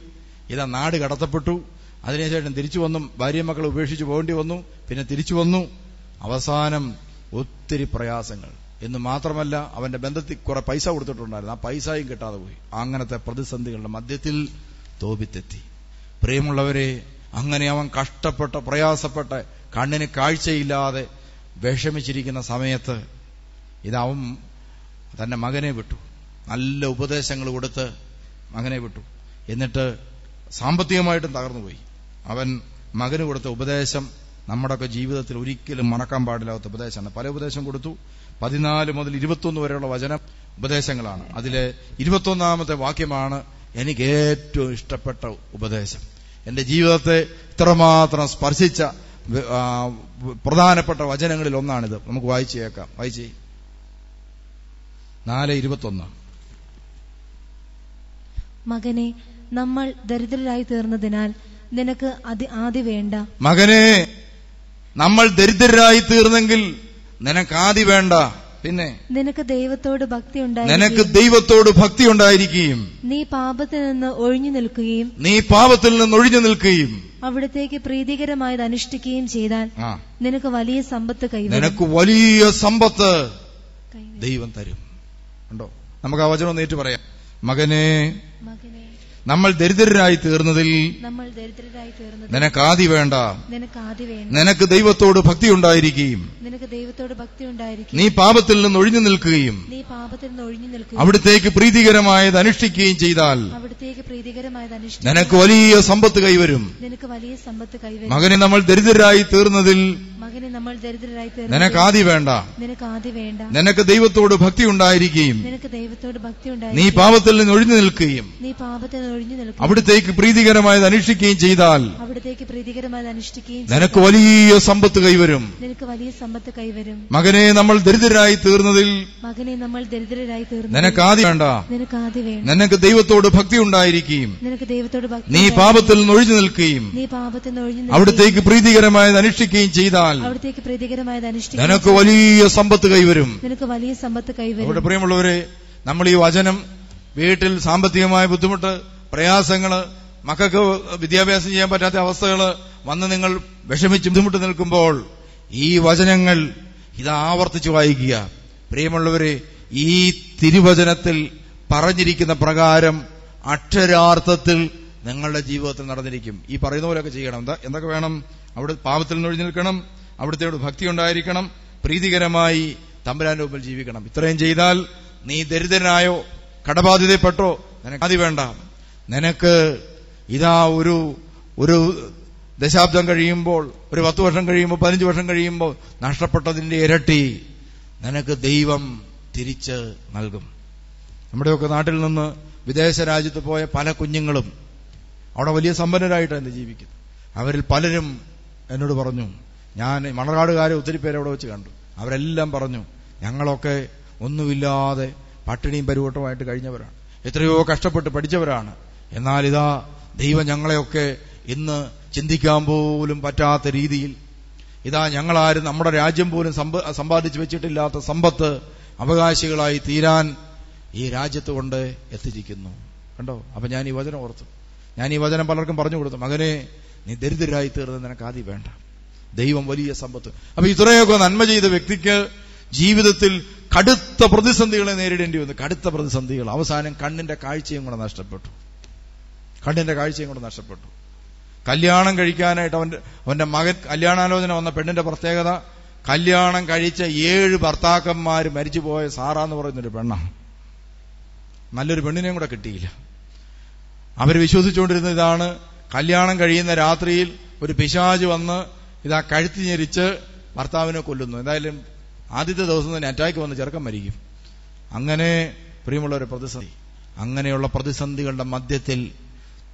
ഇതാ നാട് കടത്തപ്പെട്ടു. അതിനുശേഷം തിരിച്ചു വന്നു. ഭാര്യ മക്കളെ ഉപേക്ഷിച്ച് പോകേണ്ടി വന്നു. പിന്നെ തിരിച്ചു വന്നു. അവസാനം ഒത്തിരി പ്രയാസങ്ങൾ. എന്ന് മാത്രമല്ല അവന്റെ ബന്ധത്തിൽ കുറെ പൈസ കൊടുത്തിട്ടുണ്ടായിരുന്നു. ആ പൈസയും കിട്ടാതെ പോയി. അങ്ങനത്തെ പ്രതിസന്ധികളുടെ മധ്യത്തിൽ തോപിത്തെത്തി. പ്രിയമുള്ളവരെ അങ്ങനെ അവൻ കഷ്ടപ്പെട്ട പ്രയാസപ്പെട്ട് കണ്ണിന് കാഴ്ചയില്ലാതെ വിഷമിച്ചിരിക്കുന്ന സമയത്ത് ഇതവൻ തന്റെ മകനെ വിട്ടു. നല്ല ഉപദേശങ്ങൾ കൊടുത്ത് മകനെ വിട്ടു. എന്നിട്ട് സാമ്പത്തികമായിട്ടും തകർന്നുപോയി. അവൻ മകന് കൊടുത്ത ഉപദേശം നമ്മുടെയൊക്കെ ജീവിതത്തിൽ ഒരിക്കലും മറക്കാൻ പാടില്ലാത്ത ഉപദേശമാണ്. പല ഉപദേശം കൊടുത്തു. പതിനാല് മുതൽ ഇരുപത്തൊന്ന് വരെയുള്ള വചനം ഉപദേശങ്ങളാണ്. അതിലെ ഇരുപത്തൊന്നാമത്തെ വാക്യമാണ് എനിക്ക് ഏറ്റവും ഇഷ്ടപ്പെട്ട ഉപദേശം. എന്റെ ജീവിതത്തെ ഇത്രമാത്രം സ്പർശിച്ച പ്രധാനപ്പെട്ട വചനങ്ങളിൽ ഒന്നാണിത്. നമുക്ക് വായിച്ചു കേൾക്കാം. വായിച്ചേ നാല് ഇരുപത്തൊന്ന്. മകനെ നമ്മൾ ദരിദ്രരായി തീർന്നതിനാൽ നിനക്ക് അത് ആദ്യ വേണ്ട. മകനെ നമ്മൾ ദരിദ്രരായി തീർന്നെങ്കിൽ നിനക്ക് ആദ്യ വേണ്ട. പിന്നെ നിനക്ക് ദൈവത്തോട് ഭക്തി നിനക്ക് ദൈവത്തോട് ഭക്തി ഉണ്ടായിരിക്കുകയും നീ പാപത്തിൽ നിന്ന് ഒഴിഞ്ഞു നിൽക്കുകയും നീ പാപത്തിൽ നിന്ന് ഒഴിഞ്ഞു നിൽക്കുകയും അവിടത്തേക്ക് പ്രീതികരമായത് അനുഷ്ഠിക്കുകയും ചെയ്താൽ നിനക്ക് വലിയ സമ്പത്ത് കൈവരും. നിനക്ക് വലിയ സമ്പത്ത് ദൈവം തരും. ഉണ്ടോ? നമുക്ക് ആ വചനം ഏറ്റു പറയാം. മകനെ മകനെ നമ്മൾ ദരിദ്രരായി തീർന്നതിൽ നമ്മൾ ദരിദ്രരായി തീർന്നത് നിനക്ക് ആദി വേണ്ട. നിനക്ക് ആദി വേണ്ട. നിനക്ക് ദൈവത്തോട് ഭക്തി ഉണ്ടായിരിക്കുകയും നിനക്ക് ദൈവത്തോട് ഭക്തി ഉണ്ടായിരിക്കും നീ പാപത്തിൽ നിന്ന് ഒഴിഞ്ഞു നിൽക്കുകയും നീ പാപത്തിൽ നിന്ന് ഒഴിഞ്ഞു നിൽക്കുക അവിടത്തേക്ക് പ്രീതികരമായത് അനുഷ്ഠിക്കുകയും ചെയ്താൽ അവിടത്തേക്ക് പ്രീതികരമായത് അനുഷ്ഠിക്കും നിനക്ക് വലിയ സമ്പത്ത് കൈവരും. നിനക്ക് വലിയ സമ്പത്ത് കൈവരും. മകനെ നമ്മൾ ദരിദ്രരായി തീർന്നതിൽ മകനെ നമ്മൾ ദരിദ്രരായി നിനക്ക് ആദി വേണ്ട. നിനക്ക് വേണ്ട. നിനക്ക് ദൈവത്തോട് ഭക്തി ഉണ്ടായിരിക്കുകയും നിനക്ക് ദൈവത്തോട് ഭക്തി നീ പാപത്തിൽ നിന്ന് ഒഴിഞ്ഞു നിൽക്കുകയും നീ പാപത്തിൽ നിന്ന് ഒഴിഞ്ഞു നിൽക്കും അവിടത്തേക്ക് പ്രീതികരമായത് അനുഷ്ഠിക്കുകയും ചെയ്താൽ അവിടത്തേക്ക് പ്രീതികരമായത് അനുഷ്ഠിക്കുകയും നിനക്ക് വലിയ സമ്പത്ത് കൈവരും. നിനക്ക് വലിയ സമ്പത്ത് കൈവരും. മകനെ നമ്മൾ ദരിദ്രരായി തീർന്നതിൽ മകനെ നമ്മൾ ദരിദ്രരായി തീർന്നു നിനക്ക് ആദ്യം വേണ്ട. നിനക്ക് ആദ്യ വേണ്ട നിനക്ക് ദൈവത്തോട് ഭക്തി ഉണ്ടായിരിക്കുകയും നിനക്ക് ദൈവത്തോട് ഭക്തി നീ പാപത്തിൽ നിന്ന് ഒഴിഞ്ഞു നിൽക്കുകയും നീ പാപത്തിൽ നിന്ന് ഒഴിഞ്ഞു നിൽക്കുകയും അവിടത്തേക്ക് പ്രീതികരമായത് അനുഷ്ഠിക്കുകയും ചെയ്താൽ അവിടത്തേക്ക് പ്രീതികരമായത് അനുഷ്ഠിക്കും നിനക്ക് വലിയ സമ്പത്ത് കൈവരും. നിനക്ക് വലിയ സമ്പത്ത് കൈവരും. അവിടെ പ്രിയമുള്ളവരെ നമ്മൾ ഈ വചനം വീട്ടിൽ സാമ്പത്തികമായ ബുദ്ധിമുട്ട് പ്രയാസങ്ങൾ മക്കൾക്ക് വിദ്യാഭ്യാസം ചെയ്യാൻ പറ്റാത്ത അവസ്ഥകൾ വന്ന് നിങ്ങൾ വിഷമിച്ച് ബുദ്ധിമുട്ട് നിൽക്കുമ്പോൾ ഈ വചനങ്ങൾ ഇത് ആവർത്തിച്ച് വായിക്കുക. പ്രിയമുള്ളവരെ ഈ തിരുവചനത്തിൽ പറഞ്ഞിരിക്കുന്ന പ്രകാരം അക്ഷരാർത്ഥത്തിൽ നിങ്ങളുടെ ജീവിതത്തിൽ നടന്നിരിക്കും. ഈ പറയുന്ന പോലെയൊക്കെ ചെയ്യണം. എന്താ എന്തൊക്കെ വേണം? അവിടെ പാപത്തിൽ നിന്ന് ഒഴിഞ്ഞു നിൽക്കണം. അവിടുത്തെ ഭക്തി ഉണ്ടായിരിക്കണം. പ്രീതികരമായി തമ്പുരാന്റെ മുമ്പിൽ ജീവിക്കണം. ഇത്രയും ചെയ്താൽ നീ ദരിദ്രനായോ കടബാധിതപ്പെട്ടോ നിനക്ക് അതി വേണ്ട. നിനക്ക് ഇതാ ഒരു ഒരു ദശാബ്ദം കഴിയുമ്പോൾ ഒരു പത്ത് വർഷം കഴിയുമ്പോൾ പതിനഞ്ച് വർഷം കഴിയുമ്പോൾ നഷ്ടപ്പെട്ടതിന്റെ ഇരട്ടി നിനക്ക് ദൈവം തിരിച്ച് നൽകും. നമ്മുടെയൊക്കെ നാട്ടിൽ നിന്ന് വിദേശ രാജ്യത്ത് പോയ പല കുഞ്ഞുങ്ങളും അവിടെ വലിയ സമ്പന്നരായിട്ടാണ് ജീവിക്കുന്നത്. അവരിൽ പലരും എന്നോട് പറഞ്ഞു ഞാൻ മണർകാടുകാരെ ഒത്തിരി പേരെ അവിടെ വെച്ച് കണ്ടു. അവരെല്ലാം പറഞ്ഞു ഞങ്ങളൊക്കെ ഒന്നുമില്ലാതെ പട്ടിണിയും പരിവട്ടമായിട്ട് കഴിഞ്ഞവരാണ്. എത്രയോ കഷ്ടപ്പെട്ട് പഠിച്ചവരാണ്. എന്നാൽ ഇതാ ദൈവം ഞങ്ങളെയൊക്കെ ഇന്ന് ചിന്തിക്കാൻ പോലും പറ്റാത്ത രീതിയിൽ ഇതാ ഞങ്ങളാരും നമ്മുടെ രാജ്യം പോലും സമ്പാദിച്ചു വെച്ചിട്ടില്ലാത്ത സമ്പത്ത് അവകാശികളായി തീരാൻ ഈ രാജ്യത്ത് കൊണ്ട് എത്തിച്ചിരിക്കുന്നു. കണ്ടോ? അപ്പൊ ഞാൻ ഈ വചനം ഓർത്തു. ഞാൻ ഈ വചനം പലർക്കും പറഞ്ഞു കൊടുത്തു. മകനെ നീ ദരിദ്രരായി തീർന്ന് നിനക്ക് ആദ്യം വേണ്ട. ദൈവം വലിയ സമ്പത്ത്. അപ്പൊ ഇത്രയൊക്കെ നന്മ ചെയ്ത വ്യക്തിക്ക് ജീവിതത്തിൽ കടുത്ത പ്രതിസന്ധികളെ നേരിടേണ്ടി വന്നു. കടുത്ത പ്രതിസന്ധികൾ. അവസാനം കണ്ണിന്റെ കാഴ്ചയും കൂടെ നഷ്ടപ്പെട്ടു. കണ്ണിന്റെ കാഴ്ചയും കൂടെ നഷ്ടപ്പെട്ടു. കല്യാണം കഴിക്കാനായിട്ട് അവന്റെ അവന്റെ മകൻ കല്യാണാലോചന വന്ന പെണ്ണിന്റെ പ്രത്യേകത കല്യാണം കഴിച്ച ഏഴ് ഭർത്താക്കന്മാര് മരിച്ചുപോയ സാറാന്ന് പറയുന്നൊരു പെണ്ണാണ്. നല്ലൊരു പെണ്ണിനെയും കൂടെ കിട്ടിയില്ല. അവർ വിശ്വസിച്ചുകൊണ്ടിരുന്ന ഇതാണ് കല്യാണം കഴിയുന്ന രാത്രിയിൽ ഒരു പിശാജ് വന്ന് ഇതാ കഴുത്ത് ഞെരിച്ച് ഭർത്താവിനെ കൊല്ലുന്നു. എന്തായാലും ആദ്യത്തെ ദിവസം തന്നെ അറ്റാക്ക് വന്ന് ചെറുക്കം മരിക്കും. അങ്ങനെ പ്രിയമുള്ള ഒരു പ്രതിസന്ധി. അങ്ങനെയുള്ള പ്രതിസന്ധികളുടെ മധ്യത്തിൽ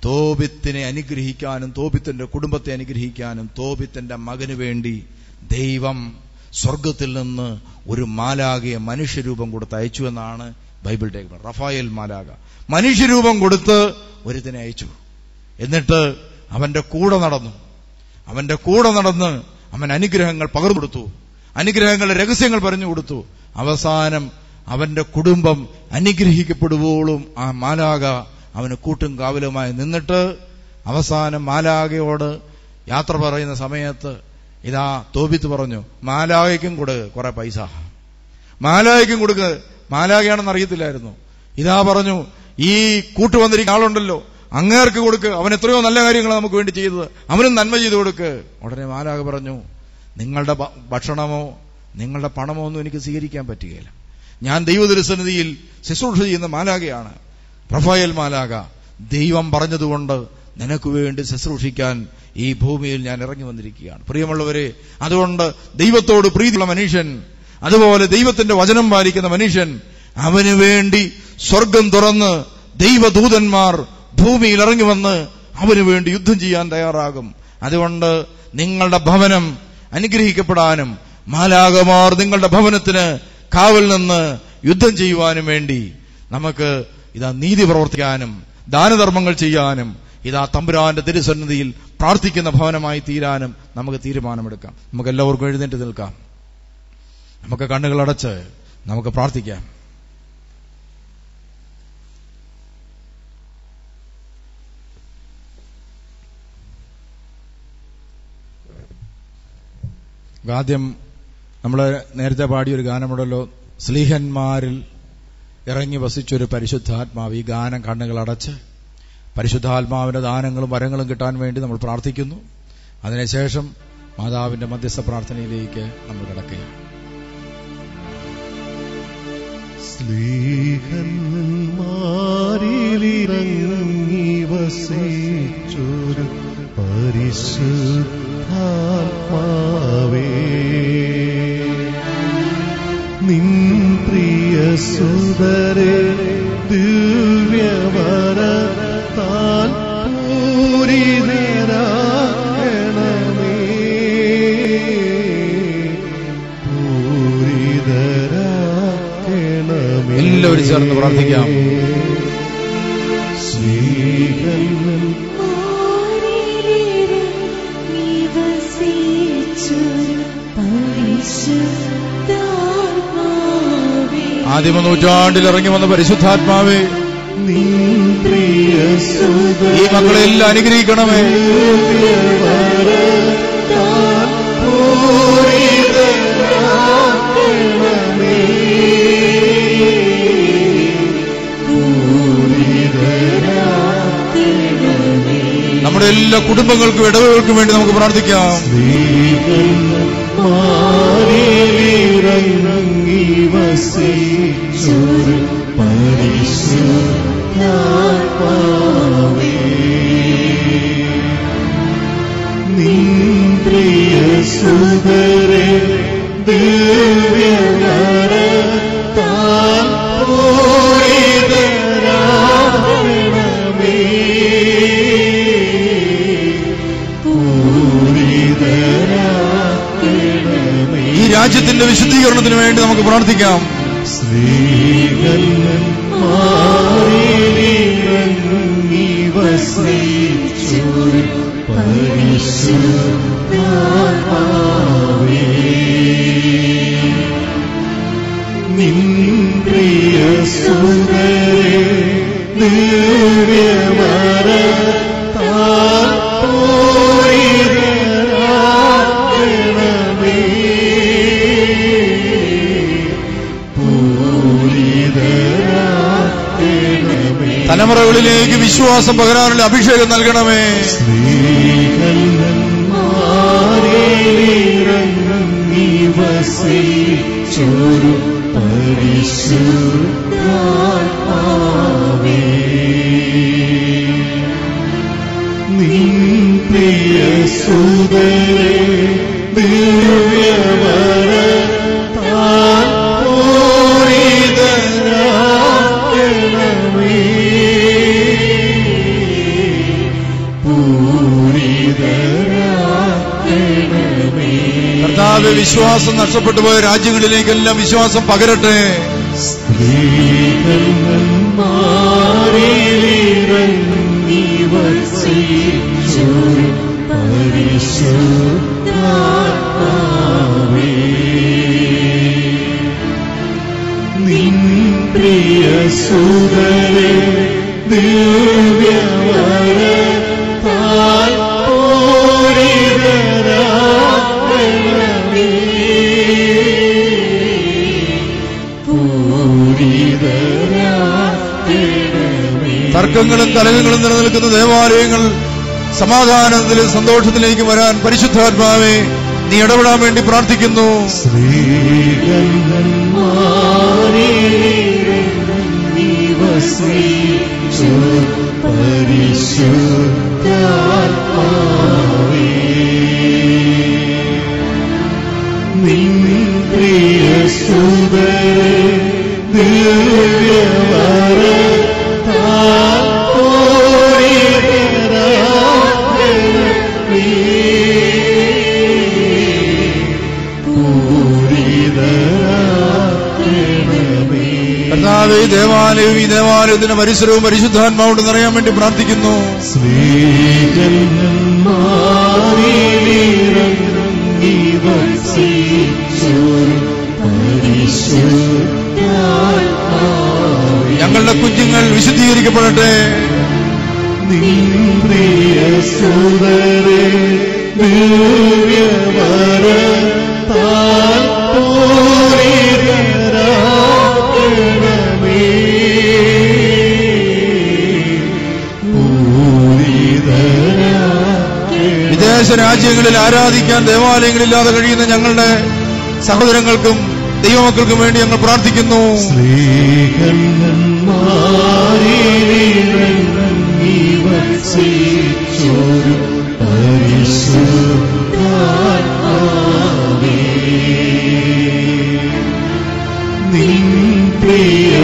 തോപിത്തിനെ അനുഗ്രഹിക്കാനും തോപിത്തിന്റെ കുടുംബത്തെ അനുഗ്രഹിക്കാനും തോപിത്തിന്റെ മകന് വേണ്ടി ദൈവം സ്വർഗത്തിൽ നിന്ന് ഒരു മാലാകയെ മനുഷ്യരൂപം കൊടുത്ത് അയച്ചു എന്നാണ് ബൈബിൾ ടേക്ക് റഫായേൽ മാലാക മനുഷ്യരൂപം കൊടുത്ത് ഒരുത്തിനെ അയച്ചു. എന്നിട്ട് അവന്റെ കൂടെ നടന്നു. അവന്റെ കൂടെ നടന്ന് അവൻ അനുഗ്രഹങ്ങൾ പകർന്നു കൊടുത്തു. അനുഗ്രഹങ്ങളുടെ രഹസ്യങ്ങൾ പറഞ്ഞു കൊടുത്തു. അവസാനം അവന്റെ കുടുംബം അനുഗ്രഹിക്കപ്പെടുവോളും ആ മാലാക അവന് കൂട്ടും കാവലുമായി നിന്നിട്ട് അവസാനം മാലാകയോട് യാത്ര പറയുന്ന സമയത്ത് ഇതാ തോപിത്ത് പറഞ്ഞു മാലാകയ്ക്കും കൊടുക്ക് കുറെ പൈസ. മാലാകയ്ക്കും കൊടുക്ക്. മാലാകയാണെന്ന് അറിയത്തില്ലായിരുന്നു. ഇതാ പറഞ്ഞു ഈ കൂട്ടുവന്നിരിക്കുന്ന ആളുണ്ടല്ലോ അങ്ങേർക്ക് കൊടുക്ക്. അവൻ എത്രയോ നല്ല കാര്യങ്ങൾ നമുക്ക് വേണ്ടി ചെയ്തത്. അവനും നന്മ ചെയ്തു കൊടുക്ക്. ഉടനെ മാലാഖ പറഞ്ഞു നിങ്ങളുടെ ഭക്ഷണമോ നിങ്ങളുടെ പണമോ ഒന്നും എനിക്ക് സ്വീകരിക്കാൻ പറ്റുകയില്ല. ഞാൻ ദൈവദുരസന്നിധിയിൽ ശുശ്രൂഷ ചെയ്യുന്ന മാലാഖയാണ്. പ്രഫായൽ മാലാഖ ദൈവം പറഞ്ഞതുകൊണ്ട് നിനക്ക് വേണ്ടി ശുശ്രൂഷിക്കാൻ ഈ ഭൂമിയിൽ ഞാൻ ഇറങ്ങി വന്നിരിക്കുകയാണ്. പ്രിയമുള്ളവരെ അതുകൊണ്ട് ദൈവത്തോട് പ്രീതിയുള്ള മനുഷ്യൻ അതുപോലെ ദൈവത്തിന്റെ വചനം പാലിക്കുന്ന മനുഷ്യൻ അവന് വേണ്ടി സ്വർഗം തുറന്ന് ദൈവദൂതന്മാർ ഭൂമിയിൽ ഇറങ്ങി വന്ന് അവന് വേണ്ടി യുദ്ധം ചെയ്യാൻ തയ്യാറാകും. അതുകൊണ്ട് നിങ്ങളുടെ ഭവനം അനുഗ്രഹിക്കപ്പെടാനും മാലാകമാർ നിങ്ങളുടെ ഭവനത്തിന് കാവൽ നിന്ന് യുദ്ധം ചെയ്യുവാനും വേണ്ടി നമുക്ക് ഇതാ നീതി പ്രവർത്തിക്കാനും ദാനധർമ്മങ്ങൾ ചെയ്യാനും ഇതാ തമ്പുരാന്റെ തിരുസന്നിധിയിൽ പ്രാർത്ഥിക്കുന്ന ഭവനമായി തീരാനും നമുക്ക് തീരുമാനമെടുക്കാം. നമുക്ക് എല്ലാവർക്കും എഴുന്നേറ്റ് നിൽക്കാം. നമുക്ക് കണ്ണുകൾ അടച്ച് നമുക്ക് പ്രാർത്ഥിക്കാം. ആദ്യം നമ്മൾ നേരത്തെ പാടിയൊരു ഗാനമുണ്ടല്ലോ സ്ലീഹന്മാരിൽ ഇറങ്ങി വസിച്ചൊരു പരിശുദ്ധാത്മാവ്. ഈ ഗാനം കണ്ണുകൾ അടച്ച് പരിശുദ്ധാത്മാവിന്റെ ദാനങ്ങളും വരങ്ങളും കിട്ടാൻ വേണ്ടി നമ്മൾ പ്രാർത്ഥിക്കുന്നു. അതിനുശേഷം മാതാവിന്റെ മധ്യസ്ഥ പ്രാർത്ഥനയിലേക്ക് നമ്മൾ കിടക്കുകയാണ്. സ്ലീഹന്മാരിലിറങ്ങി വസിച്ചൊരു പരിശുദ്ധാത്മാവേ നിൻ പ്രിയ സുതരെ ദിവ്യവര താൽ പൂരിതരാകണമേ പൂരിതരാകണമേ എല്ലാവരും ചേർന്ന് പ്രാർത്ഥിക്കാം. ആദിമ നൂറ്റാണ്ടിൽ ഇറങ്ങി വന്ന പരിശുദ്ധാത്മാവേ ഈ മക്കളെല്ലാം അനുഗ്രഹിക്കണമേ. നമ്മുടെ എല്ലാ കുടുംബങ്ങൾക്കും ഇടവുകൾക്കും വേണ്ടി നമുക്ക് പ്രാർത്ഥിക്കാം. വസിച്ചൊരു പരിശുദ്ധാത്മാവേ നീ പ്രിയ സുതരെ ദിവ്യവര രാജ്യത്തിന്റെ വിശുദ്ധീകരണത്തിന് വേണ്ടി നമുക്ക് പ്രാർത്ഥിക്കാം. സ്ത്രീകന്മാരിലിറങ്ങി വസിച്ചൊരു പരിശുദ്ധാത്മാവേ നിൻ വിശ്വാസം പകരാനുള്ള അഭിഷേകം നൽകണമേ. വസിച്ചൊരു പരിശുദ്ധാത്മാവേ നിൻ വിശ്വാസം നഷ്ടപ്പെട്ടു പോയ രാജ്യങ്ങളിലേക്കെല്ലാം വിശ്വാസം പകരട്ടെ. പരിശുദ്ധാത്മാവേ നിൻ പ്രിയ സുതരെ മേഘങ്ങളും കലകങ്ങളും നിലനിൽക്കുന്ന ദേവാലയങ്ങൾ സമാധാനത്തിലും സന്തോഷത്തിലേക്ക് വരാൻ പരിശുദ്ധാത്മാവെ നീ ഇടപെടാൻ വേണ്ടി പ്രാർത്ഥിക്കുന്നു. നിൻ ശ്രീ സുതരെ ദേവാലയവും ഈ ദേവാലയത്തിന്റെ പരിസരവും പരിശുദ്ധാത്മാവോട് നിറയാൻ വേണ്ടി പ്രാർത്ഥിക്കുന്നു. ഞങ്ങളുടെ കുഞ്ഞുങ്ങൾ വിശുദ്ധീകരിക്കപ്പെടട്ടെ. പ്രിയ സുതരെ ദിവ്യവര വിദേശ രാജ്യങ്ങളിൽ ആരാധിക്കാൻ ദേവാലയങ്ങളില്ലാതെ കഴിയുന്ന ഞങ്ങളുടെ സഹോദരങ്ങൾക്കും ദൈവമക്കൾക്കും വേണ്ടി ഞങ്ങൾ പ്രാർത്ഥിക്കുന്നു. ശ്രീകൾ പ്രിയ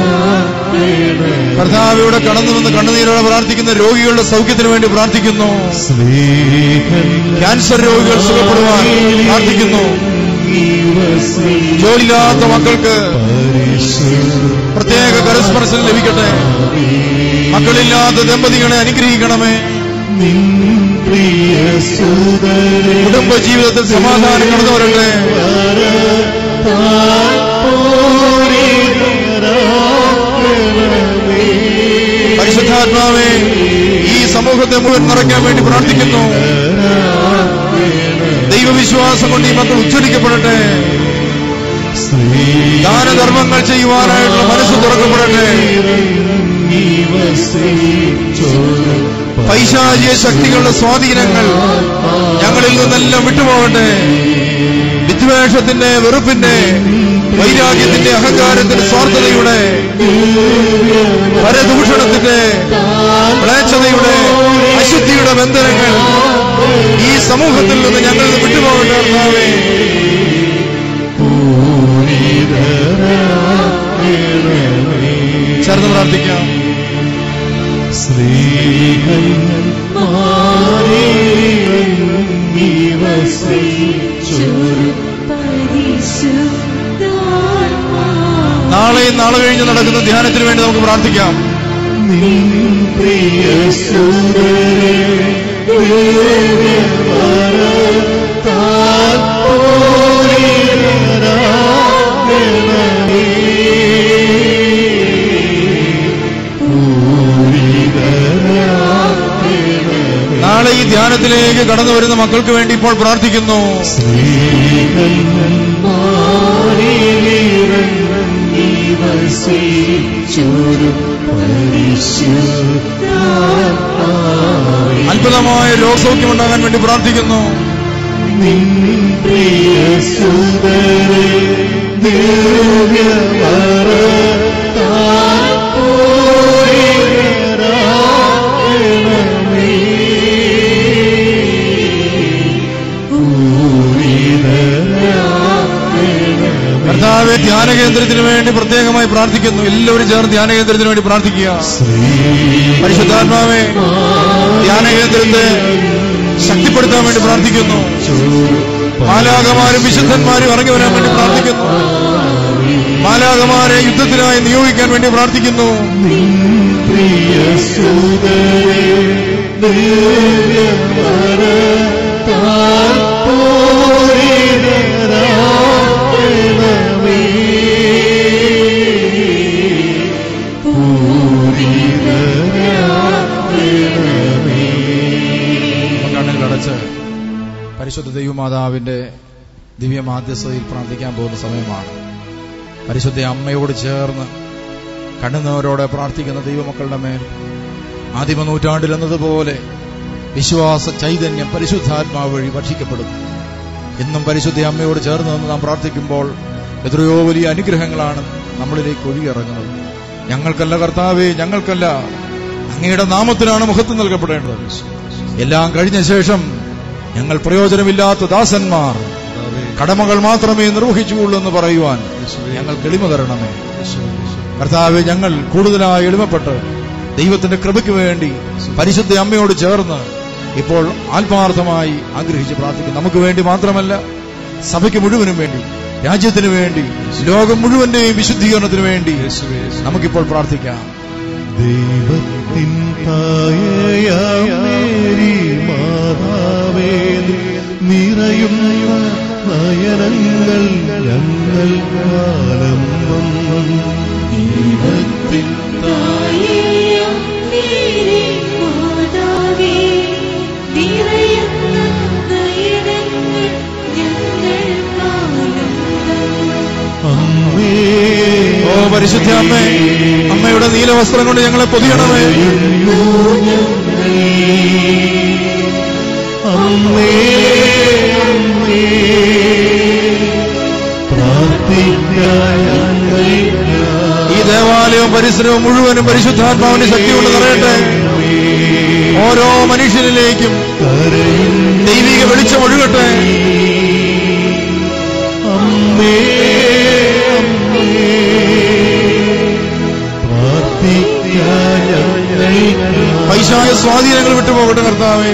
പൂരിതരാകണമേ കർത്താവിലൂടെ കടന്നു വന്ന് കണ്ണുനീരോടെ പ്രാർത്ഥിക്കുന്ന രോഗികളുടെ സൗഖ്യത്തിന് വേണ്ടി പ്രാർത്ഥിക്കുന്നു. ക്യാൻസർ രോഗികൾ സുഖപ്പെടുവാൻ പ്രാർത്ഥിക്കുന്നു. ജോലിയില്ലാത്ത മക്കൾക്ക് പ്രത്യേക കരസ്പർശം ലഭിക്കട്ടെ. മക്കളില്ലാത്ത ദമ്പതികളെ അനുഗ്രഹിക്കണമേ. കുടുംബ ജീവിതത്തിൽ സമാധാനം കടന്നു വരട്ടെ പരിശുദ്ധാത്മാവേ ഈ സമൂഹത്തെ മുഴുവൻ നിറയ്ക്കാൻ വേണ്ടി പ്രാർത്ഥിക്കുന്നു. ദൈവവിശ്വാസം കൊണ്ട് ഈ മക്കൾ ഉച്ചരിക്കപ്പെടട്ടെ. ദാനധർമ്മങ്ങൾ ചെയ്യുവാനായിട്ടുള്ള മനസ്സ് തുറക്കപ്പെടട്ടെ. പൈശാചിക ശക്തികളുടെ സ്വാധീനങ്ങൾ ഞങ്ങളിൽ നിന്നെല്ലാം വിട്ടുപോകട്ടെ. വിദ്വേഷത്തിന്റെ വെറുപ്പിന്റെ വൈരാഗ്യത്തിന്റെ അഹങ്കാരത്തിന്റെ സ്വാർത്ഥതയുടെ പരദൂഷണത്തിന്റെ മ്ലേച്ഛതയുടെ അശുദ്ധിയുടെ ബന്ധനങ്ങൾ ഈ സമൂഹത്തിൽ നിന്ന് ഞങ്ങൾ വിട്ടുപോകട്ടെ കർത്താവേ. ചേർന്ന് പ്രാർത്ഥിക്കാം. നാളെയും നാളെ കഴിഞ്ഞ് നടക്കുന്ന ധ്യാനത്തിന് വേണ്ടി നമുക്ക് പ്രാർത്ഥിക്കാം. നാളെ ഈ ധ്യാനത്തിലേക്ക് കടന്നു വരുന്ന മക്കൾക്ക് വേണ്ടി ഇപ്പോൾ പ്രാർത്ഥിക്കുന്നു. അത്ഭുതമായ രോഗസൗഖ്യം ഉണ്ടാകാൻ വേണ്ടി പ്രാർത്ഥിക്കുന്നു. പ്രിയ സുന്ദര ദിവ്യവര ധ്യാന കേന്ദ്രത്തിന് വേണ്ടി പ്രത്യേകമായി പ്രാർത്ഥിക്കുന്നു. എല്ലാവരും ചേർന്ന് ധ്യാന കേന്ദ്രത്തിന് വേണ്ടി പ്രാർത്ഥിക്കുക. പരിശുദ്ധാത്മാവേ ധ്യാന കേന്ദ്രത്തെ ശക്തിപ്പെടുത്താൻ വേണ്ടി പ്രാർത്ഥിക്കുന്നു. മാലാകമാരും വിശുദ്ധന്മാരും ഇറങ്ങി വരാൻ വേണ്ടി പ്രാർത്ഥിക്കുന്നു. മാലാകമാരെ യുദ്ധത്തിനായി നിയോഗിക്കാൻ വേണ്ടി പ്രാർത്ഥിക്കുന്നു. പ്രിയ പരിശുദ്ധ ദൈവമാതാവിന്റെ ദിവ്യമാധ്യസ്ഥതയിൽ പ്രാർത്ഥിക്കാൻ പോകുന്ന സമയമാണ്. പരിശുദ്ധ അമ്മയോട് ചേർന്ന് കണ്ണുന്നവരോടെ പ്രാർത്ഥിക്കുന്ന ദൈവമക്കളുടെ മേൽ ആദിമ നൂറ്റാണ്ടിൽ എന്നതുപോലെ വിശ്വാസ ചൈതന്യം പരിശുദ്ധാത്മാവ് വഴി ഭക്ഷിക്കപ്പെടുന്നു എന്നും പരിശുദ്ധ അമ്മയോട് ചേർന്ന് നിന്ന് നാം പ്രാർത്ഥിക്കുമ്പോൾ എത്രയോ വലിയ അനുഗ്രഹങ്ങളാണ് നമ്മളിലേക്ക് ഒഴുകിയിറങ്ങുന്നത്. ഞങ്ങൾക്കല്ല കർത്താവേ ഞങ്ങൾക്കല്ല. അങ്ങയുടെ നാമത്തിനാണ് മുഖത്ത് നൽകപ്പെടേണ്ടത്. എല്ലാം കഴിഞ്ഞ ശേഷം ഞങ്ങൾ പ്രയോജനമില്ലാത്ത ദാസന്മാർ. കടമകൾ മാത്രമേ നിർവഹിച്ചുള്ളൂ എന്ന് പറയുവാൻ ഞങ്ങൾക്ക് എളിമ തരണമേ കർത്താവ് ഞങ്ങൾ കൂടുതലായി എളിമപ്പെട്ട് ദൈവത്തിന്റെ കൃപയ്ക്ക് വേണ്ടി പരിശുദ്ധ അമ്മയോട് ചേർന്ന് ഇപ്പോൾ ആത്മാർത്ഥമായി ആഗ്രഹിച്ച് പ്രാർത്ഥിക്കും. നമുക്ക് വേണ്ടി മാത്രമല്ല സഭയ്ക്ക് മുഴുവനും വേണ്ടി രാജ്യത്തിന് വേണ്ടി ലോകം മുഴുവന്റെയും വിശുദ്ധീകരണത്തിന് വേണ്ടി നമുക്കിപ്പോൾ പ്രാർത്ഥിക്കാം. ദൈവത്തിൻ തായ മാതാവേ നിറയും നയനങ്ങൾ ഞങ്ങൾ കാലം അമ്മേ ഓ പരിശുദ്ധ അമ്മേ അമ്മയുടെ നീലവസ്ത്രം കൊണ്ട് ഞങ്ങളെ പൊതിയണമേ. അമ്മേ ഈ ദേവാലയവും പരിസരവും മുഴുവനും പരിശുദ്ധാത്മാവിന്റെ ശക്തി കൊണ്ട് നിറയട്ടെ. ഓരോ മനുഷ്യനിലേക്കും ദൈവിക വെളിച്ചം ഒഴുകട്ടെ. അമ്മേ പൈശായ സ്വാധീനങ്ങൾ വിട്ടുപോകട്ടെ കർത്താവേ.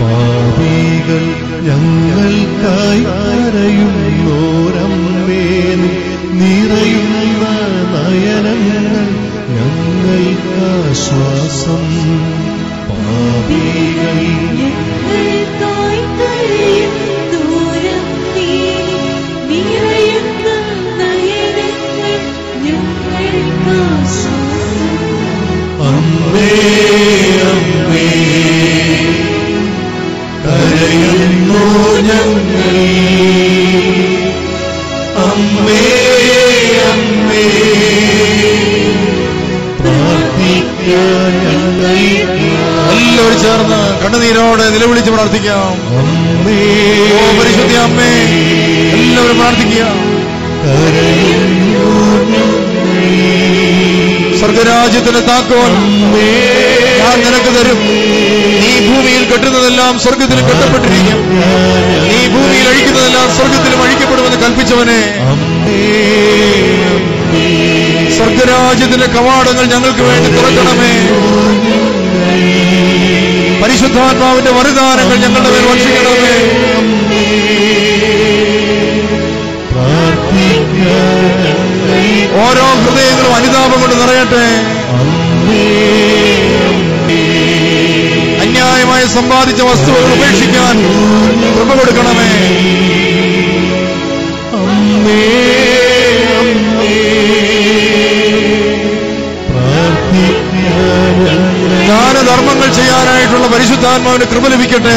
പാപികൾ ഞങ്ങൾക്കായി കരയുന്നോരമ്മേ നിറയുന്ന നയനങ്ങൾ ഞങ്ങൾക്കാശ്വാസം പാപികൾ അമ്മേ അമ്മേ. കരയുന്നു ഞങ്ങൾ അമ്മേ അമ്മേ എല്ലാവരും ചേർന്ന് കണ്ണുനീരോടെ നിലവിളിച്ച് പ്രാർത്ഥിക്കാം. അമ്മേ. ഓ പരിശുദ്ധ അമ്മേ. എല്ലാവരും പ്രാർത്ഥിക്കുക. സ്വർഗരാജ്യത്തിന്റെ താക്കോൽ. ഞാൻ നിനക്ക് തരും. നീ ഭൂമിയിൽ കെട്ടുന്നതെല്ലാം സ്വർഗത്തിൽ കെട്ടപ്പെട്ടിരിക്കും. നീ ഭൂമിയിൽ അഴിക്കുന്നതെല്ലാം സ്വർഗത്തിലും അഴിക്കപ്പെടുമെന്ന് കൽപ്പിച്ചവനെ. സ്വർഗരാജ്യത്തിന്റെ കവാടങ്ങൾ ഞങ്ങൾക്ക് വേണ്ടി തുറക്കണമേ. പരിശുദ്ധാത്മാവിന്റെ വരദാനങ്ങൾ ഞങ്ങളുടെ മേൽ വർഷിക്കണമേ. ഓരോ ഹൃദയങ്ങളും അനുതാപം കൊണ്ട് നിറയട്ടെ. അന്യായമായി സമ്പാദിച്ച വസ്തുക്കൾ ഉപേക്ഷിക്കാൻ കൃപ കൊടുക്കണമേ. ദാനധർമ്മങ്ങൾ ചെയ്യാനായിട്ടുള്ള പരിശുദ്ധാത്മാവിന് കൃപ ലഭിക്കട്ടെ.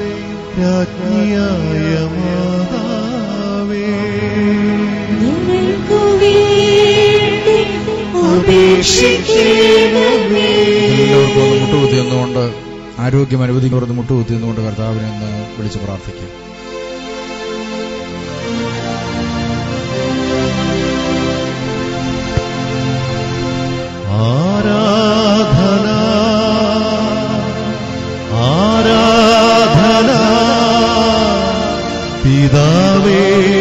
രാജ്ഞിയായ മാതാവേ മുട്ടുകുത്തി എന്നുകൊണ്ട് ആരോഗ്യം അനുവദിക്കുന്നവർ മുട്ടുകുത്തി എന്നുകൊണ്ട് കർത്താവിനെ ഒന്ന് വിളിച്ച് പ്രാർത്ഥിക്കും. ആരാ believe.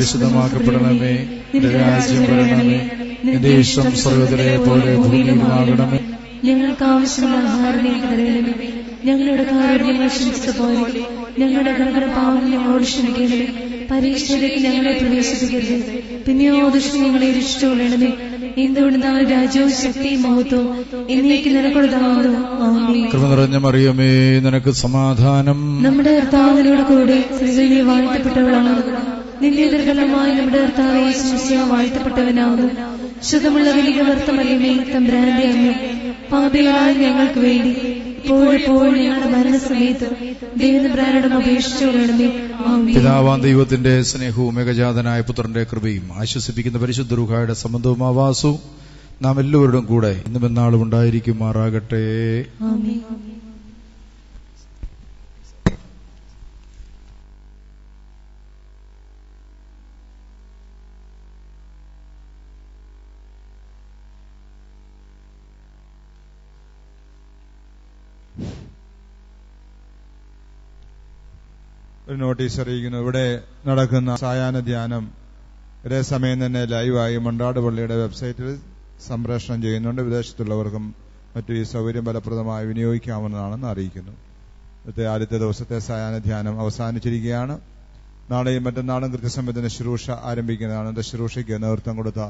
പരിശുദ്ധമാക്കപ്പെടണമേ. നിന്റെ രാജ്യം വരണമേ. നിന്റെ ഇഷ്ടം സ്വർഗത്തിലെ പോലെ ഭൂമിയിലുമാകണമേ ഞങ്ങൾക്ക് ആവശ്യമുള്ള ആഹാരം തരണമേ. ഞങ്ങളുടെ കാര്യം ഞങ്ങൾ ക്ഷമിച്ചതുപോലെ ഞങ്ങളുടെ കടകട പാവം ഞങ്ങളോട് ക്ഷമിക്കണമേ പരീക്ഷയിലേക്ക് ഞങ്ങളെ പ്രവേശിപ്പിക്കരുത്. പിന്നെയോ ദുഷ്ടം ഞങ്ങളെ രക്ഷിച്ചുകൊള്ളണമേ. എന്തുകൊണ്ടാണ് രാജ്യവും ശക്തിയും മഹത്വവും എന്നേക്ക് നിനക്കൊടുതാവുന്നു കൃപ നിറഞ്ഞ മറിയമേ നിനക്ക് സമാധാനം. നമ്മുടെ കർത്താവിനോട് കൂടെ സ്ത്രീകളിൽ വാഴ്ത്തപ്പെട്ടവളാണ്. നിന്റെ ദുർബലമായി നമ്മുടെ കർത്താവെ ശിഷ്യ വാഴ്ത്തപ്പെട്ടവനാവുന്നു. ശുദ്ധമുള്ള വലിയ വർത്തമറിയമേ തമ്പ്രാന്റെ അമ്മ പാപികളായ ഞങ്ങൾക്ക് വേണ്ടി. ഇപ്പോഴെപ്പോഴും ഞങ്ങളുടെ മരണസമയത്ത് ദൈവതമ്പ്രാനോടും അപേക്ഷിച്ചു കൊള്ളണമേ ആമേ പിതാവാം ദൈവത്തിന്റെ സ്നേഹവും ഏകജാതനായ പുത്രന്റെ കൃപയും ആശ്വസിപ്പിക്കുന്ന പരിശുദ്ധ റുഹായുടെ സംബന്ധവും ആവാസവും നാം എല്ലാവരുടെയും കൂടെ ഇന്നും എന്നാളും ഉണ്ടായിരിക്കുമാറാകട്ടെ. ആമേ ഒരു നോട്ടീസ് അറിയിക്കുന്നു. ഇവിടെ നടക്കുന്ന സായാഹ്ന ധ്യാനം ഒരേ സമയം തന്നെ ലൈവായി മണ്ടാട് പള്ളിയുടെ വെബ്സൈറ്റിൽ സംപ്രേഷണം ചെയ്യുന്നുണ്ട്. വിദേശത്തുള്ളവർക്കും മറ്റു ഈ സൗകര്യം ഫലപ്രദമായി വിനിയോഗിക്കാവുന്നതാണെന്ന് അറിയിക്കുന്നു. ഇന്നത്തെ ആദ്യത്തെ ദിവസത്തെ സായാഹ്ന ധ്യാനം അവസാനിച്ചിരിക്കുകയാണ്. നാളെയും മറ്റന്നാളും കൃത്യസമയത്തിന് ശുശ്രൂഷ ആരംഭിക്കുന്നതാണ്. എന്റെ ശുശ്രൂഷയ്ക്ക് നേതൃത്വം കൊടുത്ത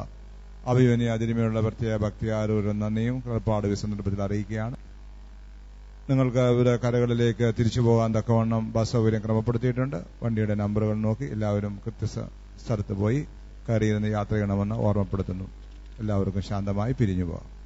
അഭിമന്യ അതിരിമയുള്ള പ്രത്യേക ഭക്തി ആരൂരും നന്ദിയും കളപ്പാട് വിസന്ദർഭത്തിൽ സന്ദർഭത്തിൽ അറിയിക്കുകയാണ്. നിങ്ങൾക്ക് ഇവിടെ കരകളിലേക്ക് തിരിച്ചു പോകാൻ തക്കവണ്ണം ബസ് സൗകര്യം ക്രമപ്പെടുത്തിയിട്ടുണ്ട്. വണ്ടിയുടെ നമ്പറുകൾ നോക്കി എല്ലാവരും കൃത്യ സ്ഥലത്ത് പോയി കയറിയിരുന്ന് യാത്ര ചെയ്യണമെന്ന് ഓർമ്മപ്പെടുത്തുന്നു. എല്ലാവർക്കും ശാന്തമായി പിരിഞ്ഞു പോകാം.